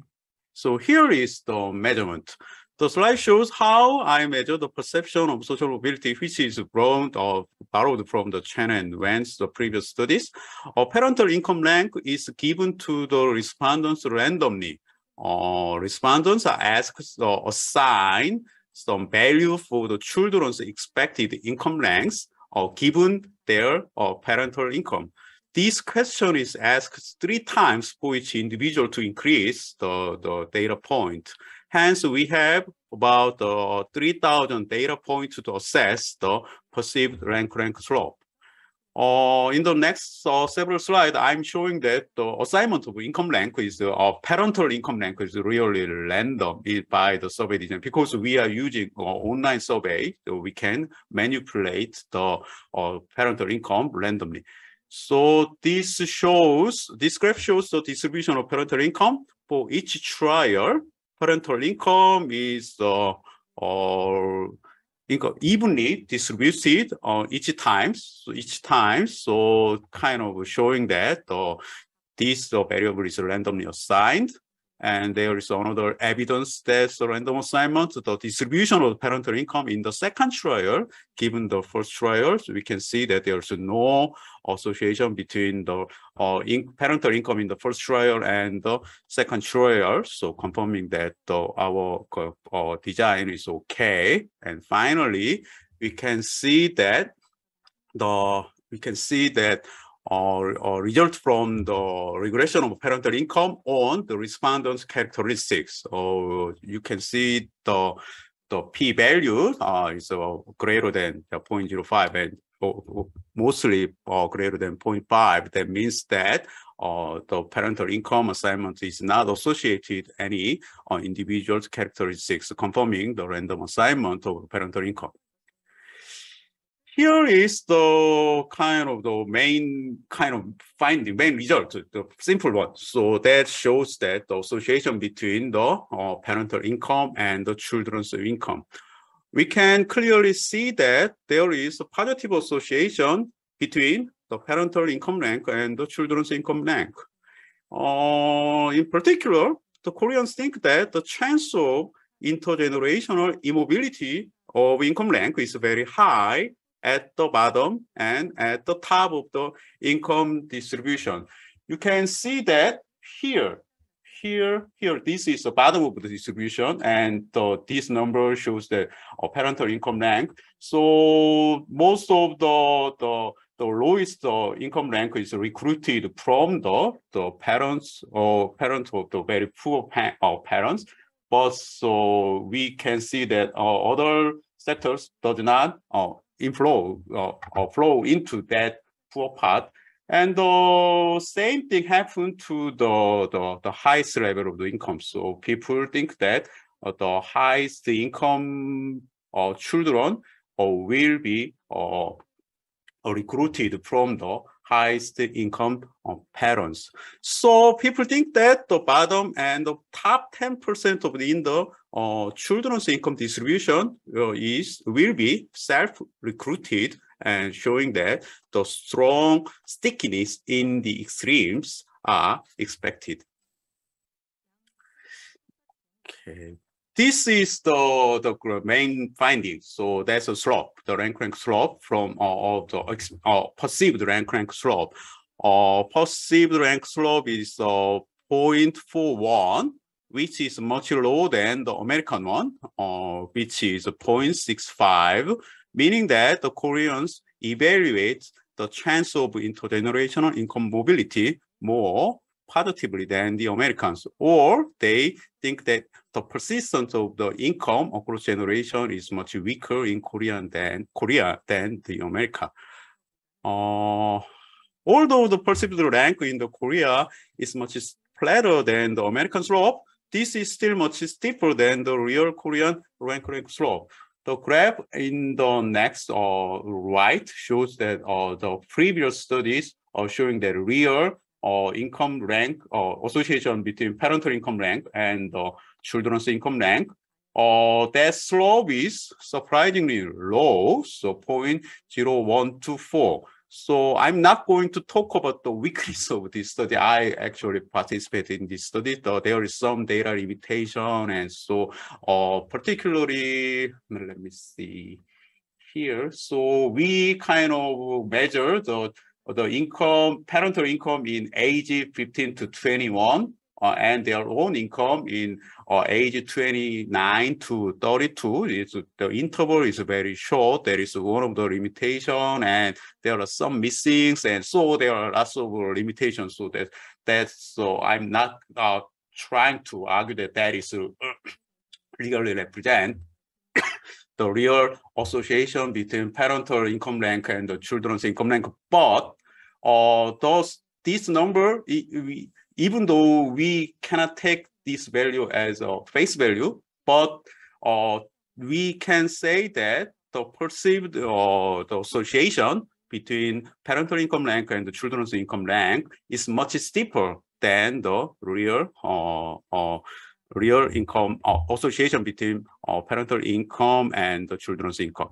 so here is the measurement. The slide shows how I measure the perception of social mobility, which is borrowed, uh, borrowed from the Chen and Wen's the previous studies. A parental income rank is given to the respondents randomly. Uh, respondents are asked to assign some value for the children's expected income ranks or given their uh, parental income. This question is asked three times for each individual to increase the, the data point. Hence, we have about uh, 3,000 data points to assess the perceived rank-rank slope. Uh, in the next uh, several slides, I'm showing that the assignment of income rank is uh, parental income rank is really random by the survey design because we are using uh, online survey, so we can manipulate the uh, parental income randomly. So this shows, this graph shows the distribution of parental income for each trial. Parental income is uh, uh, income evenly distributed uh, each time, so each time. So kind of showing that uh, this uh, variable is randomly assigned. And there is another evidence that the random assignment, the distribution of parental income in the second trial, given the first trial, we can see that there's no association between the uh, in parental income in the first trial and the second trial. So confirming that uh, our uh, design is okay. And finally, we can see that the we can see that or, or result from the regression of parental income on the respondents' characteristics. Or you can see the the p-value uh, is uh, greater than 0.05 and uh, mostly uh, greater than 0.5. That means that uh, the parental income assignment is not associated any uh, individual's characteristics, confirming the random assignment of parental income here is the kind of the main kind of finding, main result, the simple one. So that shows that the association between the uh, parental income and the children's income. We can clearly see that there is a positive association between the parental income rank and the children's income rank. Uh, in particular, the Koreans think that the chance of intergenerational immobility of income rank is very high at the bottom and at the top of the income distribution. You can see that here, here, here, this is the bottom of the distribution and the, this number shows the uh, parental income rank. So most of the, the, the lowest uh, income rank is recruited from the, the parents or parents of the very poor pa uh, parents. But so we can see that uh, other sectors does not uh, inflow uh, or flow into that poor part. And the same thing happened to the, the, the highest level of the income. So people think that uh, the highest income uh, children uh, will be uh, recruited from the highest income parents. So people think that the bottom and the top 10% of the in the uh, children's income distribution uh, is will be self-recruited and showing that the strong stickiness in the extremes are expected. Okay. This is the, the main finding. So that's a slope, the rank rank slope from uh, of the uh, perceived rank rank slope. Uh, perceived rank slope is uh, 0.41 which is much lower than the American one, uh, which is 0.65, meaning that the Koreans evaluate the chance of intergenerational income mobility more positively than the Americans, or they think that the persistence of the income across generation is much weaker in Korea than Korea than the America. Uh, although the perceived rank in the Korea is much flatter than the American slope, this is still much steeper than the real Korean rank rank slope. The graph in the next uh, right shows that uh, the previous studies are showing that real uh, income rank uh, association between parental income rank and uh, children's income rank. Uh, that slope is surprisingly low, so 0.0124. So I'm not going to talk about the weakness *laughs* of this study. I actually participated in this study. Though there is some data limitation. And so uh, particularly, let me see here. So we kind of measure the, the income, parental income in age 15 to 21 uh, and their own income in uh, age 29 to 32. It's, the interval is very short. There is one of the limitation and there are some missings. And so there are lots of limitations. So that, that's, so I'm not uh, trying to argue that that is uh, *clears throat* legally represent the real association between parental income rank and the children's income rank. But uh, those this number, we, even though we cannot take this value as a face value, but uh, we can say that the perceived uh, the association between parental income rank and the children's income rank is much steeper than the real uh, uh, real income uh, association between uh, parental income and the children's income.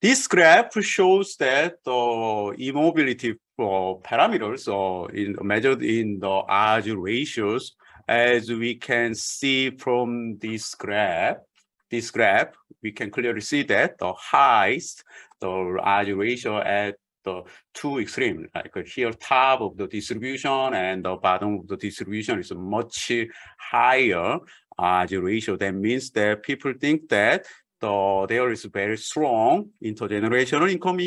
This graph shows that the immobility parameters are in, measured in the odds ratios, as we can see from this graph. This graph, we can clearly see that the highest, the odds ratio at the two extreme, like here top of the distribution and the bottom of the distribution is much higher odds ratio. That means that people think that the, there is very strong intergenerational income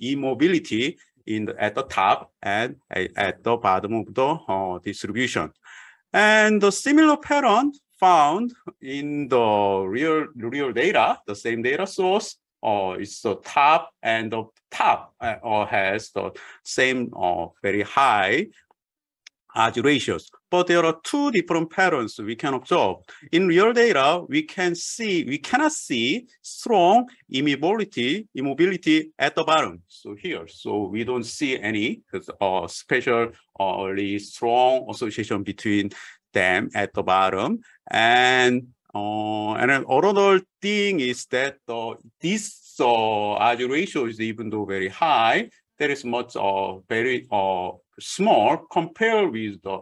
immobility in the, at the top and at the bottom of the uh, distribution. And the similar pattern found in the real, real data, the same data source, uh, is the top and the top uh, has the same uh, very high odds ratios. But there are two different patterns we can observe. In real data, we can see, we cannot see strong immobility, immobility at the bottom. So here, so we don't see any uh, special or uh, really strong association between them at the bottom. And uh, and another thing is that uh, this uh, odds ratio is even though very high, there is much uh, very uh, small compared with the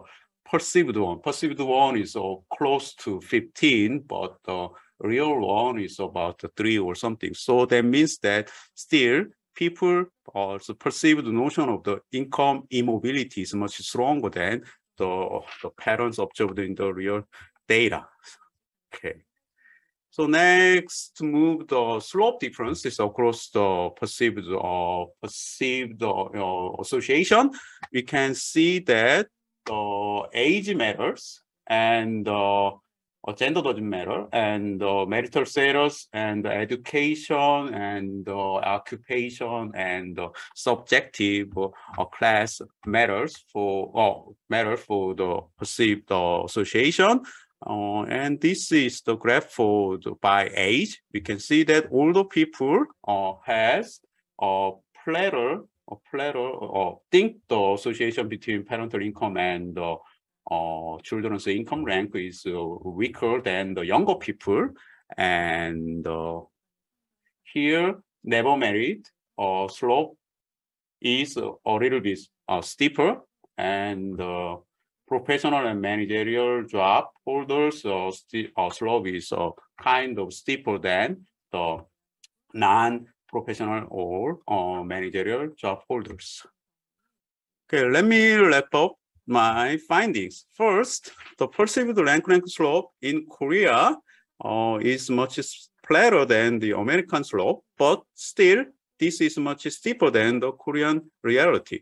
perceived one. Perceived one is uh, close to 15, but the real one is about three or something. So that means that still people also perceive the notion of the income immobility is much stronger than the, the patterns observed in the real data. Okay. So next, to move the slope differences across the perceived uh, perceived uh, association. We can see that the age matters and uh, gender doesn't matter, and uh, marital status and education and uh, occupation and uh, subjective uh, class matters for uh, matter for the perceived association. Uh, and this is the graph for the, by age. We can see that older people uh, has a flatter, a flatter, uh, think the association between parental income and uh, uh, children's income rank is uh, weaker than the younger people. And uh, here, never married, uh, slope is a little bit uh, steeper and professional and managerial job holders uh, uh, slope is uh, kind of steeper than the non-professional or uh, managerial job holders. Okay, let me wrap up my findings. First, the perceived rank rank slope in Korea uh, is much flatter than the American slope, but still this is much steeper than the Korean reality.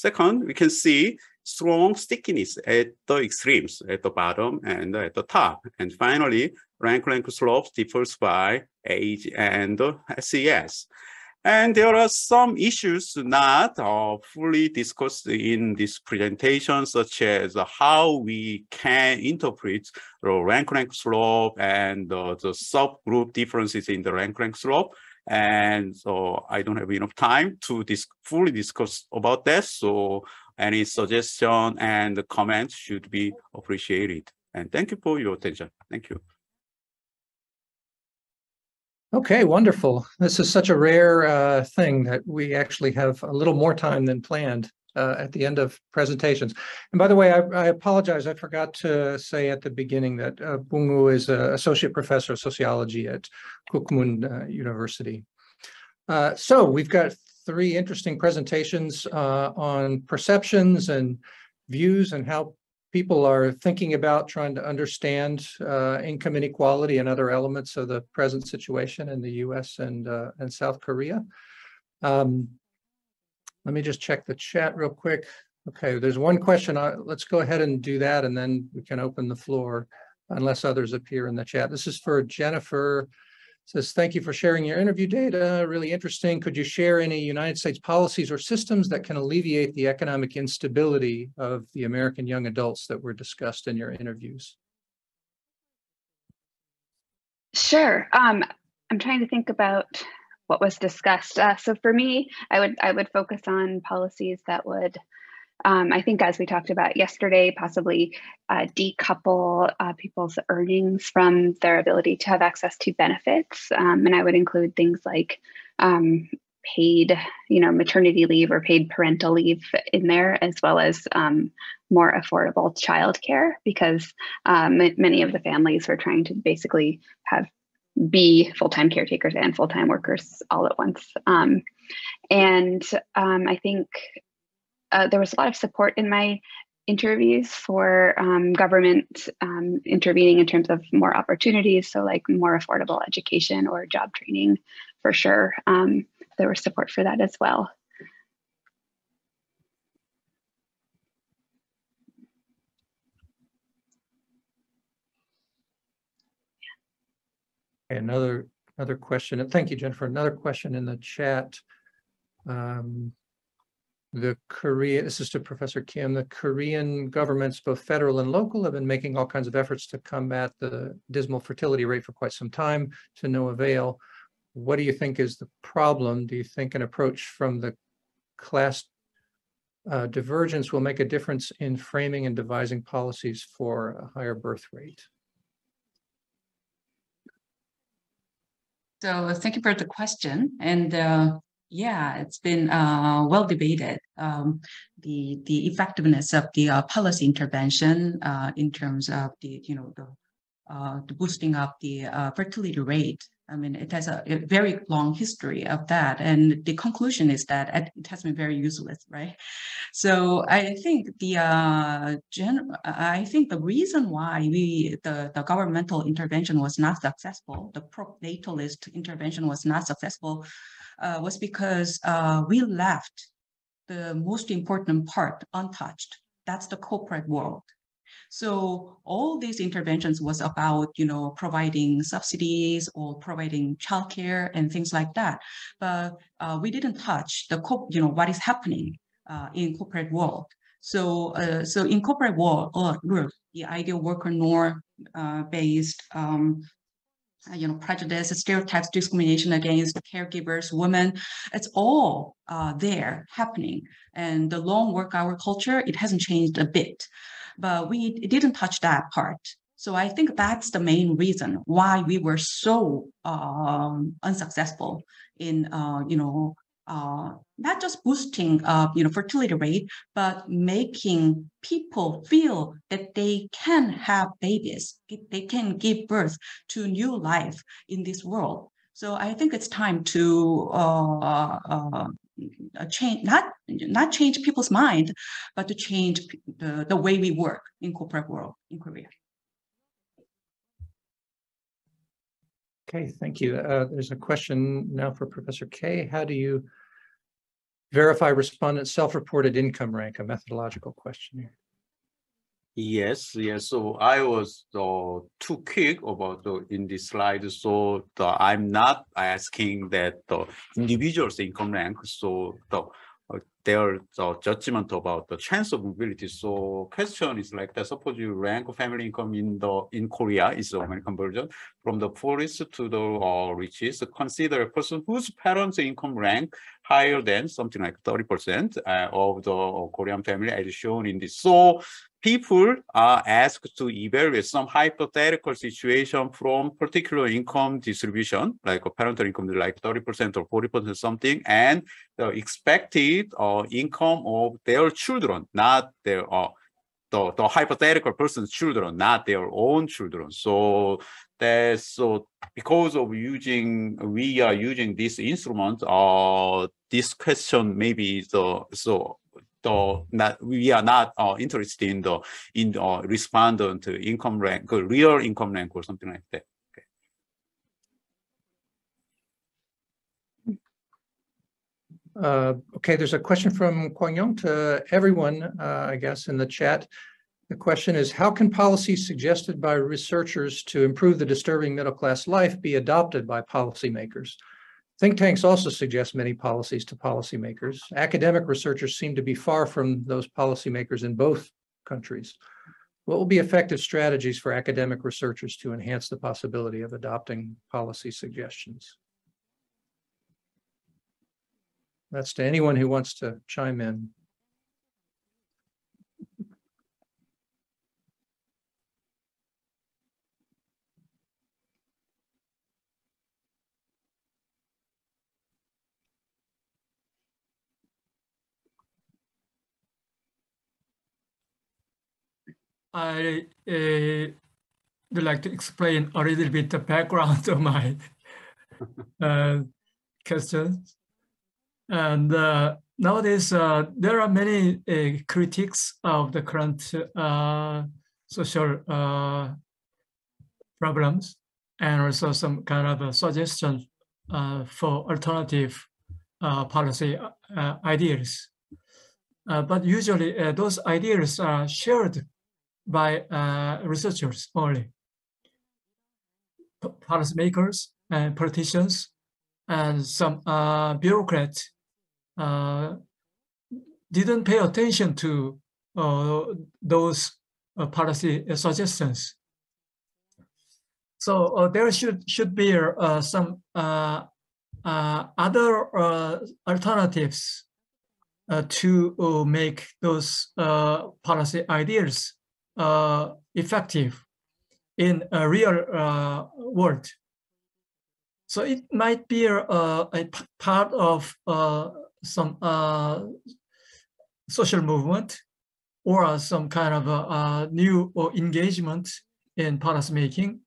Second, we can see strong stickiness at the extremes, at the bottom and at the top. And finally, rank-rank slopes differs by age and SES. And there are some issues not uh, fully discussed in this presentation, such as how we can interpret the rank-rank slope and uh, the subgroup differences in the rank-rank slope. And so I don't have enough time to dis fully discuss about that. So any suggestion and comments should be appreciated. And thank you for your attention. Thank you. Okay, wonderful. This is such a rare uh, thing that we actually have a little more time than planned uh, at the end of presentations. And by the way, I, I, apologize. I forgot to say at the beginning that uh, Bungu is an associate professor of sociology at Kookmin uh, University. Uh, so we've got three interesting presentations uh, on perceptions and views and how people are thinking about trying to understand uh, income inequality and other elements of the present situation in the U.S. and uh, and South Korea. Um, let me just check the chat real quick. Okay, there's one question. Uh, let's go ahead and do that, and then we can open the floor unless others appear in the chat. This is for Jennifer says, thank you for sharing your interview data. Really interesting. Could you share any United States policies or systems that can alleviate the economic instability of the American young adults that were discussed in your interviews? Sure. Um, I'm trying to think about what was discussed. Uh, so for me, I would I would focus on policies that would, um, I think, as we talked about yesterday, possibly uh, decouple uh, people's earnings from their ability to have access to benefits, um, and I would include things like um, paid, you know, maternity leave or paid parental leave in there, as well as um, more affordable childcare, because um, many of the families were trying to basically have be full-time caretakers and full-time workers all at once. Um, and um, I think uh, there was a lot of support in my interviews for um, government um, intervening in terms of more opportunities, so like more affordable education or job training for sure. Um, there was support for that as well. Another another question, and thank you, Jennifer. Another question in the chat. Um, the Korea, this is to Professor Kim, the Korean governments, both federal and local, have been making all kinds of efforts to combat the dismal fertility rate for quite some time to no avail. What do you think is the problem? Do you think an approach from the class uh, divergence will make a difference in framing and devising policies for a higher birth rate? So thank you for the question. And uh, yeah, it's been uh, well debated. Um, the the effectiveness of the uh, policy intervention uh, in terms of the you know the, uh, the boosting up the uh, fertility rate I mean, it has a, a, very long history of that. And the conclusion is that it has been very useless, right? So I think the uh, gen- I think the reason why we the, the governmental intervention was not successful, the pro-natalist intervention was not successful, uh, was because uh, we left the most important part untouched. That's the corporate world. So all these interventions was about, you know, providing subsidies or providing childcare and things like that. But uh, we didn't touch the, you know, what is happening uh, in corporate world. So, uh, so in corporate world, the ideal worker norm uh, based um, uh, you know, prejudice, stereotypes, discrimination against caregivers, women, it's all uh, there happening. And the long work hour culture, it hasn't changed a bit but we didn't touch that part. So I think that's the main reason why we were so um, unsuccessful in, uh, you know, uh, not just boosting, uh, you know, fertility rate, but making people feel that they can have babies, they can give birth to new life in this world. So I think it's time to uh, uh, change, not not change people's mind, but to change the, the way we work in corporate world in Korea. Okay, thank you. Uh, there's a question now for Professor K. How do you verify respondent self-reported income rank? A methodological question here. Yes, yes. So I was uh, too quick about the in this slide. So the, I'm not asking that the individual's income rank. So the uh, their uh, judgment about the chance of mobility. So question is like that. Suppose you rank family income in the in Korea is the American version from the poorest to the uh, richest. Consider a person whose parents' income rank higher than something like 30% uh, of the Korean family as shown in this. So people are asked to evaluate some hypothetical situation from particular income distribution, like a parental income, like 30% or 40% something, and the expected uh, income of their children, not their uh, the, the hypothetical person's children, not their own children. So that's so because of using we are using this instrument, uh this question maybe the so the not we are not uh, interested in the in the uh, respondent income rank, real income rank or something like that. Uh, okay, there's a question from Kwang Yeong to everyone, uh, I guess, in the chat. The question is, how can policies suggested by researchers to improve the disturbing middle-class life be adopted by policymakers? Think tanks also suggest many policies to policymakers. Academic researchers seem to be far from those policymakers in both countries. What will be effective strategies for academic researchers to enhance the possibility of adopting policy suggestions? That's to anyone who wants to chime in. I uh, would like to explain a little bit the background *laughs* of my uh, questions. And uh, nowadays, uh, there are many uh, critiques of the current uh, social problems and also some kind of a suggestion for alternative policy ideas. But usually those ideas are shared by uh, researchers only, policymakers and politicians and some uh, bureaucrats uh, didn't pay attention to uh, those uh, policy suggestions. So there should should be some other alternatives uh, to uh, make those uh, policy ideas effective in a real uh, world. So it might be a part of uh, some uh, social movement or some kind of a, a new engagement in policy making.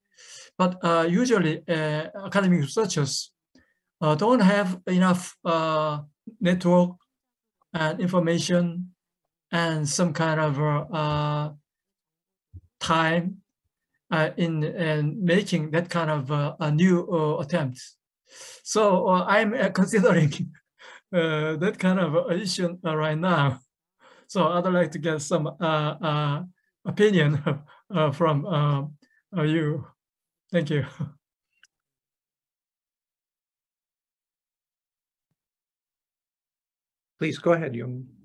But uh, usually uh, academic researchers uh, don't have enough uh, network and information and some kind of uh, uh, time uh, in, in making that kind of uh, a new uh, attempt. So uh, I'm uh, *laughs* considering uh, that kind of issue right now. So I'd like to get some opinion *laughs* from you. Thank you. Please go ahead, Jung.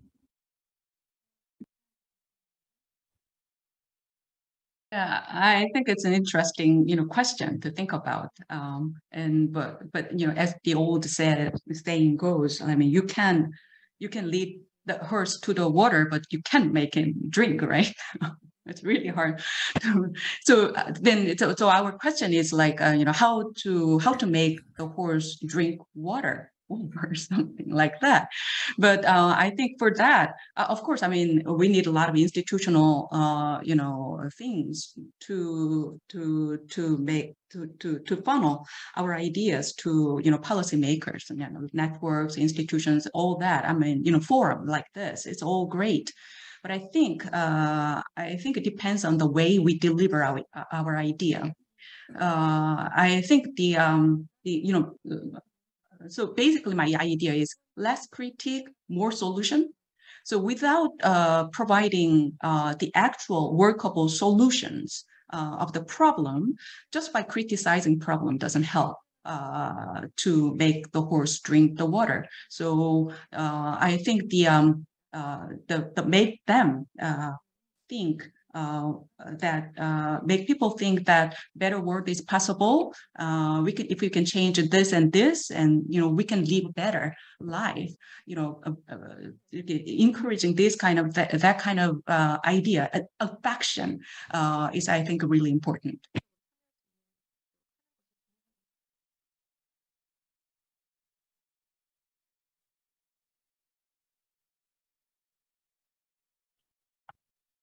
Yeah, I think it's an interesting, you know, question to think about. Um, and but but you know, as the old said saying goes, I mean, you can you can lead the horse to the water, but you can't make him drink, *laughs* right? it's really hard. *laughs* so uh, then, so, so our question is like, uh, you know, how to how to make the horse drink water or *laughs* something like that. But uh, I think for that, uh, of course, I mean, we need a lot of institutional, uh, you know, things to to to make to to to funnel our ideas to you know policymakers, you know, networks, institutions, all that. I mean, you know, forum like this, it's all great. But I think uh, I think it depends on the way we deliver our our idea. Uh, I think the um, the you know so basically my idea is less critique, more solution. So without uh, providing uh, the actual workable solutions uh, of the problem, just by criticizing problem doesn't help. Uh, to make the horse drink the water, so uh, I think the um, the the make them think uh, that uh, make people think that better world is possible. Uh, we can, if we can change this and this, and you know, we can live a better life. You know, encouraging this kind of that, that kind of idea, affection, is I think really important.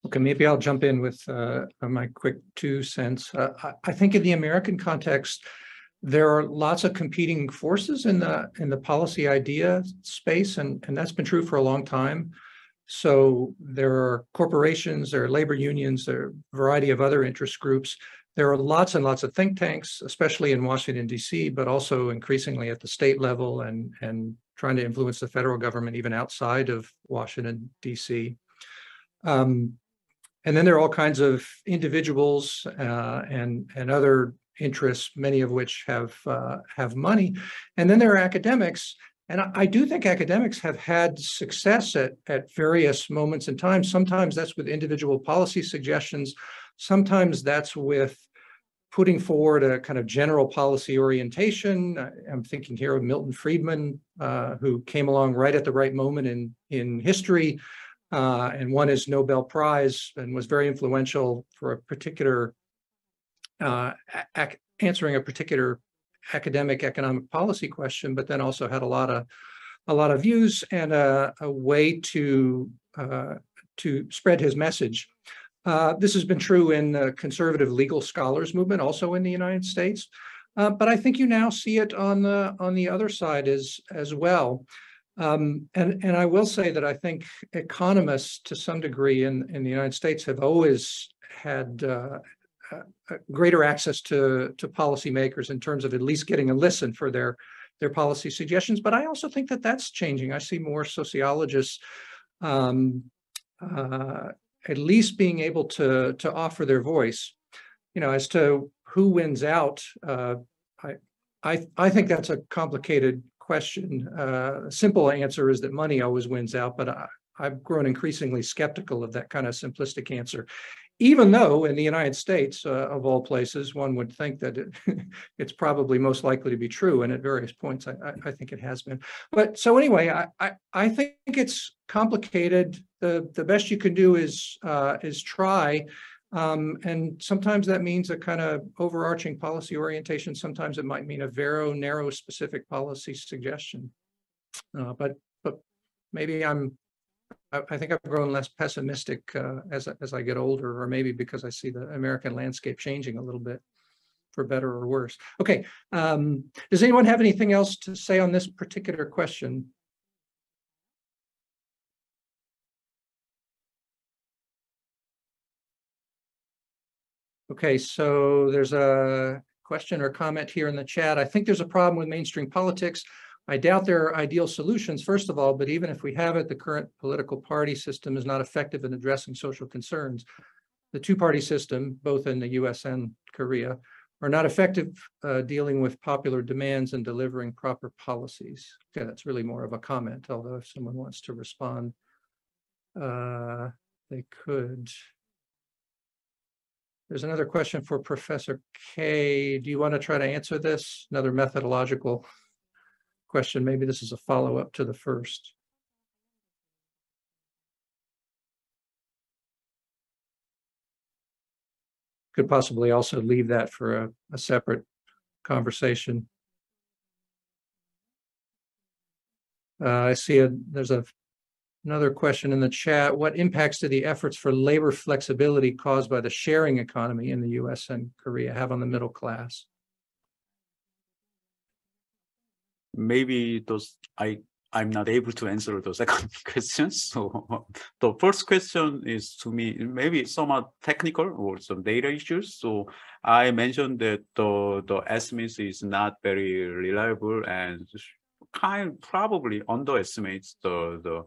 Okay, maybe I'll jump in with uh, my quick two cents. Uh, I, think in the American context, there are lots of competing forces in the in the policy idea space, and, and that's been true for a long time. So there are corporations, there are labor unions, there are a variety of other interest groups. There are lots and lots of think tanks, especially in Washington, D.C., but also increasingly at the state level and, and trying to influence the federal government even outside of Washington, D.C. Um, and then there are all kinds of individuals uh, and and other interests, many of which have uh, have money, and then there are academics. And I, do think academics have had success at, at various moments in time. Sometimes that's with individual policy suggestions. Sometimes that's with putting forward a kind of general policy orientation. I'm thinking here of Milton Friedman, uh, who came along right at the right moment in, in history uh, and won his Nobel Prize and was very influential for a particular uh, answering a particular academic economic policy question, but then also had a lot of a lot of views and a, a way to uh, to spread his message. Uh, this has been true in the conservative legal scholars movement, also in the United States. Uh, but I think you now see it on the on the other side as as well. Um, and, and I will say that I think economists to some degree in, in the United States have always had uh, greater access to, to policymakers in terms of at least getting a listen for their, their policy suggestions. But I also think that that's changing. I see more sociologists um, uh, at least being able to, to offer their voice. You know, as to who wins out, uh, I, I, I think that's a complicated question. Uh, simple answer is that money always wins out, but I, I've grown increasingly skeptical of that kind of simplistic answer. Even though in the United States, uh, of all places, one would think that it, *laughs* it's probably most likely to be true, and at various points, I, I, think it has been. But so anyway, I, I, I think it's complicated. the The best you can do is uh, is try. Um, and sometimes that means a kind of overarching policy orientation. Sometimes it might mean a very narrow, specific policy suggestion. Uh, but but maybe I'm I, I, think I've grown less pessimistic uh, as as I get older, or maybe because I see the American landscape changing a little bit for better or worse. Okay, um, does anyone have anything else to say on this particular question? Okay, so there's a question or comment here in the chat. I think there's a problem with mainstream politics. I doubt there are ideal solutions, first of all, but even if we have it, the current political party system is not effective in addressing social concerns. The two-party system, both in the US and Korea, are not effective uh, dealing with popular demands and delivering proper policies. Okay, that's really more of a comment, although if someone wants to respond, uh, they could. There's another question for Professor Kay. Do you want to try to answer this? Another methodological question. Maybe this is a follow-up to the first. Could possibly also leave that for a, a separate conversation. Uh, I see a, there's a Another question in the chat, what impacts do the efforts for labor flexibility caused by the sharing economy in the US and Korea have on the middle class? Maybe those, I, I'm not able to answer the second *laughs* question. So the first question is to me, maybe somewhat technical or some data issues. So I mentioned that the, the estimates is not very reliable and kind probably underestimates the, the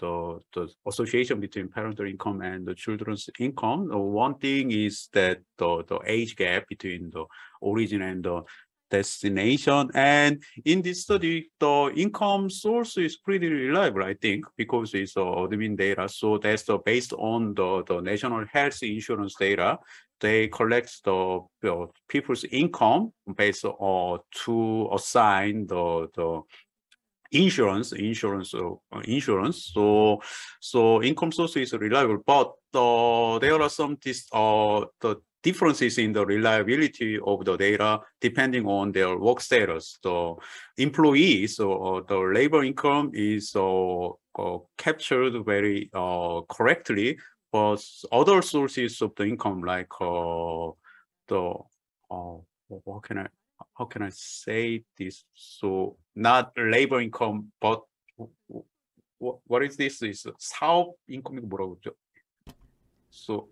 the, the association between parental income and the children's income. one thing is that the, the age gap between the origin and the destination. And in this study, the income source is pretty reliable, I think, because it's uh, admin data. So that's uh, based on the, the national health insurance data. They collect the uh, people's income based on uh, to assign the, the insurance, insurance, uh, insurance. So, so income source is reliable, but uh, there are some dis, uh, the differences in the reliability of the data depending on their work status. The employees or the labor income is uh, uh, captured very uh, correctly, but other sources of the income like uh, the uh, what can I how can I say this? So not labor income, but what is this? Is 사업 인컴이 뭐라고 그러죠? So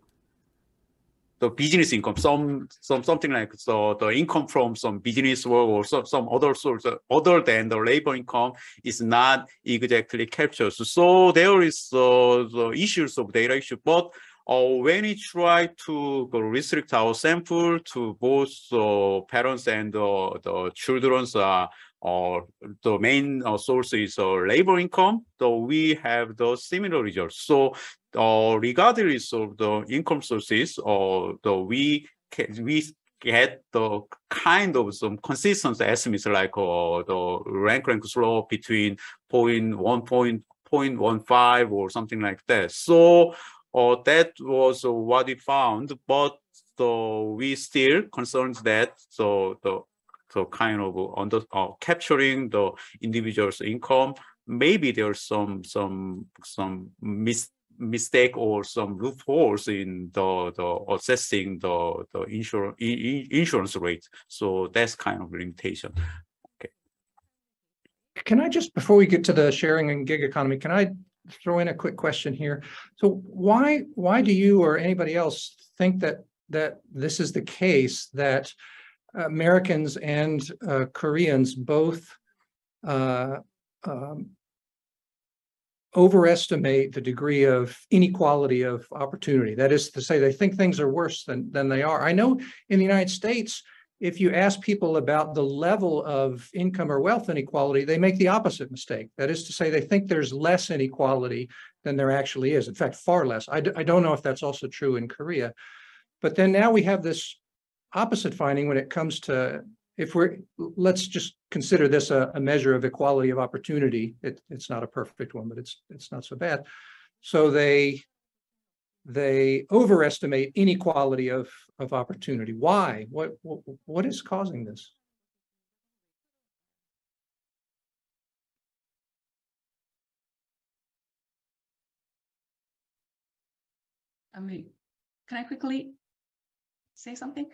the business income, some some something like so the income from some business work or some, some other source other than the labor income is not exactly captured. So there is uh, the issues of data issue, but uh, when we try to restrict our sample to both uh, parents and uh, the children's uh, or the main uh, source is uh, labor income, so we have the similar results. So uh, regardless of the income sources, or the we we get the kind of some consistent estimates like uh, the rank rank slope between point one point point one five or something like that. So uh, that was what we found, but so we still concerned that so the so kind of under uh, capturing the individual's income. Maybe there's some some some mis mistake or some loopholes in the the assessing the the insurance insurance rate. So that's kind of limitation. Okay. Can i just before we get to the sharing and gig economy can i throw in a quick question here so why why do you or anybody else think that that this is the case that Americans and uh, Koreans both uh, um, overestimate the degree of inequality of opportunity. That is to say, they think things are worse than, than they are. I know in the United States, if you ask people about the level of income or wealth inequality, they make the opposite mistake. That is to say, they think there's less inequality than there actually is. In fact, far less. I d- I don't know if that's also true in Korea. But then now we have this opposite finding when it comes to if we're let's just consider this a, a measure of equality of opportunity it, it's not a perfect one but it's it's not so bad so they they overestimate inequality of of opportunity. Why? What what, is causing this? I mean, can I quickly say something?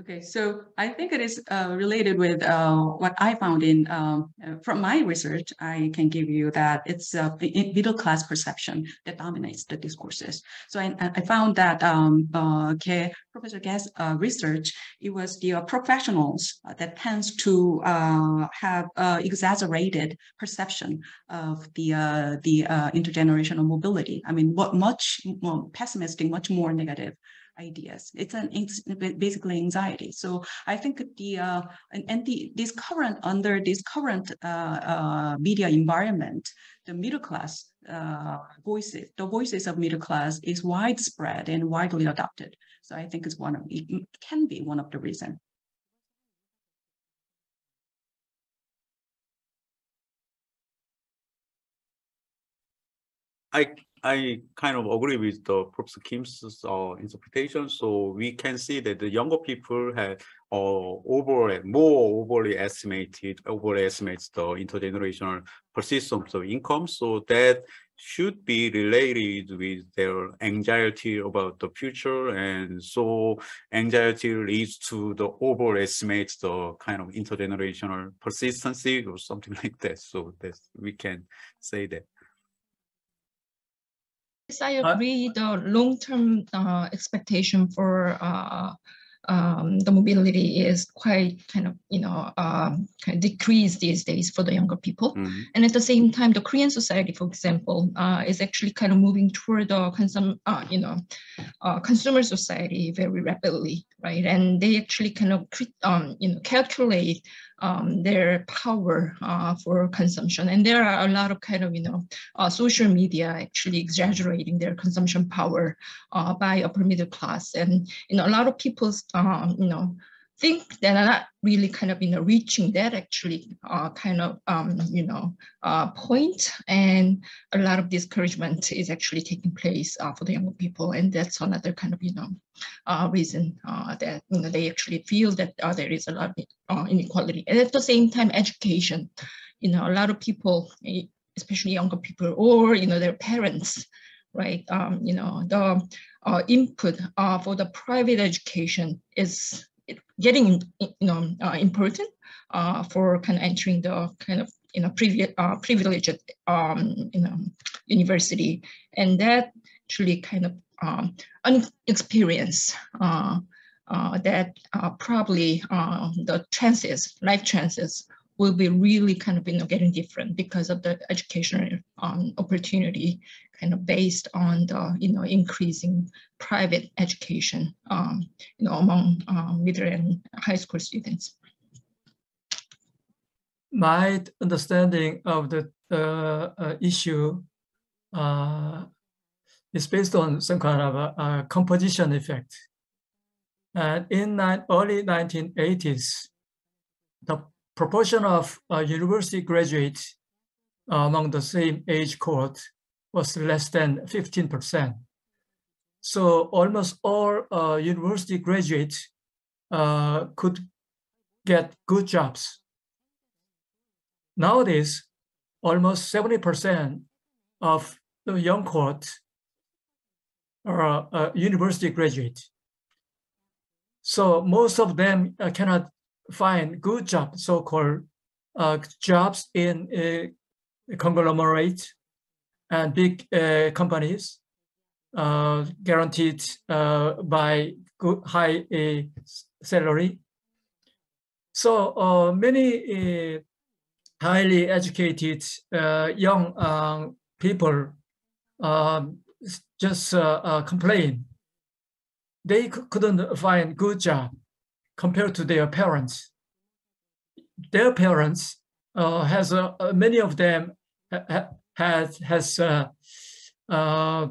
Okay, so I think it is uh, related with uh, what I found in um, uh, from my research. I can give you that it's uh, middle class perception that dominates the discourses. So I, I found that um, uh, Professor Guest uh, research it was the professionals that tends to have exaggerated perception of the the intergenerational mobility. I mean, what much more pessimistic, much more negative ideas. It's an basically anxiety. So I think the uh, and, and the this current under this current uh, uh, media environment, the middle class uh, voices, the voices of middle class is widespread and widely adopted. So I think it's one of it can be one of the reasons. I I kind of agree with the Professor Kim's uh, interpretation. So we can see that the younger people have uh, over more overly estimated, overestimates the intergenerational persistence of income. So that should be related with their anxiety about the future. And so anxiety leads to the overestimate the kind of intergenerational persistency or something *laughs* like that. So that we can say that. Yes, I agree. The long-term uh, expectation for uh, um, the mobility is quite kind of you know um, kind of decreased these days for the younger people mm-hmm. and at the same time the korean society for example uh, is actually kind of moving toward the consum- uh, you know uh, consumer society very rapidly right and they actually kind of um, you know calculate um, their power uh, for consumption. And there are a lot of kind of, you know, uh, social media actually exaggerating their consumption power uh, by upper middle class. And, you know, a lot of people's, um, you know, think that are not really kind of know reaching that actually uh, kind of um, you know uh, point. And a lot of discouragement is actually taking place uh, for the younger people. And that's another kind of you know uh, reason uh, that you know they actually feel that uh, there is a lot of inequality. And at the same time education. You know a lot of people especially younger people or you know their parents right um, you know the input for the private education is getting you know uh, important uh, for kind of entering the kind of you know privilege uh, privileged um, you know university, and that actually kind of um, experience that probably the chances, life chances, will be really kind of you know getting different because of the educational um, opportunity kind of based on the you know increasing private education um, you know among um, middle and high school students. My understanding of the uh, uh, issue uh, is based on some kind of a, a composition effect. And in early 1980s, the proportion of uh, university graduates among the same age cohort was less than 15%. So almost all uh, university graduates uh, could get good jobs. Nowadays, almost 70% of the young cohort are uh, university graduates. So most of them uh, cannot find good jobs, so-called uh, jobs in uh, conglomerate and big uh, companies uh, guaranteed uh, by good high salary. So many highly educated young people um, just complain they couldn't find good job compared to their parents. Their parents uh, has uh, many of them has has uh, uh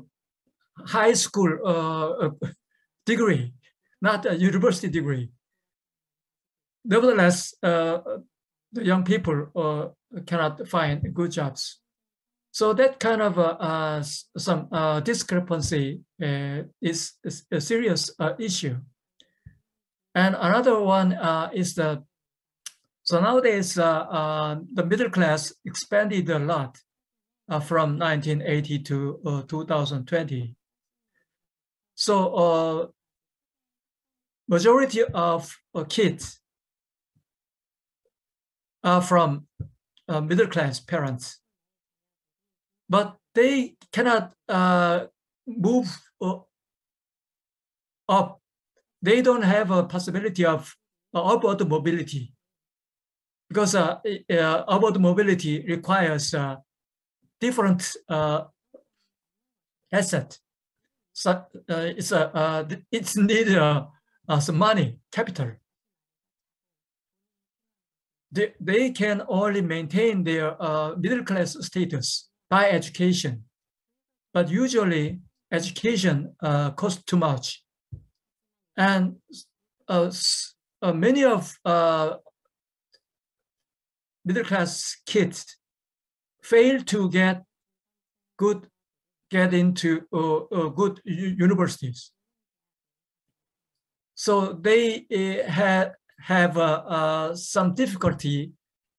high school uh, degree, not a university degree. Nevertheless, the young people cannot find good jobs. So that kind of uh, uh, some uh, discrepancy is, is, a serious issue. And another one is the, so nowadays the middle class expanded a lot from 1980 to 2020. So majority of kids are from middle class parents but they cannot uh, move up. They don't have a possibility of uh, upward mobility because uh, uh, upward mobility requires uh, different uh, asset. So uh, it's a uh, it's need uh, some money, capital. They, they can only maintain their uh, middle class status by education. But usually education uh, costs too much. And many of middle class kids fail to get good, get into uh, uh, good universities. So they have have some difficulty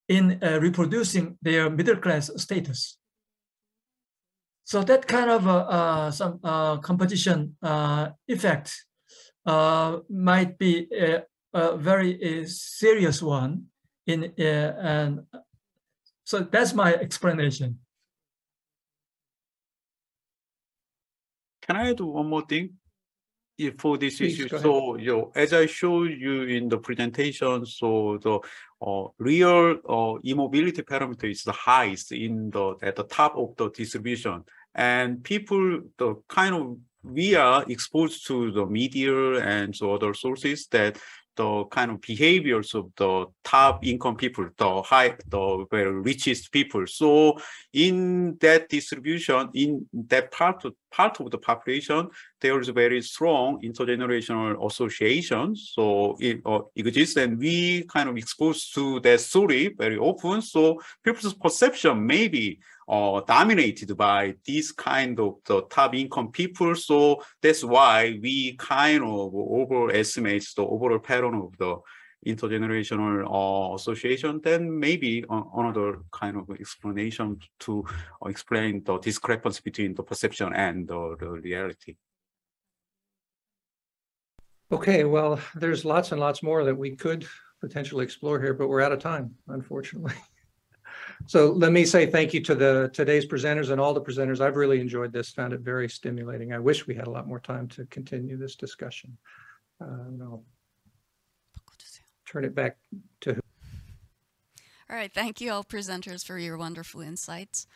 in reproducing their middle class status. So that kind of uh, uh, some uh, competition uh, effect uh, might be a, a very serious one. In uh, and so that's my explanation. Can I add one more thing? for this Please, issue. So, you know, as I showed you in the presentation, so the uh, real uh, immobility parameter is the highest in the at the top of the distribution and people the kind of we are exposed to the media and so other sources that the kind of behaviors of the top income people, the high, the very richest people. So in that distribution, in that part of, part of the population, there is a very strong intergenerational association. So it uh, exists and we kind of exposed to that story very often. So people's perception maybe uh, dominated by this kind of the top income people. So that's why we kind of overestimate the overall pattern of the intergenerational uh, association, then maybe uh, another kind of explanation to uh, explain the discrepancy between the perception and the reality. Okay, well, there's lots and lots more that we could potentially explore here, but we're out of time, unfortunately. *laughs* So let me say thank you to the today's presenters and all the presenters. I've really enjoyed this, found it very stimulating. I wish we had a lot more time to continue this discussion. Uh, I'll turn it back to who. All right, thank you all presenters for your wonderful insights.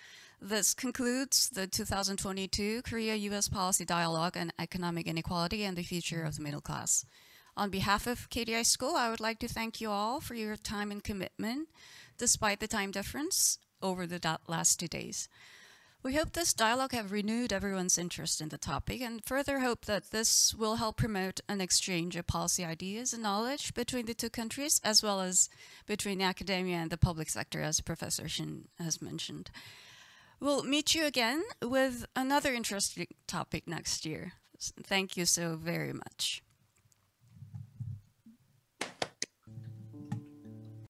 This concludes the 2022 Korea-US Policy Dialogue on Economic Inequality and the Future of the Middle Class. On behalf of KDI School, I would like to thank you all for your time and commitment, despite the time difference over the last two days. We hope this dialogue have renewed everyone's interest in the topic and further hope that this will help promote an exchange of policy ideas and knowledge between the two countries, as well as between academia and the public sector, as Professor Shin has mentioned. We'll meet you again with another interesting topic next year. Thank you so very much.